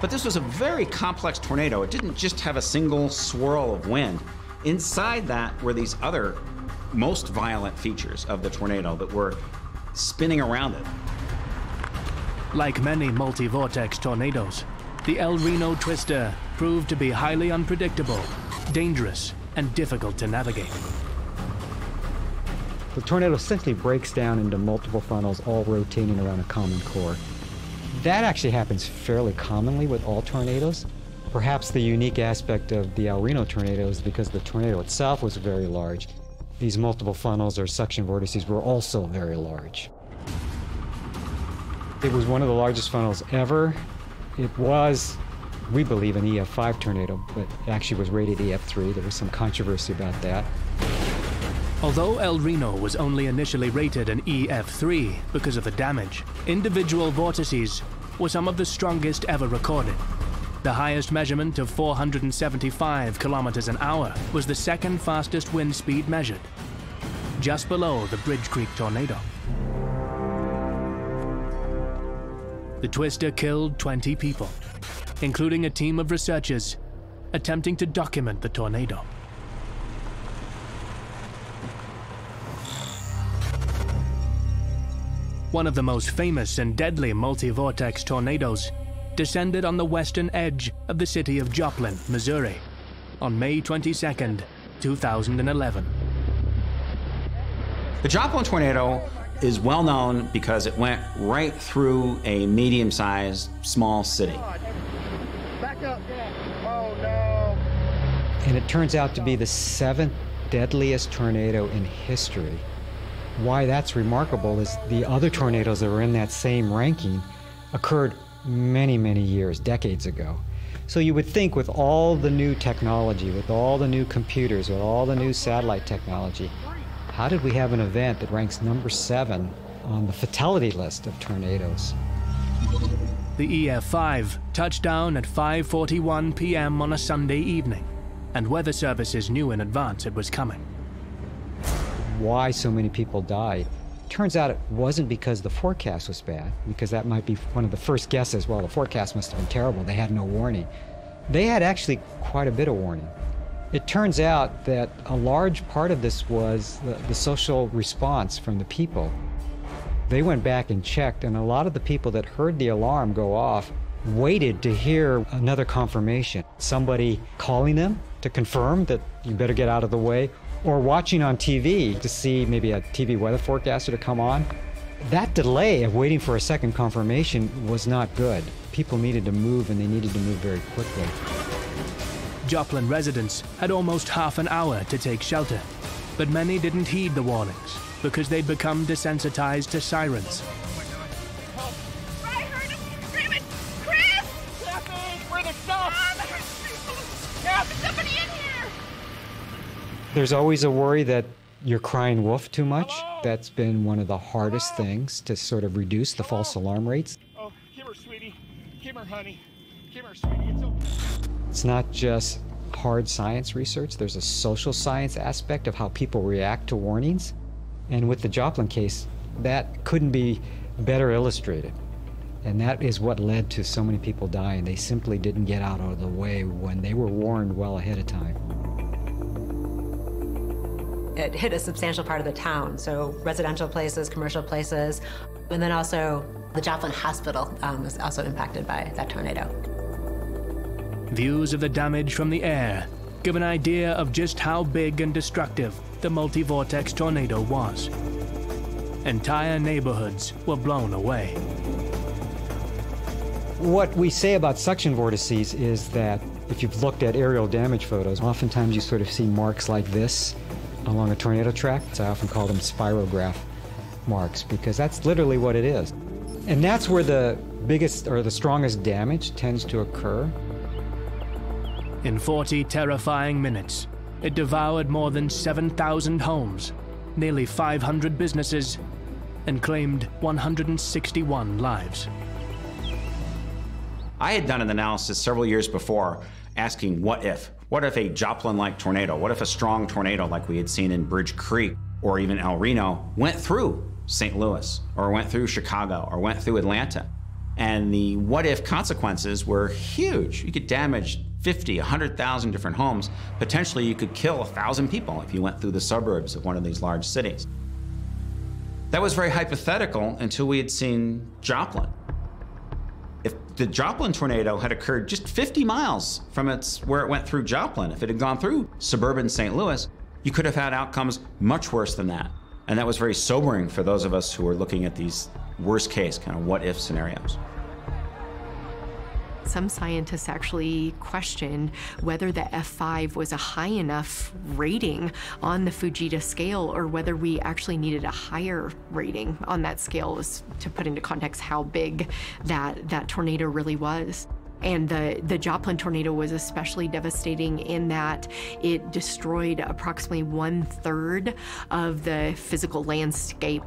But this was a very complex tornado. It didn't just have a single swirl of wind. Inside that were these other most violent features of the tornado that were spinning around it. Like many multi-vortex tornadoes, the El Reno Twister proved to be highly unpredictable, dangerous, and difficult to navigate. The tornado essentially breaks down into multiple funnels all rotating around a common core. That actually happens fairly commonly with all tornadoes. Perhaps the unique aspect of the El Reno tornado is because the tornado itself was very large. These multiple funnels or suction vortices were also very large. It was one of the largest funnels ever. It was, we believe, an EF5 tornado, but it actually was rated EF3. There was some controversy about that. Although El Reno was only initially rated an EF3 because of the damage, individual vortices were some of the strongest ever recorded. The highest measurement of 475 kilometers an hour was the second fastest wind speed measured, just below the Bridge Creek tornado. The twister killed 20 people, including a team of researchers attempting to document the tornado. One of the most famous and deadly multi-vortex tornadoes descended on the western edge of the city of Joplin, Missouri, on May 22, 2011. The Joplin tornado is well known because it went right through a medium sized small city. Back up. Oh no. And it turns out to be the seventh deadliest tornado in history. Why that's remarkable is the other tornadoes that were in that same ranking occurred many, many years, decades ago. So you would think with all the new technology, with all the new computers, with all the new satellite technology, how did we have an event that ranks number seven on the fatality list of tornadoes? The EF5 touched down at 5:41 p.m. on a Sunday evening, and weather services knew in advance it was coming. Why so many people died? Turns out it wasn't because the forecast was bad, because that might be one of the first guesses. Well, the forecast must have been terrible. They had no warning. They had actually quite a bit of warning. It turns out that a large part of this was the, the social response from the people. They went back and checked, and a lot of the people that heard the alarm go off waited to hear another confirmation. Somebody calling them to confirm that you better get out of the way, or watching on TV to see maybe a TV weather forecaster to come on. That delay of waiting for a second confirmation was not good. People needed to move, and they needed to move very quickly. Joplin residents had almost half an hour to take shelter, but many didn't heed the warnings because they'd become desensitized to sirens. There's always a worry that you're crying wolf too much. That's been one of the hardest things to sort of reduce the false alarm rates. Oh, come here, sweetie. Come here, honey. Come here, sweetie. It's okay. It's not just hard science research, there's a social science aspect of how people react to warnings. And with the Joplin case, that couldn't be better illustrated. And that is what led to so many people dying. They simply didn't get out of the way when they were warned well ahead of time. It hit a substantial part of the town, so residential places, commercial places, and then also the Joplin Hospital um, was also impacted by that tornado. Views of the damage from the air give an idea of just how big and destructive the multi-vortex tornado was. Entire neighborhoods were blown away. What we say about suction vortices is that if you've looked at aerial damage photos, oftentimes you sort of see marks like this along a tornado track. So I often call them spirograph marks because that's literally what it is. And that's where the biggest or the strongest damage tends to occur. In 40 terrifying minutes, it devoured more than 7,000 homes, nearly 500 businesses, and claimed 161 lives. I had done an analysis several years before asking what if? What if a Joplin like tornado, what if a strong tornado like we had seen in Bridge Creek or even El Reno went through St. Louis or went through Chicago or went through Atlanta? And the what if consequences were huge. You could damage 50, 100,000 different homes. Potentially, you could kill 1,000 people if you went through the suburbs of one of these large cities. That was very hypothetical until we had seen Joplin. If the Joplin tornado had occurred just 50 miles from its where it went through Joplin, if it had gone through suburban St. Louis, you could have had outcomes much worse than that. And that was very sobering for those of us who were looking at these worst case kind of what if scenarios. Some scientists actually questioned whether the F5 was a high enough rating on the Fujita scale or whether we actually needed a higher rating on that scale to put into context how big that, that tornado really was. And the, the Joplin tornado was especially devastating in that it destroyed approximately one third of the physical landscape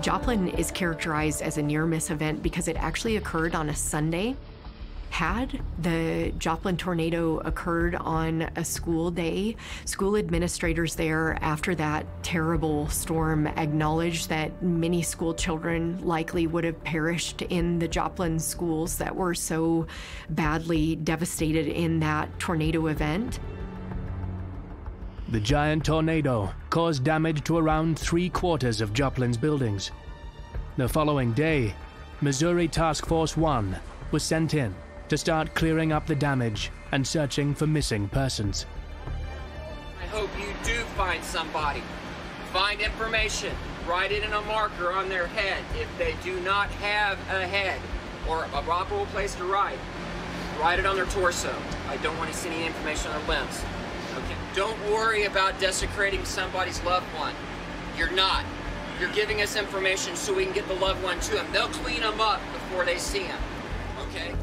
Joplin is characterized as a near miss event because it actually occurred on a Sunday. Had the Joplin tornado occurred on a school day, school administrators there after that terrible storm acknowledged that many school children likely would have perished in the Joplin schools that were so badly devastated in that tornado event. The giant tornado caused damage to around three quarters of Joplin's buildings. The following day, Missouri Task Force 1 was sent in to start clearing up the damage and searching for missing persons. I hope you do find somebody. Find information. Write it in a marker on their head if they do not have a head or a proper place to write. Write it on their torso. I don't want to see any information on their limbs. Okay. Don't worry about desecrating somebody's loved one. You're not. You're giving us information so we can get the loved one to them. They'll clean them up before they see him. Okay?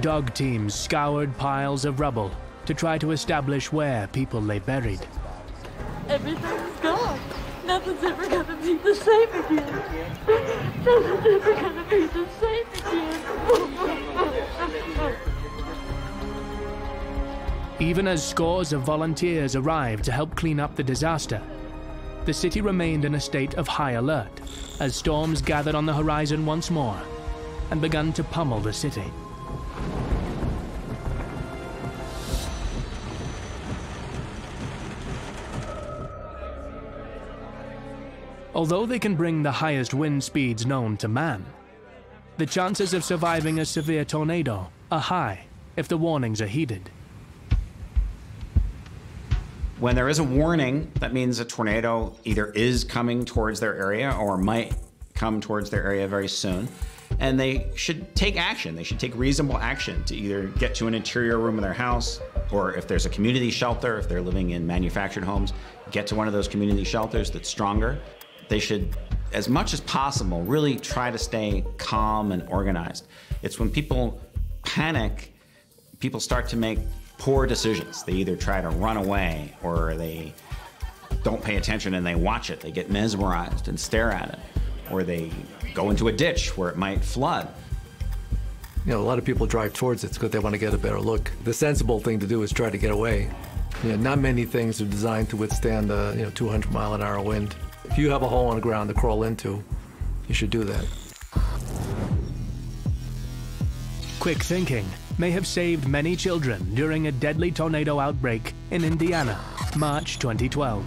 Dog teams scoured piles of rubble to try to establish where people lay buried. Everything's gone. Nothing's ever gonna be the same again. Nothing's ever gonna be the same again. Even as scores of volunteers arrived to help clean up the disaster, the city remained in a state of high alert as storms gathered on the horizon once more and began to pummel the city. Although they can bring the highest wind speeds known to man, the chances of surviving a severe tornado are high if the warnings are heeded. When there is a warning, that means a tornado either is coming towards their area or might come towards their area very soon. And they should take action. They should take reasonable action to either get to an interior room of their house, or if there's a community shelter, if they're living in manufactured homes, get to one of those community shelters that's stronger. They should, as much as possible, really try to stay calm and organized. It's when people panic, people start to make poor decisions. They either try to run away or they don't pay attention and they watch it. They get mesmerized and stare at it. Or they go into a ditch where it might flood. You know, a lot of people drive towards it because they want to get a better look. The sensible thing to do is try to get away. You know, not many things are designed to withstand a you know 200 mile an hour wind. If you have a hole in the ground to crawl into, you should do that. Quick thinking may have saved many children during a deadly tornado outbreak in Indiana, March 2012.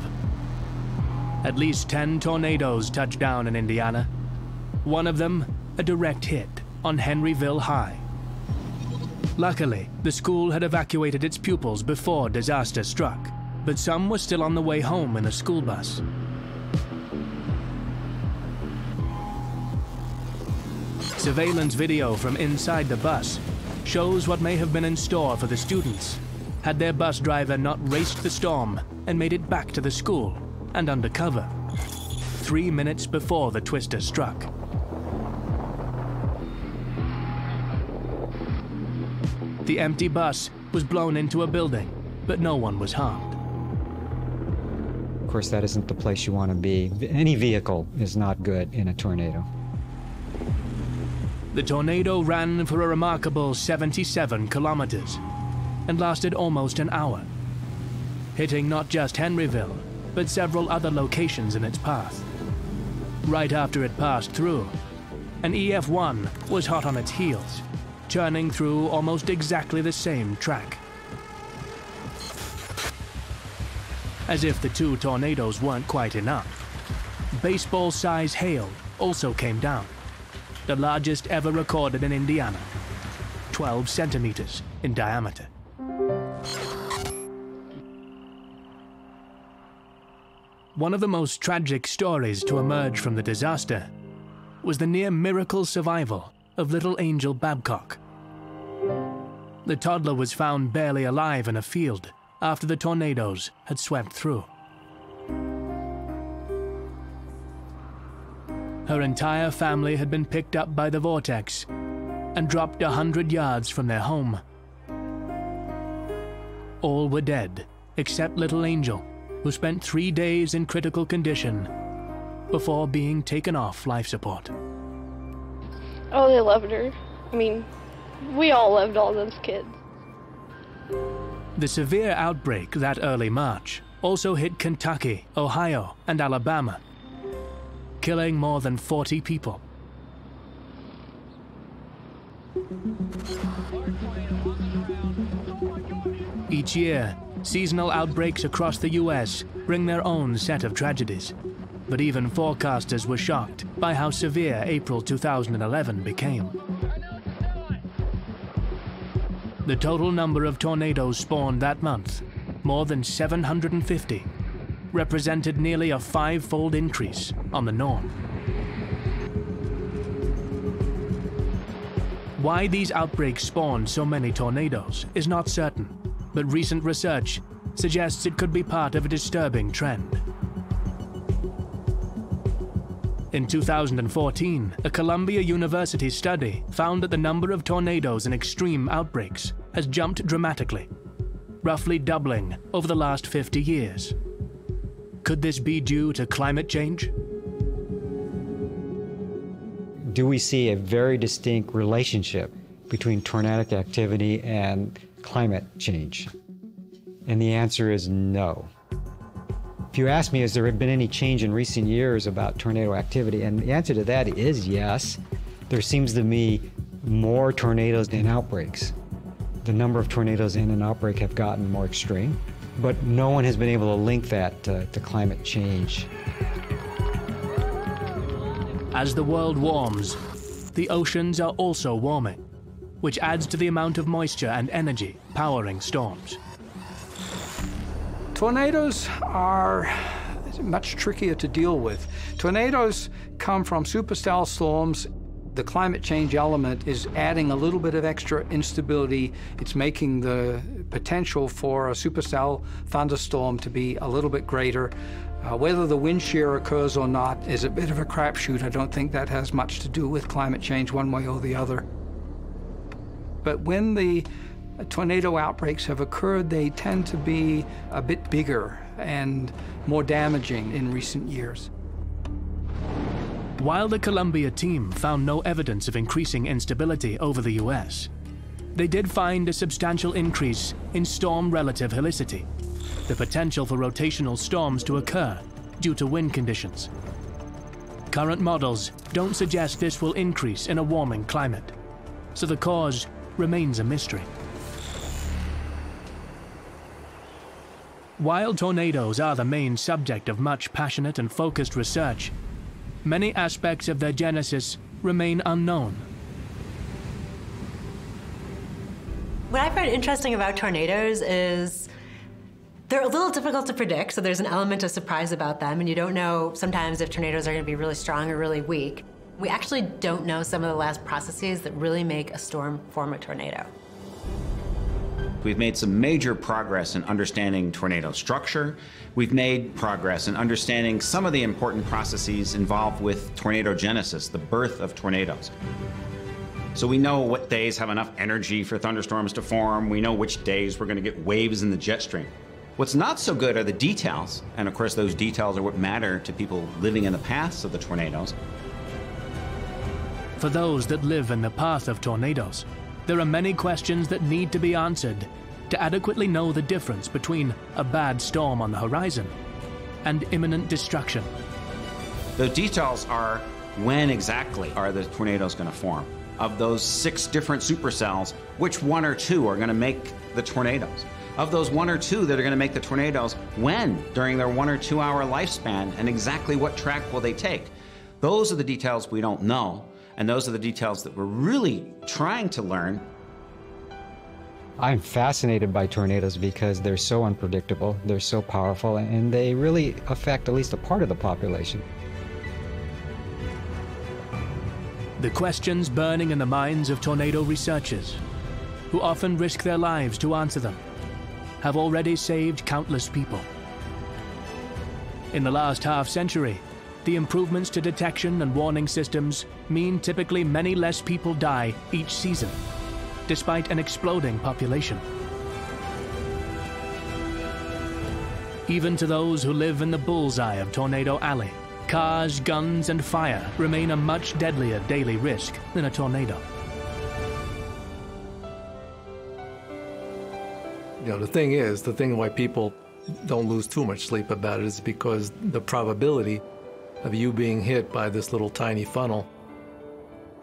At least 10 tornadoes touched down in Indiana. One of them, a direct hit on Henryville High. Luckily, the school had evacuated its pupils before disaster struck, but some were still on the way home in a school bus. Surveillance video from inside the bus shows what may have been in store for the students had their bus driver not raced the storm and made it back to the school and undercover, three minutes before the twister struck. The empty bus was blown into a building, but no one was harmed. Of course, that isn't the place you want to be. Any vehicle is not good in a tornado. The tornado ran for a remarkable 77 kilometers and lasted almost an hour, hitting not just Henryville, but several other locations in its path. Right after it passed through, an EF-1 was hot on its heels, churning through almost exactly the same track. As if the two tornadoes weren't quite enough, baseball-size hail also came down, the largest ever recorded in Indiana, 12 centimeters in diameter. One of the most tragic stories to emerge from the disaster was the near miracle survival of little Angel Babcock. The toddler was found barely alive in a field after the tornadoes had swept through. Her entire family had been picked up by the vortex and dropped a hundred yards from their home. All were dead, except little Angel, who spent three days in critical condition before being taken off life support. Oh, they loved her. I mean, we all loved all those kids. The severe outbreak that early March also hit Kentucky, Ohio, and Alabama, killing more than 40 people. Each year, seasonal outbreaks across the US bring their own set of tragedies. But even forecasters were shocked by how severe April 2011 became. The total number of tornadoes spawned that month, more than 750, represented nearly a five-fold increase on the norm. Why these outbreaks spawned so many tornadoes is not certain, but recent research suggests it could be part of a disturbing trend. In 2014, a Columbia University study found that the number of tornadoes and extreme outbreaks has jumped dramatically, roughly doubling over the last 50 years. Could this be due to climate change? Do we see a very distinct relationship between tornadic activity and climate change? And the answer is no. If you ask me, has there been any change in recent years about tornado activity? And the answer to that is yes. There seems to be more tornadoes than outbreaks. The number of tornadoes in an outbreak have gotten more extreme, but no one has been able to link that to, to climate change. As the world warms, the oceans are also warming, which adds to the amount of moisture and energy powering storms. Tornadoes are much trickier to deal with. Tornadoes come from supercell storms. The climate change element is adding a little bit of extra instability. It's making the potential for a supercell thunderstorm to be a little bit greater. Uh, whether the wind shear occurs or not is a bit of a crapshoot. I don't think that has much to do with climate change one way or the other. But when the tornado outbreaks have occurred, they tend to be a bit bigger and more damaging in recent years. While the Columbia team found no evidence of increasing instability over the US, they did find a substantial increase in storm relative helicity, the potential for rotational storms to occur due to wind conditions. Current models don't suggest this will increase in a warming climate, so the cause remains a mystery. While tornadoes are the main subject of much passionate and focused research, many aspects of their genesis remain unknown. What I find interesting about tornadoes is they're a little difficult to predict, so there's an element of surprise about them, and you don't know sometimes if tornadoes are going to be really strong or really weak. We actually don't know some of the last processes that really make a storm form a tornado. We've made some major progress in understanding tornado structure. We've made progress in understanding some of the important processes involved with tornado genesis, the birth of tornadoes. So we know what days have enough energy for thunderstorms to form. We know which days we're going to get waves in the jet stream. What's not so good are the details, and of course those details are what matter to people living in the paths of the tornadoes. For those that live in the path of tornadoes, there are many questions that need to be answered to adequately know the difference between a bad storm on the horizon and imminent destruction. The details are when exactly are the tornadoes going to form? Of those six different supercells, which one or two are going to make the tornadoes? of those one or two that are going to make the tornadoes when during their one or two hour lifespan and exactly what track will they take. Those are the details we don't know, and those are the details that we're really trying to learn. I'm fascinated by tornadoes because they're so unpredictable, they're so powerful, and they really affect at least a part of the population. The questions burning in the minds of tornado researchers, who often risk their lives to answer them, have already saved countless people. In the last half century, the improvements to detection and warning systems mean typically many less people die each season, despite an exploding population. Even to those who live in the bullseye of Tornado Alley, cars, guns, and fire remain a much deadlier daily risk than a tornado. You know, the thing is, the thing why people don't lose too much sleep about it is because the probability of you being hit by this little tiny funnel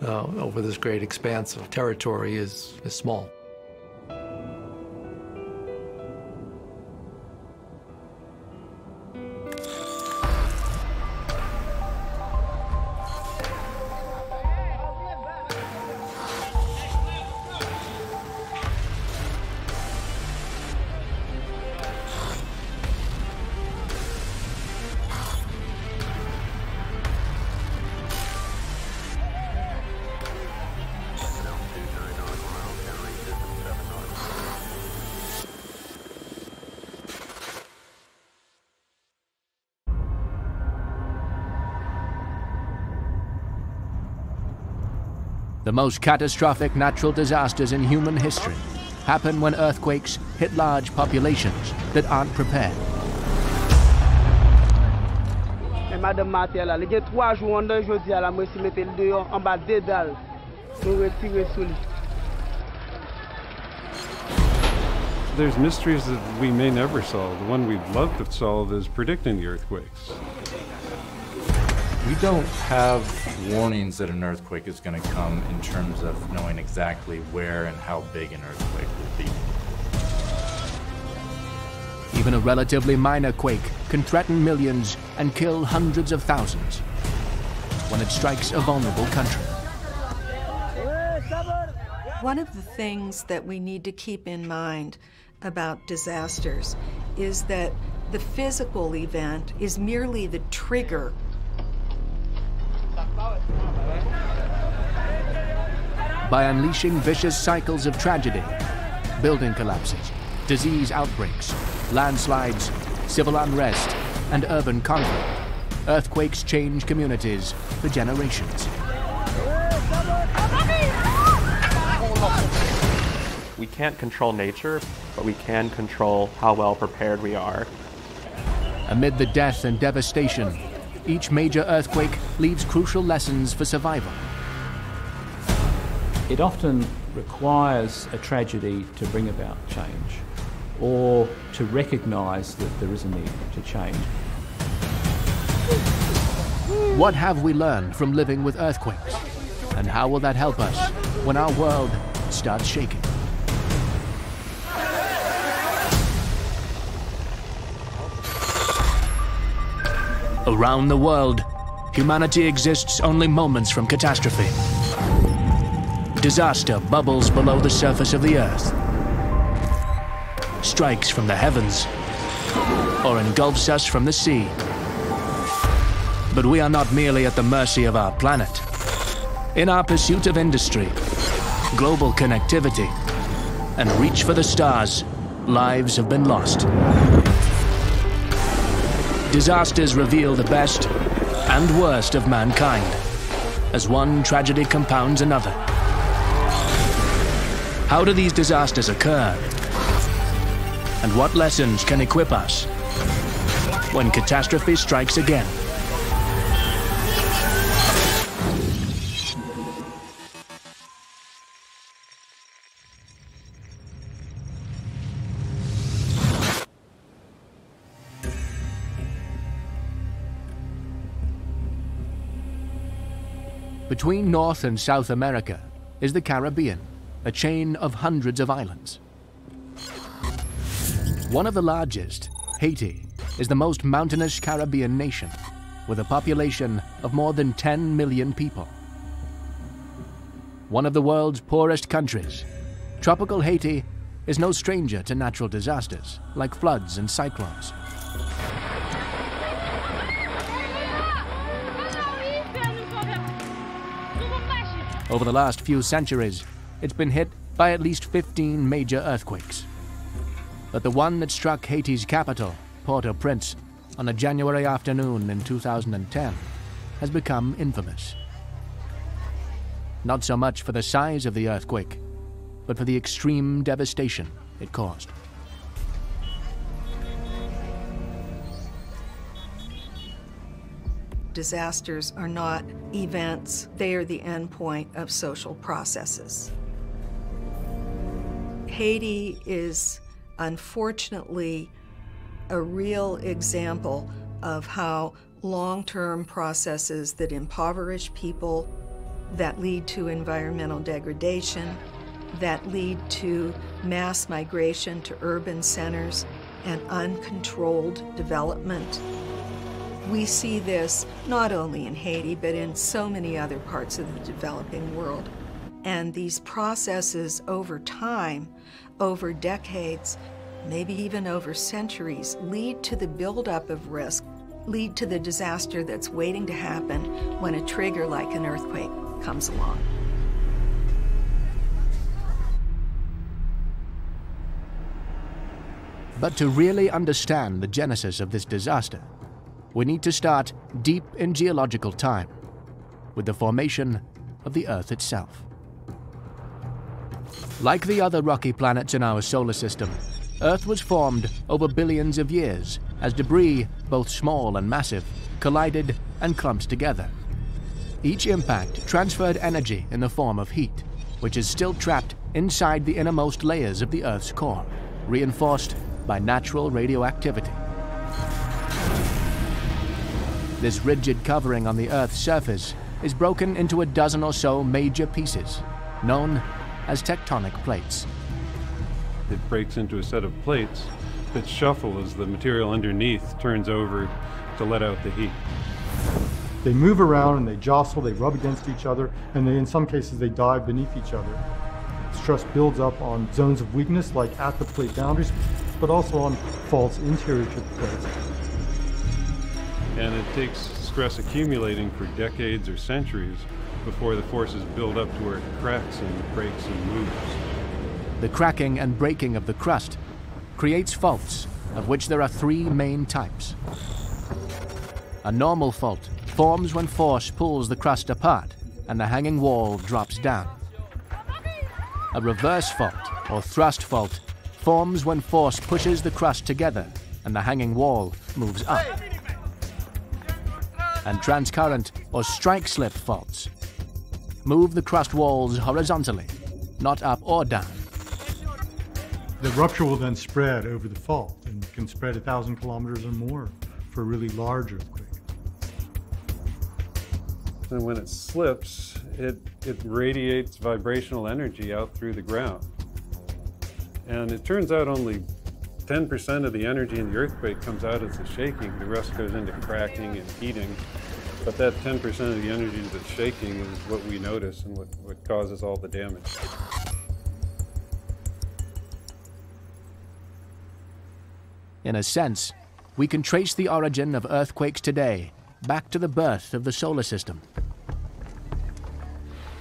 uh, over this great expanse of territory is, is small. The most catastrophic natural disasters in human history happen when earthquakes hit large populations that aren't prepared. Madame Maté il y a trois jours en jeudi à la moi si mettre le dehors en bas des dalles. Nous retirer sous lui. There's mysteries that we may never solve. The one we'd love to solve is predicting the earthquakes. We don't have warnings that an earthquake is going to come in terms of knowing exactly where and how big an earthquake will be. Even a relatively minor quake can threaten millions and kill hundreds of thousands when it strikes a vulnerable country. One of the things that we need to keep in mind about disasters is that the physical event is merely the trigger by unleashing vicious cycles of tragedy, building collapses, disease outbreaks, landslides, civil unrest, and urban conflict. Earthquakes change communities for generations. We can't control nature, but we can control how well prepared we are. Amid the death and devastation, each major earthquake leaves crucial lessons for survival. It often requires a tragedy to bring about change or to recognise that there is a need to change. What have we learned from living with earthquakes? And how will that help us when our world starts shaking? Around the world, humanity exists only moments from catastrophe. Disaster bubbles below the surface of the earth, strikes from the heavens, or engulfs us from the sea. But we are not merely at the mercy of our planet. In our pursuit of industry, global connectivity, and reach for the stars, lives have been lost. Disasters reveal the best and worst of mankind, as one tragedy compounds another. How do these disasters occur? And what lessons can equip us when catastrophe strikes again? Between North and South America is the Caribbean, a chain of hundreds of islands. One of the largest, Haiti, is the most mountainous Caribbean nation, with a population of more than 10 million people. One of the world's poorest countries, tropical Haiti is no stranger to natural disasters like floods and cyclones. Over the last few centuries, it's been hit by at least 15 major earthquakes. But the one that struck Haiti's capital, Port-au-Prince, on a January afternoon in 2010 has become infamous. Not so much for the size of the earthquake, but for the extreme devastation it caused. Disasters are not events, they are the endpoint of social processes. Haiti is unfortunately a real example of how long-term processes that impoverish people, that lead to environmental degradation, that lead to mass migration to urban centers and uncontrolled development we see this not only in Haiti, but in so many other parts of the developing world. And these processes over time, over decades, maybe even over centuries, lead to the buildup of risk, lead to the disaster that's waiting to happen when a trigger like an earthquake comes along. But to really understand the genesis of this disaster, we need to start deep in geological time, with the formation of the Earth itself. Like the other rocky planets in our solar system, Earth was formed over billions of years as debris, both small and massive, collided and clumped together. Each impact transferred energy in the form of heat, which is still trapped inside the innermost layers of the Earth's core, reinforced by natural radioactivity. This rigid covering on the Earth's surface is broken into a dozen or so major pieces, known as tectonic plates. It breaks into a set of plates that shuffle as the material underneath turns over to let out the heat. They move around and they jostle, they rub against each other, and they, in some cases they dive beneath each other. Stress builds up on zones of weakness like at the plate boundaries, but also on faults interior to the plate. And it takes stress accumulating for decades or centuries before the forces build up to where it cracks and breaks and moves. The cracking and breaking of the crust creates faults, of which there are three main types. A normal fault forms when force pulls the crust apart and the hanging wall drops down. A reverse fault, or thrust fault, forms when force pushes the crust together and the hanging wall moves up. And transcurrent, or strike slip faults move the crust walls horizontally, not up or down. The rupture will then spread over the fault and can spread a thousand kilometers or more for a really large earthquake. And when it slips, it, it radiates vibrational energy out through the ground. And it turns out only 10% of the energy in the earthquake comes out as the shaking. The rest goes into cracking and heating. But that 10% of the energy that's shaking is what we notice and what, what causes all the damage. In a sense, we can trace the origin of earthquakes today back to the birth of the solar system.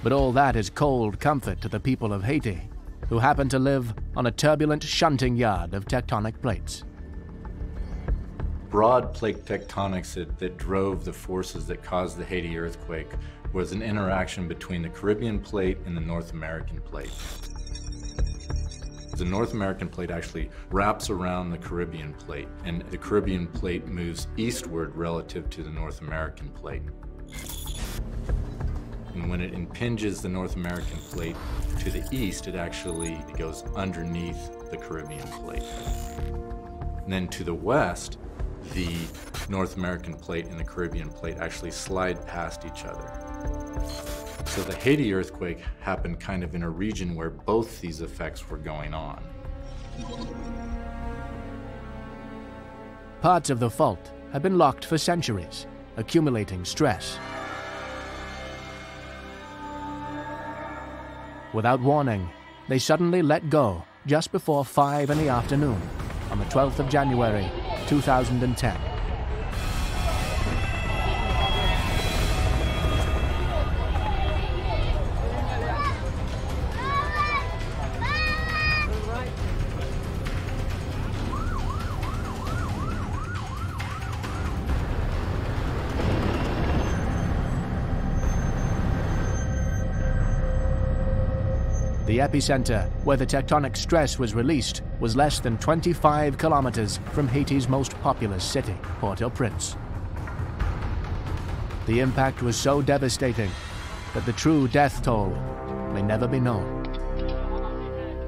But all that is cold comfort to the people of Haiti, who happen to live on a turbulent shunting yard of tectonic plates. Broad plate tectonics that, that drove the forces that caused the Haiti earthquake was an interaction between the Caribbean plate and the North American plate. The North American plate actually wraps around the Caribbean plate, and the Caribbean plate moves eastward relative to the North American plate. And when it impinges the North American plate to the east, it actually goes underneath the Caribbean plate. And then to the west, the North American plate and the Caribbean plate actually slide past each other. So the Haiti earthquake happened kind of in a region where both these effects were going on. Parts of the fault have been locked for centuries, accumulating stress. Without warning, they suddenly let go just before 5 in the afternoon on the 12th of January, 2010. The epicenter, where the tectonic stress was released, was less than 25 kilometers from Haiti's most populous city, Port-au-Prince. The impact was so devastating that the true death toll may never be known.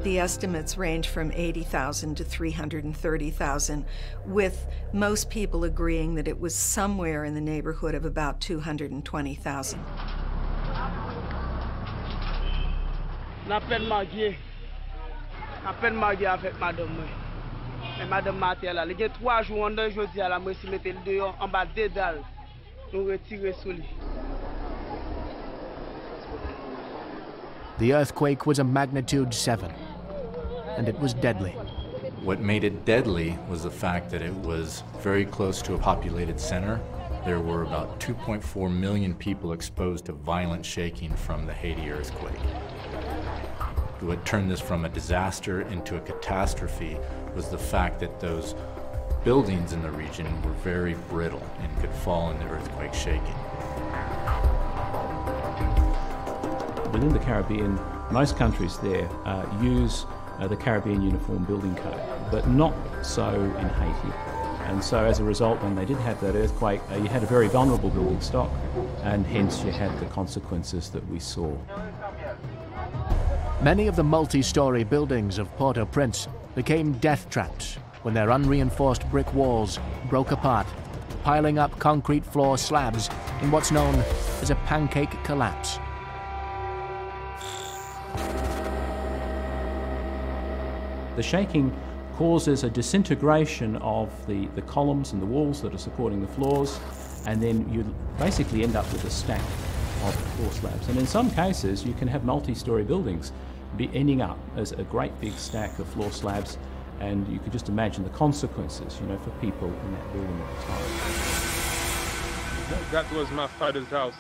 The estimates range from 80,000 to 330,000, with most people agreeing that it was somewhere in the neighborhood of about 220,000. Na peine marié. Na peine marié avec madame. Et madame Maté là, il y a trois jours en deux jeudi à la moi si mettre le dehors en bas des dalles. Nous retirer sous lui. The earthquake was a magnitude 7, and it was deadly. What made it deadly was the fact that it was very close to a populated center. There were about 2.4 million people exposed to violent shaking from the Haiti earthquake. What turned this from a disaster into a catastrophe was the fact that those buildings in the region were very brittle and could fall in the earthquake shaking. Within the Caribbean, Most countries there uh, use uh, the Caribbean Uniform Building Code, but not so in Haiti. And so as a result, when they did have that earthquake, uh, you had a very vulnerable building stock, and hence you had the consequences that we saw. Many of the multi-story buildings of Port-au-Prince became death traps when their unreinforced brick walls broke apart, piling up concrete floor slabs in what's known as a pancake collapse. The shaking causes a disintegration of the, the columns and the walls that are supporting the floors, and then you basically end up with a stack of floor slabs. And in some cases, you can have multi-story buildings be ending up as a great big stack of floor slabs, and you can just imagine the consequences, you know, for people in that building at the time. That was my father's house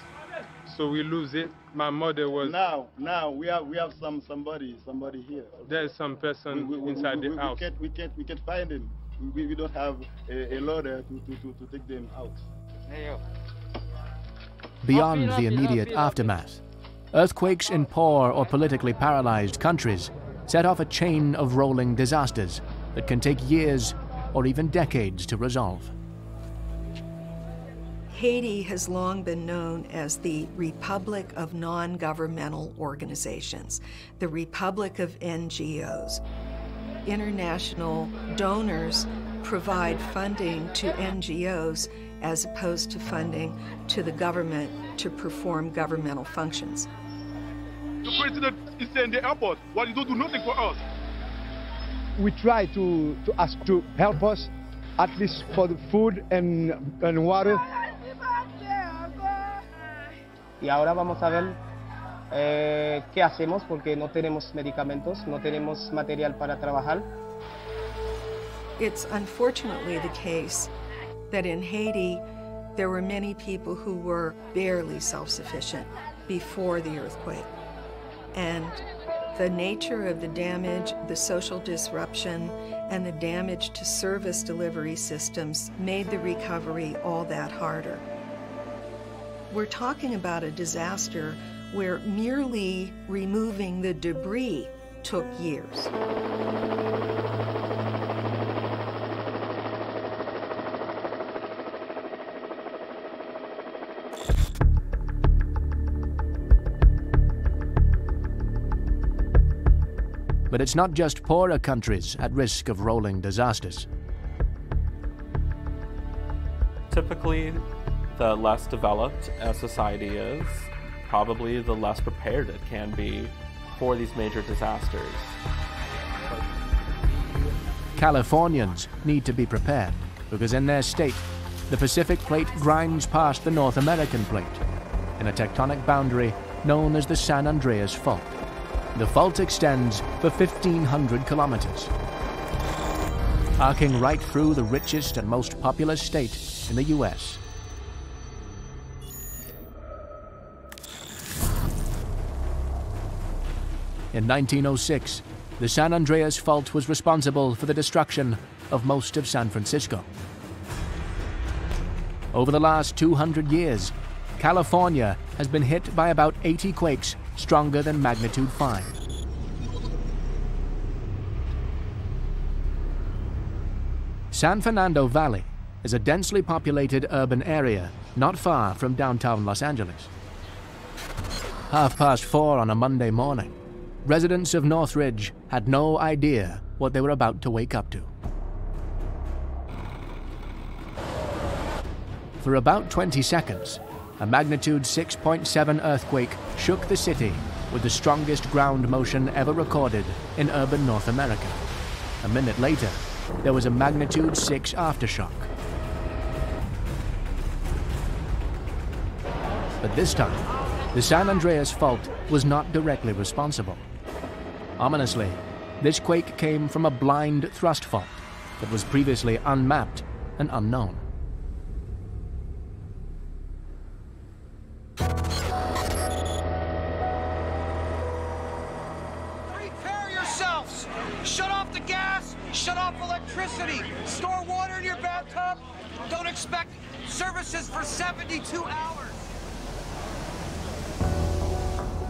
so we lose it. My mother was. Now, now we have we have some somebody somebody here. There's some person we, we, inside we, the house. We can't we can't we can't find him. We, we don't have a, a loader to, to, to, to take them out. Beyond the immediate aftermath, earthquakes in poor or politically paralyzed countries set off a chain of rolling disasters that can take years or even decades to resolve. Haiti has long been known as the Republic of Non-Governmental Organizations, the Republic of NGOs. International donors provide funding to NGOs as opposed to funding to the government to perform governmental functions. The president is in the airport, while he don't do nothing for us. We try to, to ask to help us, at least for the food and, and water. y ahora vamos a ver eh, qué hacemos porque no tenemos medicamentos, no tenemos material para trabajar. It's unfortunately the case that in Haiti there were many people who were barely self-sufficient before the earthquake. And the nature of the damage, the social disruption, and the damage to service delivery systems made the recovery all that harder. We're talking about a disaster where merely removing the debris took years. But it's not just poorer countries at risk of rolling disasters. Typically, the less developed a society is, probably the less prepared it can be for these major disasters. Californians need to be prepared because in their state, the Pacific Plate grinds past the North American Plate in a tectonic boundary known as the San Andreas Fault. The fault extends for 1,500 kilometers, arcing right through the richest and most populous state in the U.S. In 1906, the San Andreas Fault was responsible for the destruction of most of San Francisco. Over the last 200 years, California has been hit by about 80 quakes stronger than magnitude 5. San Fernando Valley is a densely populated urban area not far from downtown Los Angeles. Half past four on a Monday morning, residents of Northridge had no idea what they were about to wake up to. For about 20 seconds, a magnitude 6.7 earthquake shook the city with the strongest ground motion ever recorded in urban North America. A minute later, there was a magnitude 6 aftershock. But this time, the San Andreas Fault was not directly responsible. Ominously, this quake came from a blind thrust fault that was previously unmapped and unknown. Prepare yourselves! Shut off the gas, shut off electricity, store water in your bathtub. Don't expect services for 72 hours.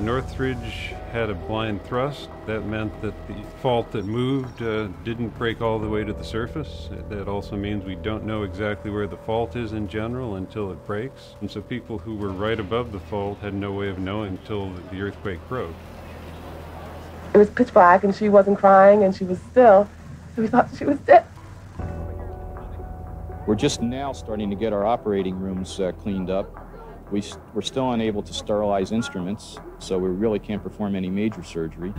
Northridge had a blind thrust. That meant that the fault that moved uh, didn't break all the way to the surface. That also means we don't know exactly where the fault is in general until it breaks. And so people who were right above the fault had no way of knowing until the earthquake broke. It was pitch black and she wasn't crying and she was still. So we thought she was dead. We're just now starting to get our operating rooms uh, cleaned up. We, we're still unable to sterilize instruments, so we really can't perform any major surgery.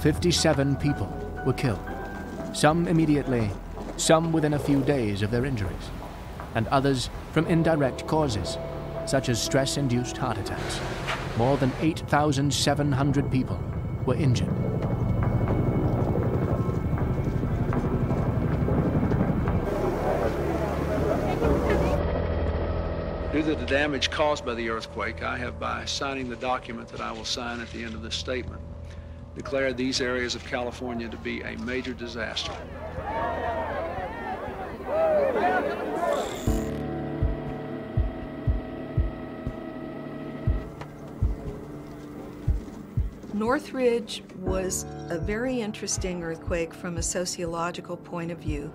57 people were killed, some immediately, some within a few days of their injuries, and others from indirect causes, such as stress-induced heart attacks. More than 8,700 people were injured. To the damage caused by the earthquake, I have, by signing the document that I will sign at the end of this statement, declared these areas of California to be a major disaster. Northridge was a very interesting earthquake from a sociological point of view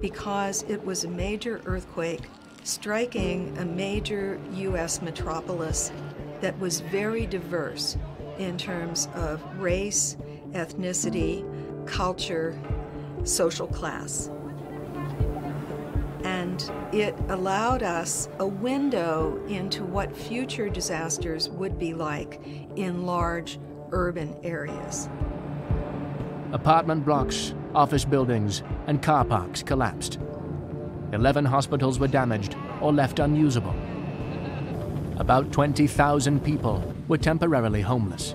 because it was a major earthquake striking a major U.S. metropolis that was very diverse in terms of race, ethnicity, culture, social class. And it allowed us a window into what future disasters would be like in large urban areas. Apartment blocks, office buildings, and car parks collapsed. 11 hospitals were damaged or left unusable. About 20,000 people were temporarily homeless.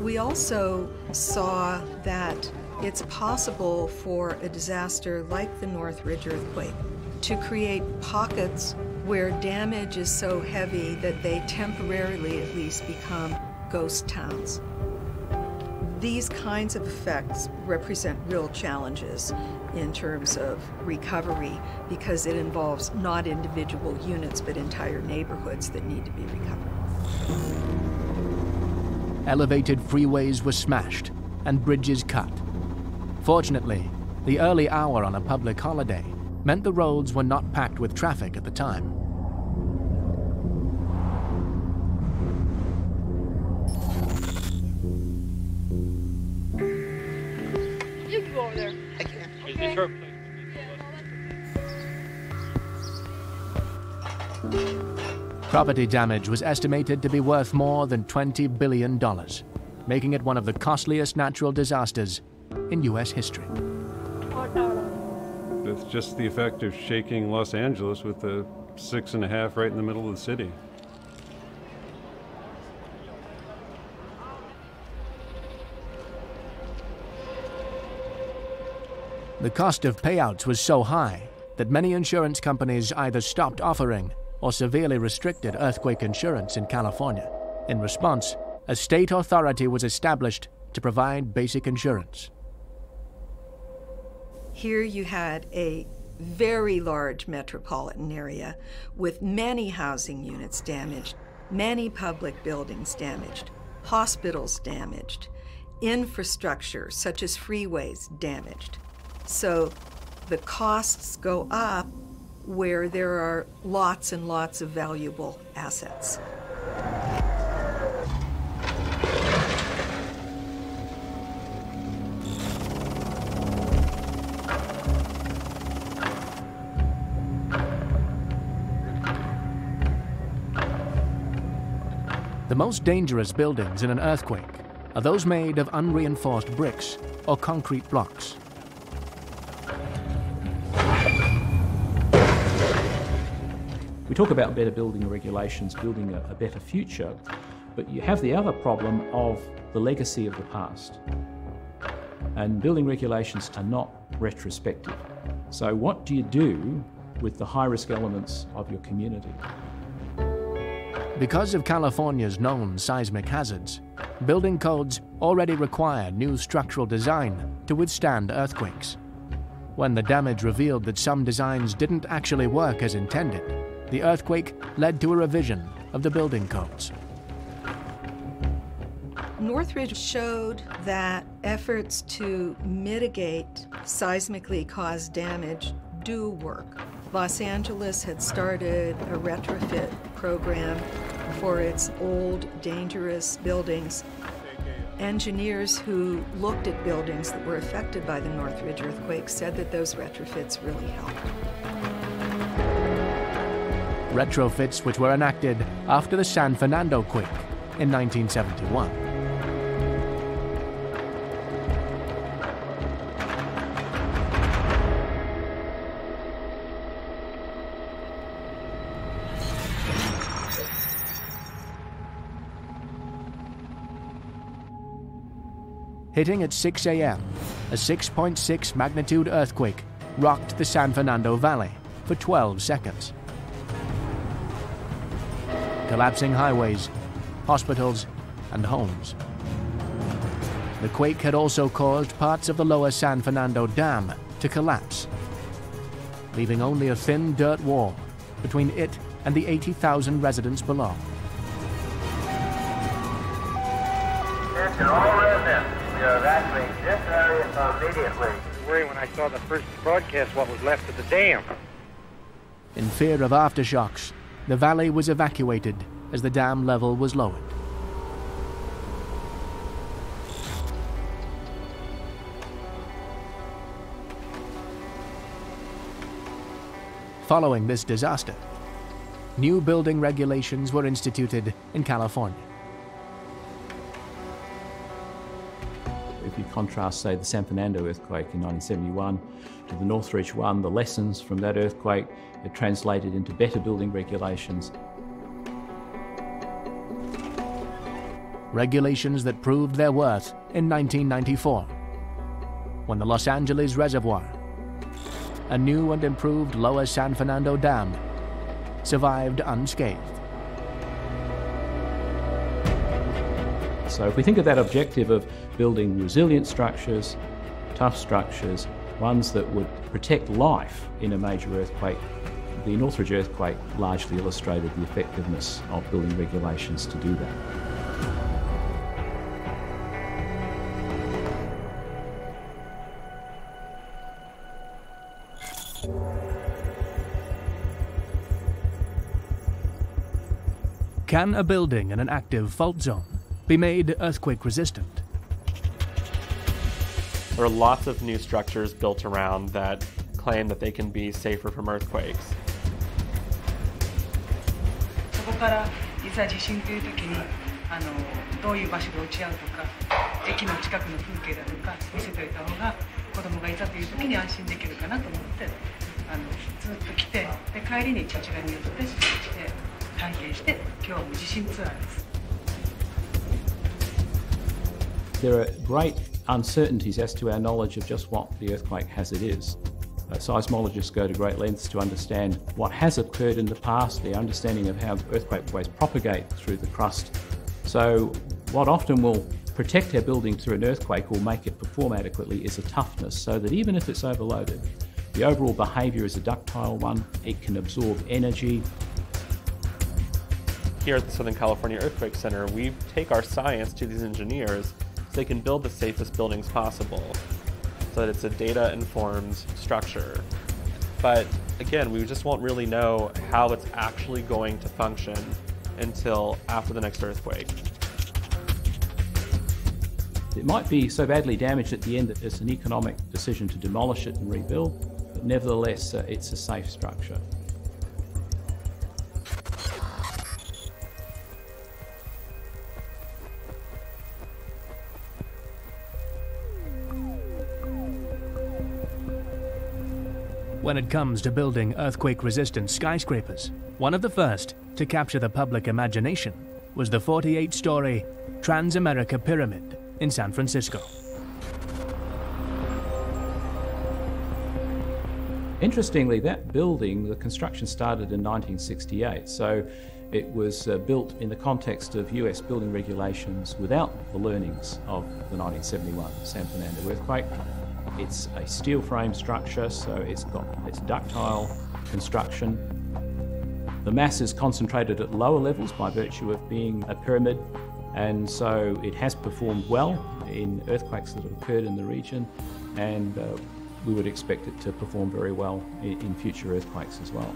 We also saw that it's possible for a disaster like the Northridge earthquake to create pockets where damage is so heavy that they temporarily at least become ghost towns. These kinds of effects represent real challenges in terms of recovery because it involves not individual units but entire neighborhoods that need to be recovered. Elevated freeways were smashed and bridges cut. Fortunately, the early hour on a public holiday meant the roads were not packed with traffic at the time. Property damage was estimated to be worth more than $20 billion, making it one of the costliest natural disasters in U.S. history. It's just the effect of shaking Los Angeles with a six and a half right in the middle of the city. The cost of payouts was so high that many insurance companies either stopped offering or severely restricted earthquake insurance in California. In response, a state authority was established to provide basic insurance. Here you had a very large metropolitan area with many housing units damaged, many public buildings damaged, hospitals damaged, infrastructure such as freeways damaged. So the costs go up where there are lots and lots of valuable assets. The most dangerous buildings in an earthquake are those made of unreinforced bricks or concrete blocks. We talk about better building regulations, building a, a, better future, but you have the other problem of the legacy of the past. And building regulations are not retrospective. So, what do you do with the high risk elements of your community? Because of California's known seismic hazards, building codes already require new structural design to withstand earthquakes. When the damage revealed that some designs didn't actually work as intended, the earthquake led to a revision of the building codes. Northridge showed that efforts to mitigate seismically caused damage do work. Los Angeles had started a retrofit program for its old, dangerous buildings. Engineers who looked at buildings that were affected by the Northridge earthquake said that those retrofits really helped. Retrofits which were enacted after the San Fernando quake in 1971. hitting at 6 a.m., a 6.6 magnitude earthquake rocked the San Fernando Valley for 12 seconds. Collapsing highways, hospitals, and homes. The quake had also caused parts of the lower San Fernando Dam to collapse, leaving only a thin dirt wall between it and the 80,000 residents below. Attention all residents to evacuate this area immediately. Worry when I saw the first broadcast what was left of the dam. In fear of aftershocks, the valley was evacuated as the dam level was lowered. Following this disaster, new building regulations were instituted in California. If you contrast, say, the San Fernando earthquake in 1971 to the Northridge one, the lessons from that earthquake are translated into better building regulations. Regulations that proved their worth in 1994, when the Los Angeles Reservoir, a new and improved Lower San Fernando Dam, survived unscathed. So if we think of that objective of building resilient structures, tough structures, ones that would protect life in a major earthquake, the Northridge earthquake largely illustrated the effectiveness of building regulations to do that. Can a building in an active fault zone be made earthquake resistant? There are lots of new structures built around that claim that they can be safer from earthquakes. そこからいざ地震という時にあのどういう場所で落ち合うとか駅の近くの風景だとか見せておいた方が子供がいざという時に安心できるかなと思ってあのずっと来てで帰りに父親に寄ってして体験して今日はもう地震ツアーです。There are great uncertainties as to our knowledge of just what the earthquake hazard is. Uh, seismologists go to great lengths to understand what has occurred in the past, the understanding of how earthquake waves propagate through the crust. So, what often will protect our building through an earthquake or make it perform adequately is a toughness, so that even if it's overloaded, the overall behaviour is a ductile one, it can absorb energy. Here at the Southern California Earthquake Center, we take our science to these engineers so they can build the safest buildings possible so that it's a data informed structure. But again, we just won't really know how it's actually going to function until after the next earthquake. It might be so badly damaged at the end that it's an economic decision to demolish it and rebuild, but nevertheless, uh, it's a safe structure. When it comes to building earthquake resistant skyscrapers. One of the first to capture the public imagination was the 48 story Transamerica Pyramid in San Francisco. Interestingly, that building, the construction started in 1968, so it was uh, built in the context of US building regulations without the learnings of the 1971 San Fernando earthquake. It's a steel frame structure, so it's got its ductile construction. The mass is concentrated at lower levels by virtue of being a pyramid, and so it has performed well in earthquakes that have occurred in the region, and uh, we would expect it to perform very well in, in future earthquakes as well.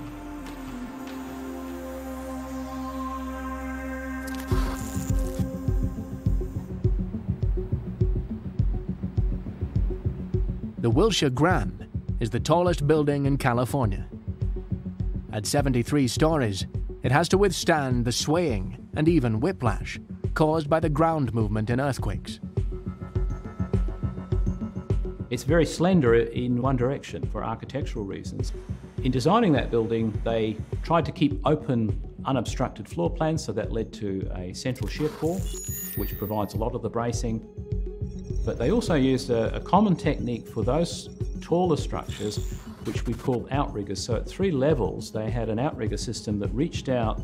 Wilshire Grand is the tallest building in California. At 73 stories, it has to withstand the swaying and even whiplash caused by the ground movement in earthquakes. It's very slender in one direction for architectural reasons. In designing that building, they tried to keep open, unobstructed floor plans, so that led to a central shear core, which provides a lot of the bracing. But they also used a, a common technique for those taller structures, which we call outriggers. So at three levels, they had an outrigger system that reached out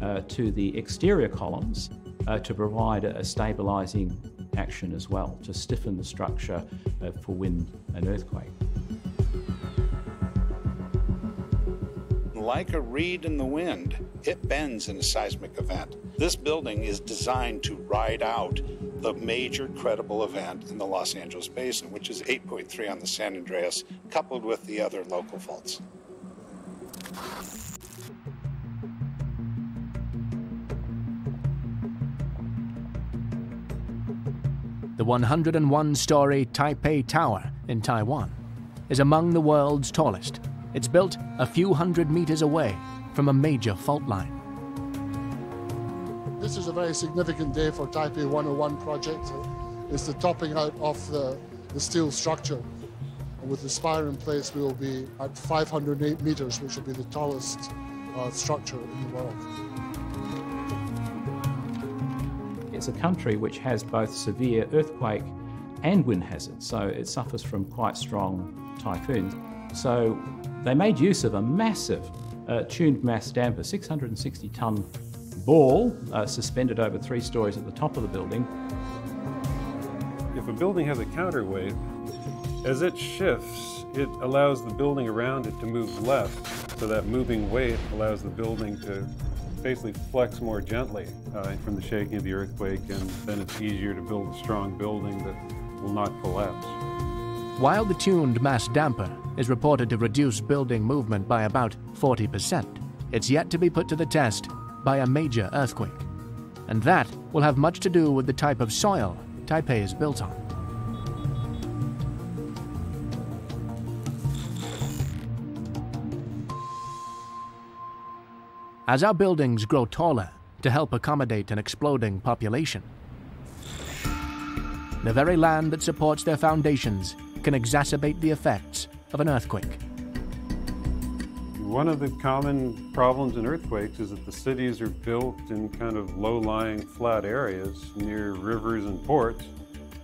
uh, to the exterior columns uh, to provide a, stabilizing action as well, to stiffen the structure uh, for wind and earthquake. Like a reed in the wind, it bends in a seismic event. This building is designed to ride out the major credible event in the Los Angeles Basin, which is 8.3 on the San Andreas, coupled with the other local faults. The 101 story Taipei Tower in Taiwan is among the world's tallest. It's built a few hundred meters away from a major fault line. This is a very significant day for Taipei 101 project. It's the topping out of the, the steel structure. And with the spire in place, we will be at 508 meters, which will be the tallest uh, structure in the world. It's a country which has both severe earthquake and wind hazards, so it suffers from quite strong typhoons. So they made use of a massive uh, tuned mass damper, 660 ton ball uh, suspended over three stories at the top of the building. If a building has a counterweight, as it shifts, it allows the building around it to move left, so that moving weight allows the building to basically flex more gently uh, from the shaking of the earthquake, and then it's easier to build a strong building that will not collapse. While the tuned mass damper is reported to reduce building movement by about 40%, it's yet to be put to the test by a major earthquake. And that will have much to do with the type of soil Taipei is built on. As our buildings grow taller to help accommodate an exploding population, the very land that supports their foundations can exacerbate the effects of an earthquake. One of the common problems in earthquakes is that the cities are built in kind of low-lying flat areas near rivers and ports.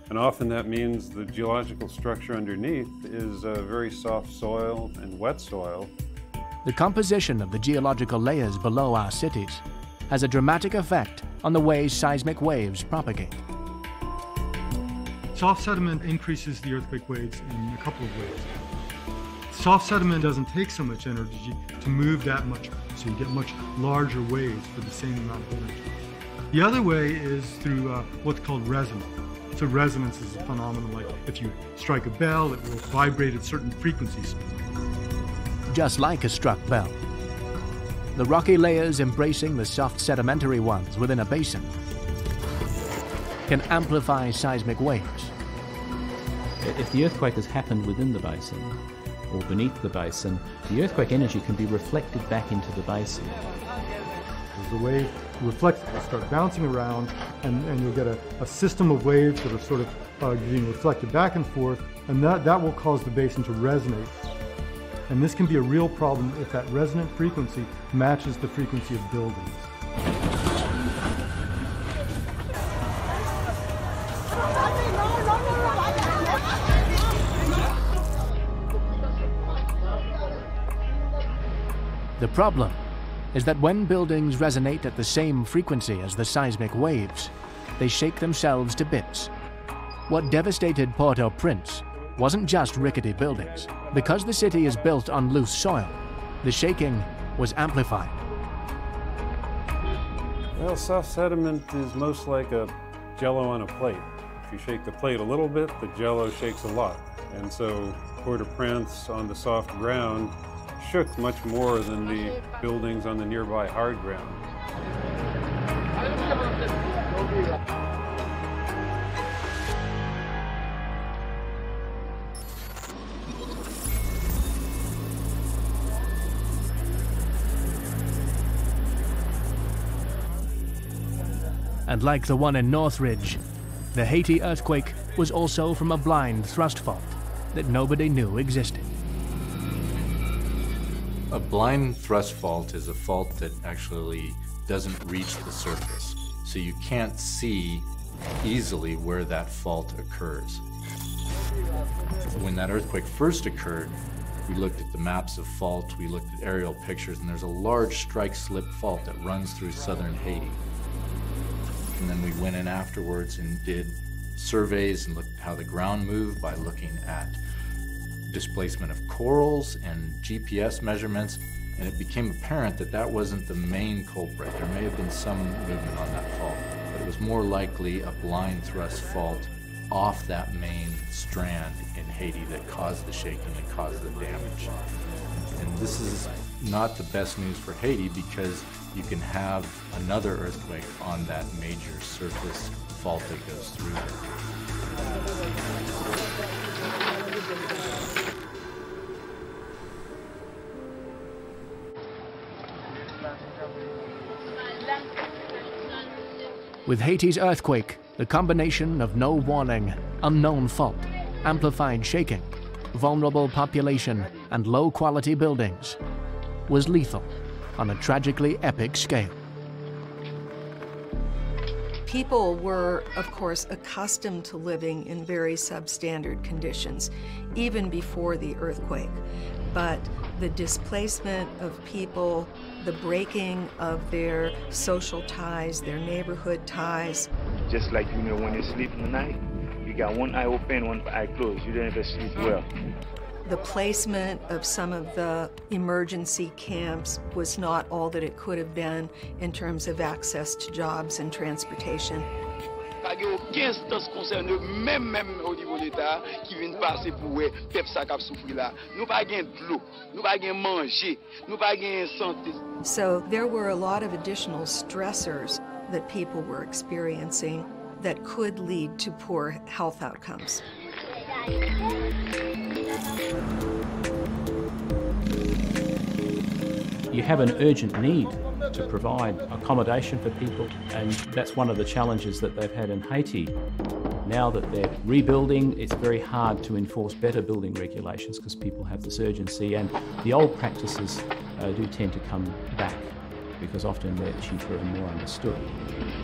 And often that means the geological structure underneath is uh, very soft soil and wet soil. The composition of the geological layers below our cities has a dramatic effect on the way seismic waves propagate. Soft sediment increases the earthquake waves in a couple of ways. Soft sediment doesn't take so much energy to move that much, so you get much larger waves for the same amount of energy. The other way is through uh, what's called resonance. So resonance is a phenomenon like if you strike a bell, it will vibrate at certain frequencies. Just like a struck bell. The rocky layers embracing the soft sedimentary ones within a basin can amplify seismic waves. If the earthquake has happened within the basin or beneath the basin, the earthquake energy can be reflected back into the basin. The wave reflects, will start bouncing around, and, and you'll get a, a system of waves that are sort of uh, being reflected back and forth, and that, that will cause the basin to resonate. And this can be a real problem if that resonant frequency matches the frequency of buildings. The problem is that when buildings resonate at the same frequency as the seismic waves, they shake themselves to bits. What devastated Port-au-Prince wasn't just rickety buildings. Because the city is built on loose soil, the shaking was amplified. Well, soft sediment is most like a jello on a plate. If you shake the plate a little bit, the jello shakes a lot. And so Port-au-Prince on the soft ground shook much more than the buildings on the nearby hard ground. And like the one in Northridge, the Haiti earthquake was also from a blind thrust fault that nobody knew existed. A blind thrust fault is a fault that actually doesn't reach the surface, so you can't see easily where that fault occurs. When that earthquake first occurred, we looked at the maps of fault, we looked at aerial pictures, and there's a large strike slip fault that runs through southern Haiti. And then we went in afterwards and did surveys and looked at how the ground moved by looking at displacement of corals and GPS measurements. And it became apparent that that wasn't the main culprit. There may have been some movement on that fault, but it was more likely a blind thrust fault off that main strand in Haiti that caused the shaking and caused the damage. And this is not the best news for Haiti because you can have another earthquake on that major surface fault that goes through there. With Haiti's earthquake, the combination of no warning, unknown fault, amplified shaking, vulnerable population, and low quality buildings was lethal on a tragically epic scale. People were, of course, accustomed to living in very substandard conditions, even before the earthquake. But the displacement of people, the breaking of their social ties, their neighborhood ties. Just like, you know, when you sleep in the night, you got one eye open, one eye closed. You don't ever sleep well. The placement of some of the emergency camps was not all that it could have been in terms of access to jobs and transportation. Pa gen ouken instans konserne, même même au niveau l'État, qui viennent passer pour ouais, pep sa kap soufri la. Nou pa gen d'lou, nou pa gen manje, nou pa gen santé. So there were a lot of additional stressors that people were experiencing that could lead to poor health outcomes. You have an urgent need to provide accommodation for people, and that's one of the challenges that they've had in Haiti. Now that they're rebuilding, it's very hard to enforce better building regulations because people have this urgency, and the old practices uh, do tend to come back because often they're cheaper and more understood.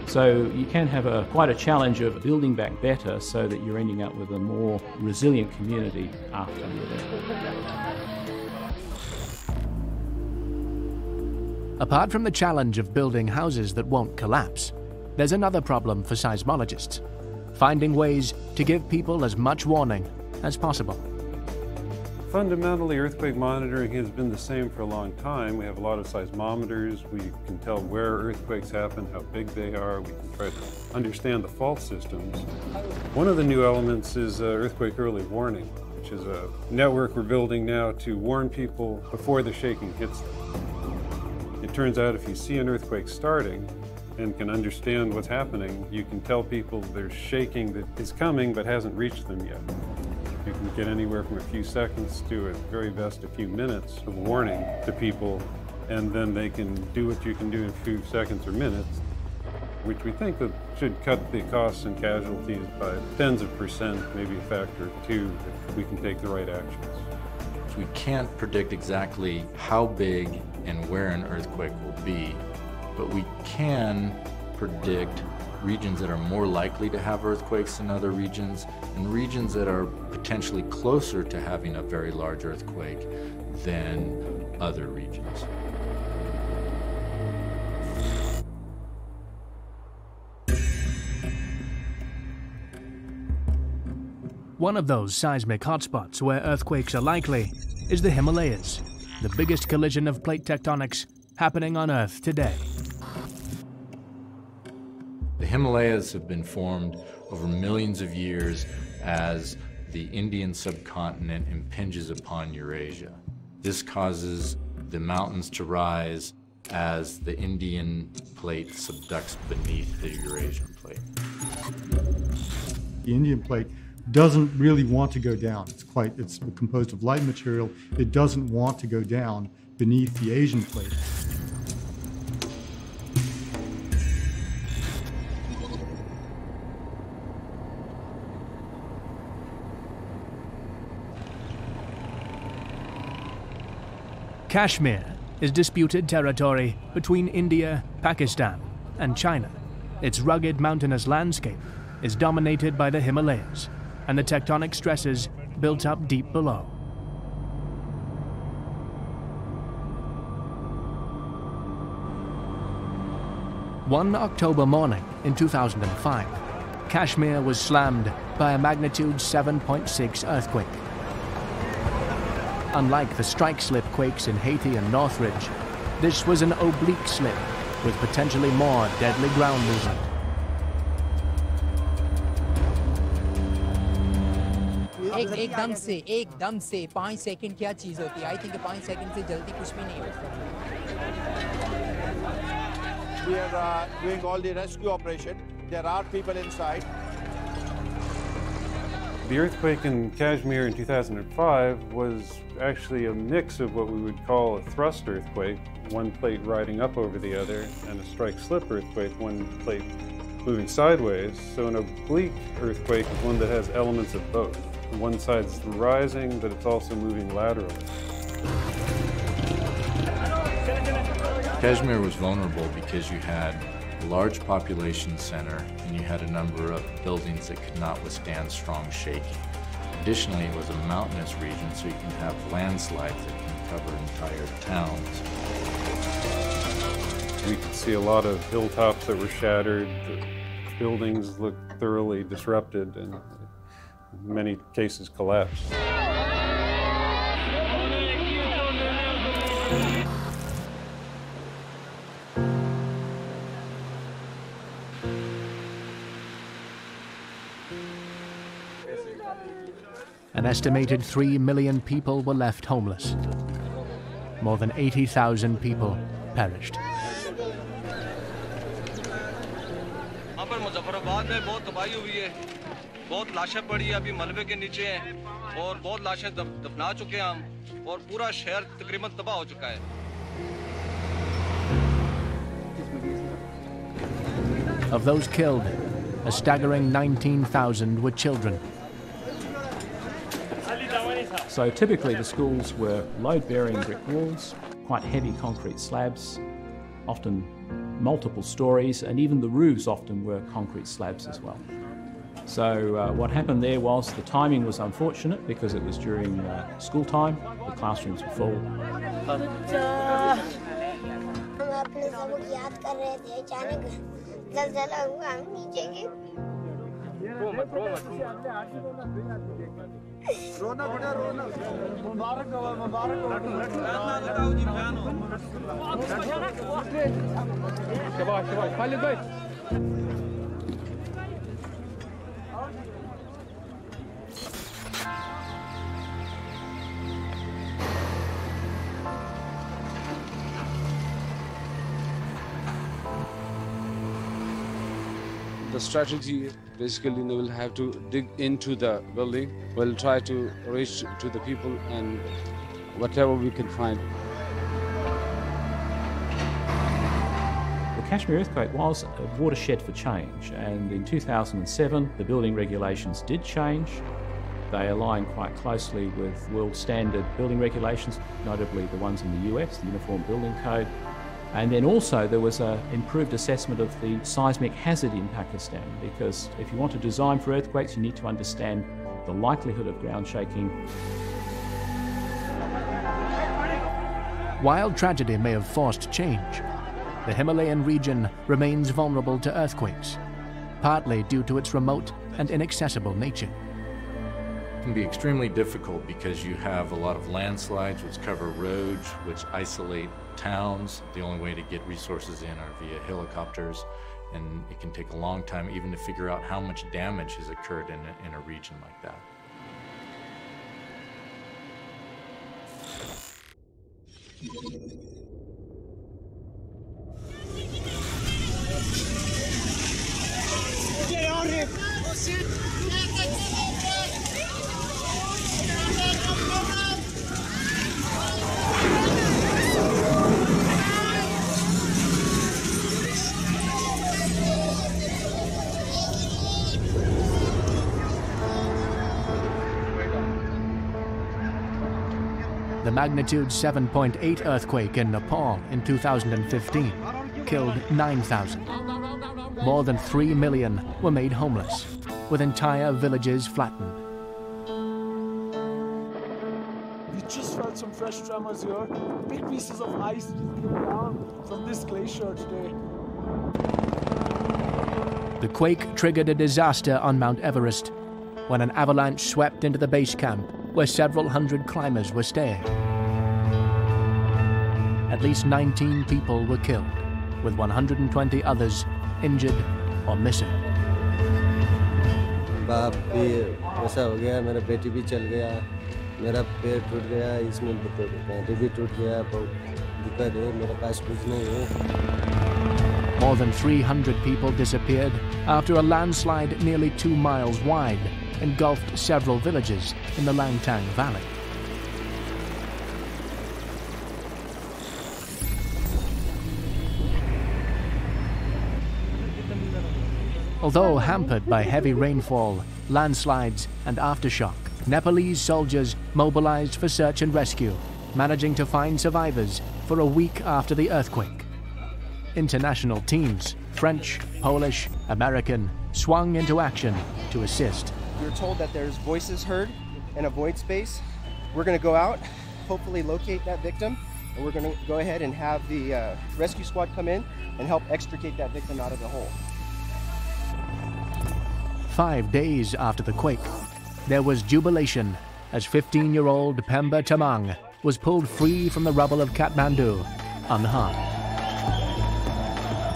So you can have a, quite a challenge of building back better so that you're ending up with a more resilient community after the event. Apart from the challenge of building houses that won't collapse, there's another problem for seismologists finding ways to give people as much warning as possible. Fundamentally, earthquake monitoring has been the same for a long time. We have a lot of seismometers. We can tell where earthquakes happen, how big they are. We can try to understand the fault systems. One of the new elements is uh, earthquake early warning, which is a network we're building now to warn people before the shaking hits them. It turns out if you see an earthquake starting, and can understand what's happening, you can tell people there's shaking that is coming but hasn't reached them yet. You can get anywhere from a few seconds to at very best a few minutes of warning to people, and then they can do what you can do in a few seconds or minutes, which we think that should cut the costs and casualties by tens of percent, maybe a factor of two, if we can take the right actions. We can't predict exactly how big and where an earthquake will be, but we can predict regions that are more likely to have earthquakes than other regions, and regions that are potentially closer to having a very large earthquake than other regions. One of those seismic hotspots where earthquakes are likely is the Himalayas, the biggest collision of plate tectonics happening on Earth today. The Himalayas have been formed over millions of years as the Indian subcontinent impinges upon Eurasia. This causes the mountains to rise as the Indian plate subducts beneath the Eurasian plate. The Indian plate doesn't really want to go down. It's quite, it's composed of light material. It doesn't want to go down beneath the Asian plate. Kashmir is disputed territory between India, Pakistan, and China. Its rugged mountainous landscape is dominated by the Himalayas and the tectonic stresses built up deep below. One October morning in 2005, Kashmir was slammed by a magnitude 7.6 earthquake. Unlike the strike slip quakes in Haiti and Northridge, this was an oblique slip with potentially more deadly ground movement. एक एकदम से एकदम से पाँच second क्या चीज़ होती है I think पाँच सेकंड से जल्दी कुछ भी नहीं होता We are uh, doing all the rescue operation. There are people inside. The earthquake in Kashmir in 2005 was actually a mix of what we would call a thrust earthquake, one plate riding up over the other, and a strike slip earthquake, one plate moving sideways. So an oblique earthquake is one that has elements of both. One side's rising, but it's also moving laterally. Kashmir was vulnerable because you had a large population center and you had a number of buildings that could not withstand strong shaking. Additionally, it was a mountainous region, so you can have landslides that can cover entire towns. We could see a lot of hilltops that were shattered, the buildings looked thoroughly disrupted, and many cases collapsed. An estimated 3 million people were left homeless. More than 80,000 people perished. यहाँ पर मुजफ्फराबाद में बहुत तबाही हुई है बहुत लाशें पड़ी है अभी मलबे के नीचे हैं और बहुत लाशें दफ, दफना चुके हैं हम और पूरा शहर तकरीबन तबाह हो चुका है Of those killed, a staggering 19,000 were children. So typically the schools were load-bearing brick walls, quite heavy concrete slabs, often multiple stories, and even the roofs often were concrete slabs as well. So uh, what happened there was the timing was unfortunate because it was during uh, school time, the classrooms were full. The strategy basically they will have to dig into the building. We'll try to reach to the people and whatever we can find. The Kashmir earthquake was a watershed for change, and in 2007 the building regulations did change. They align quite closely with world standard building regulations, notably the ones in the US, the Uniform Building Code. And then also there was an improved assessment of the seismic hazard in Pakistan because if you want to design for earthquakes, you need to understand the likelihood of ground shaking. While tragedy may have forced change, the Himalayan region remains vulnerable to earthquakes, partly due to its remote and inaccessible nature. It can be extremely difficult because you have a lot of landslides which cover roads, which isolate towns. The only way to get resources in are via helicopters. And it can take a long time even to figure out how much damage has occurred in a, in a region like that. Get on here! Oh magnitude 7.8 earthquake in Nepal in 2015 killed 9,000. More than 3 million were made homeless, with entire villages flattened. We just felt some fresh tremors here. Big pieces of ice came down from this glacier today. The quake triggered a disaster on Mount Everest when an avalanche swept into the base camp where several hundred climbers were staying. At least 19 people were killed, with 120 others injured or missing. बाप भी ऐसा हो गया मेरा बेटी भी चल गया मेरा पैर टूट गया इसमें पैंट भी टूट गया बहुत दिक्कत है मेरे पास कुछ नहीं है More than 300 people disappeared after a landslide nearly two miles wide engulfed several villages in the Langtang Valley. Although hampered by heavy rainfall, landslides, and aftershock, Nepalese soldiers mobilized for search and rescue, managing to find survivors for a week after the earthquake. International teams, French, Polish, American, swung into action to assist. We were told that there's voices heard in a void space. We're going to go out, hopefully locate that victim, and we're going to go ahead and have the uh, rescue squad come in and help extricate that victim out of the hole. Five days after the quake, there was jubilation as 15 year old Pemba Tamang was pulled free from the rubble of Kathmandu unharmed.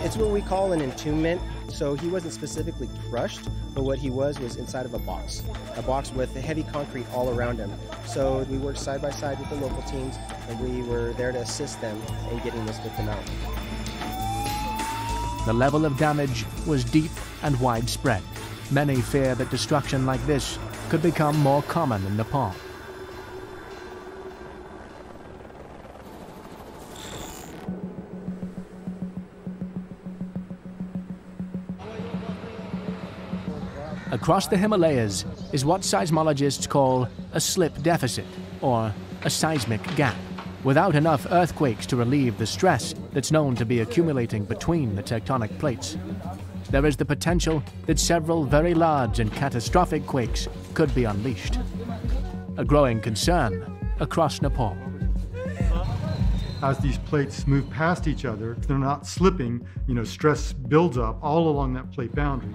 It's what we call an entombment. So he wasn't specifically crushed, but what he was was inside of a box, a box with heavy concrete all around him. So we worked side by side with the local teams, and we were there to assist them in getting this victim out. The level of damage was deep and widespread. Many fear that destruction like this could become more common in Nepal. Across the Himalayas is what seismologists call a slip deficit, or a seismic gap. Without enough earthquakes to relieve the stress that's known to be accumulating between the tectonic plates, there is the potential that several very large and catastrophic quakes could be unleashed. A growing concern across Nepal. As these plates move past each other, if they're not slipping, you know, stress builds up all along that plate boundary.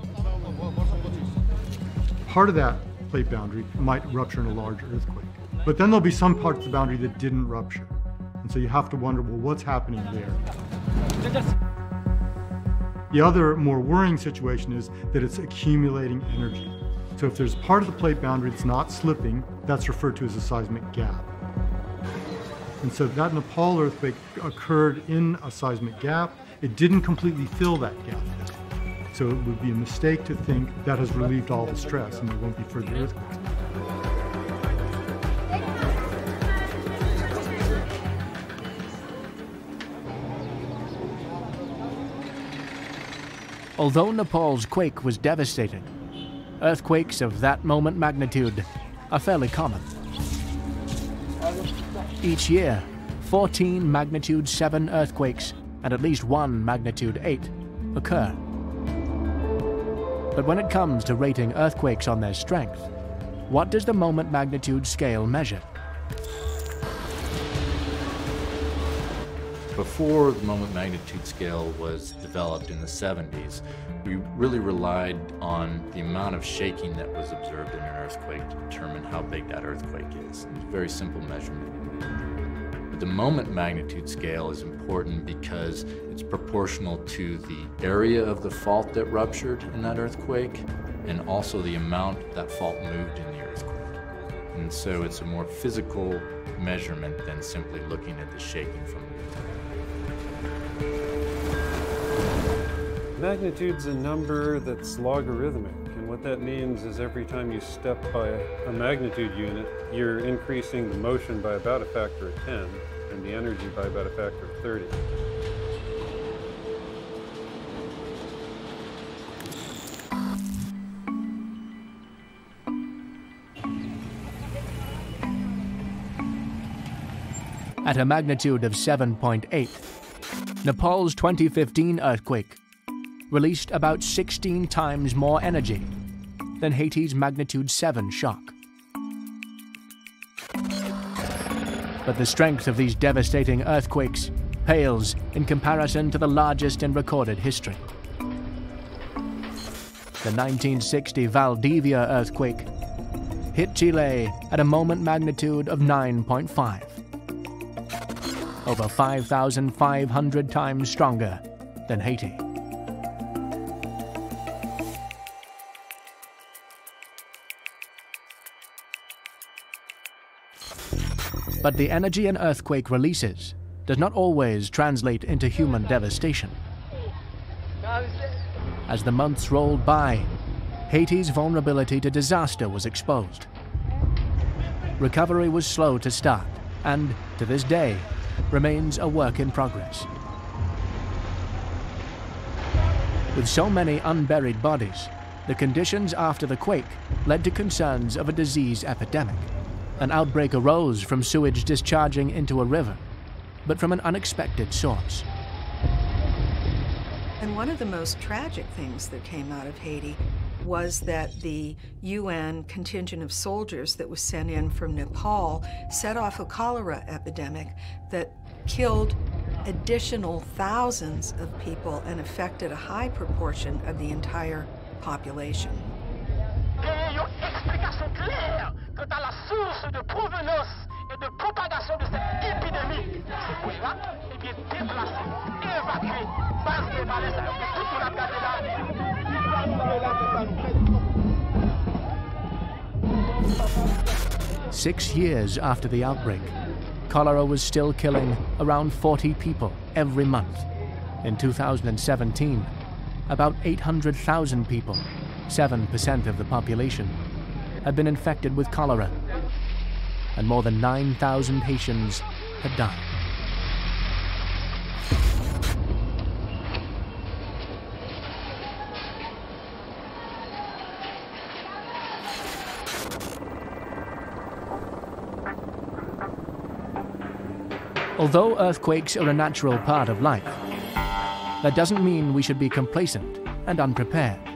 Part of that plate boundary might rupture in a large earthquake. But then there'll be some parts of the boundary that didn't rupture. And so you have to wonder, well, what's happening there? The other more worrying situation is that it's accumulating energy. So if there's part of the plate boundary that's not slipping, that's referred to as a seismic gap. And so that Nepal earthquake occurred in a seismic gap. It didn't completely fill that gap. So it would be a mistake to think that has relieved all the stress and there won't be further earthquakes. Although Nepal's quake was devastating, earthquakes of that moment magnitude are fairly common. Each year, 14 magnitude 7 earthquakes and at least one magnitude 8 occur. But when it comes to rating earthquakes on their strength, what does the moment magnitude scale measure? Before the moment magnitude scale was developed in the 70s, we really relied on the amount of shaking that was observed in an earthquake to determine how big that earthquake is. It's a very simple measurement. The moment magnitude scale is important because it's proportional to the area of the fault that ruptured in that earthquake and also the amount that fault moved in the earthquake. And so it's a more physical measurement than simply looking at the shaking from the attack. Magnitude's a number that's logarithmic, and what that means is every time you step by a magnitude unit, you're increasing the motion by about a factor of 10 and the energy by about a factor of 30. At a magnitude of 7.8, Nepal's 2015 earthquake released about 16 times more energy than Haiti's magnitude 7 shock. But the strength of these devastating earthquakes pales in comparison to the largest in recorded history. The 1960 Valdivia earthquake hit Chile at a moment magnitude of 9.5, over 5,500 times stronger than Haiti. But the energy an earthquake releases does not always translate into human devastation. As the months rolled by, Haiti's vulnerability to disaster was exposed. Recovery was slow to start, and to this day, remains a work in progress. With so many unburied bodies, the conditions after the quake led to concerns of a disease epidemic. An outbreak arose from sewage discharging into a river, but from an unexpected source. And one of the most tragic things that came out of Haiti was that the UN contingent of soldiers that was sent in from Nepal set off a cholera epidemic that killed additional thousands of people and affected a high proportion of the entire population. Quant à la source de provenance et de propagation de cette épidémie. C'est pour eh bien, déplacer, évacuer, base de malaise, que toute la Six years after the outbreak, cholera was still killing around 40 people every month. In 2017, about 800,000 people, 7% of the population, had been infected with cholera, and more than 9,000 Haitians had died. Although earthquakes are a natural part of life, that doesn't mean we should be complacent and unprepared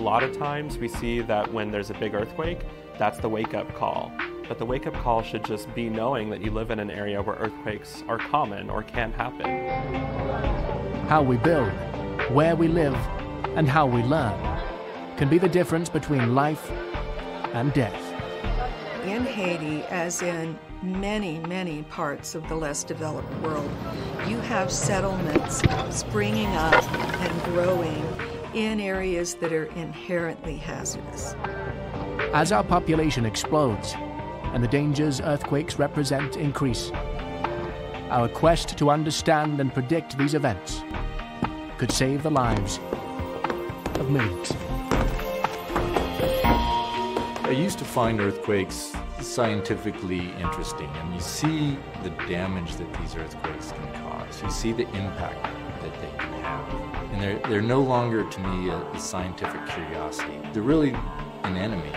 lot of times we see that when there's a big earthquake, that's the wake up call. But the wake up call should just be knowing that you live in an area where earthquakes are common or can happen. How we build, where we live, and how we learn can be the difference between life and death. In Haiti, as in many, many parts of the less developed world, you have settlements springing up and growing in areas that are inherently hazardous. As our population explodes and the dangers earthquakes represent increase, our quest to understand and predict these events could save the lives of millions. I used to find earthquakes scientifically interesting, and you see the damage that these earthquakes can cause. You see the impact that they can have. And they're, they're no longer, to me, a, a scientific curiosity. They're really an enemy.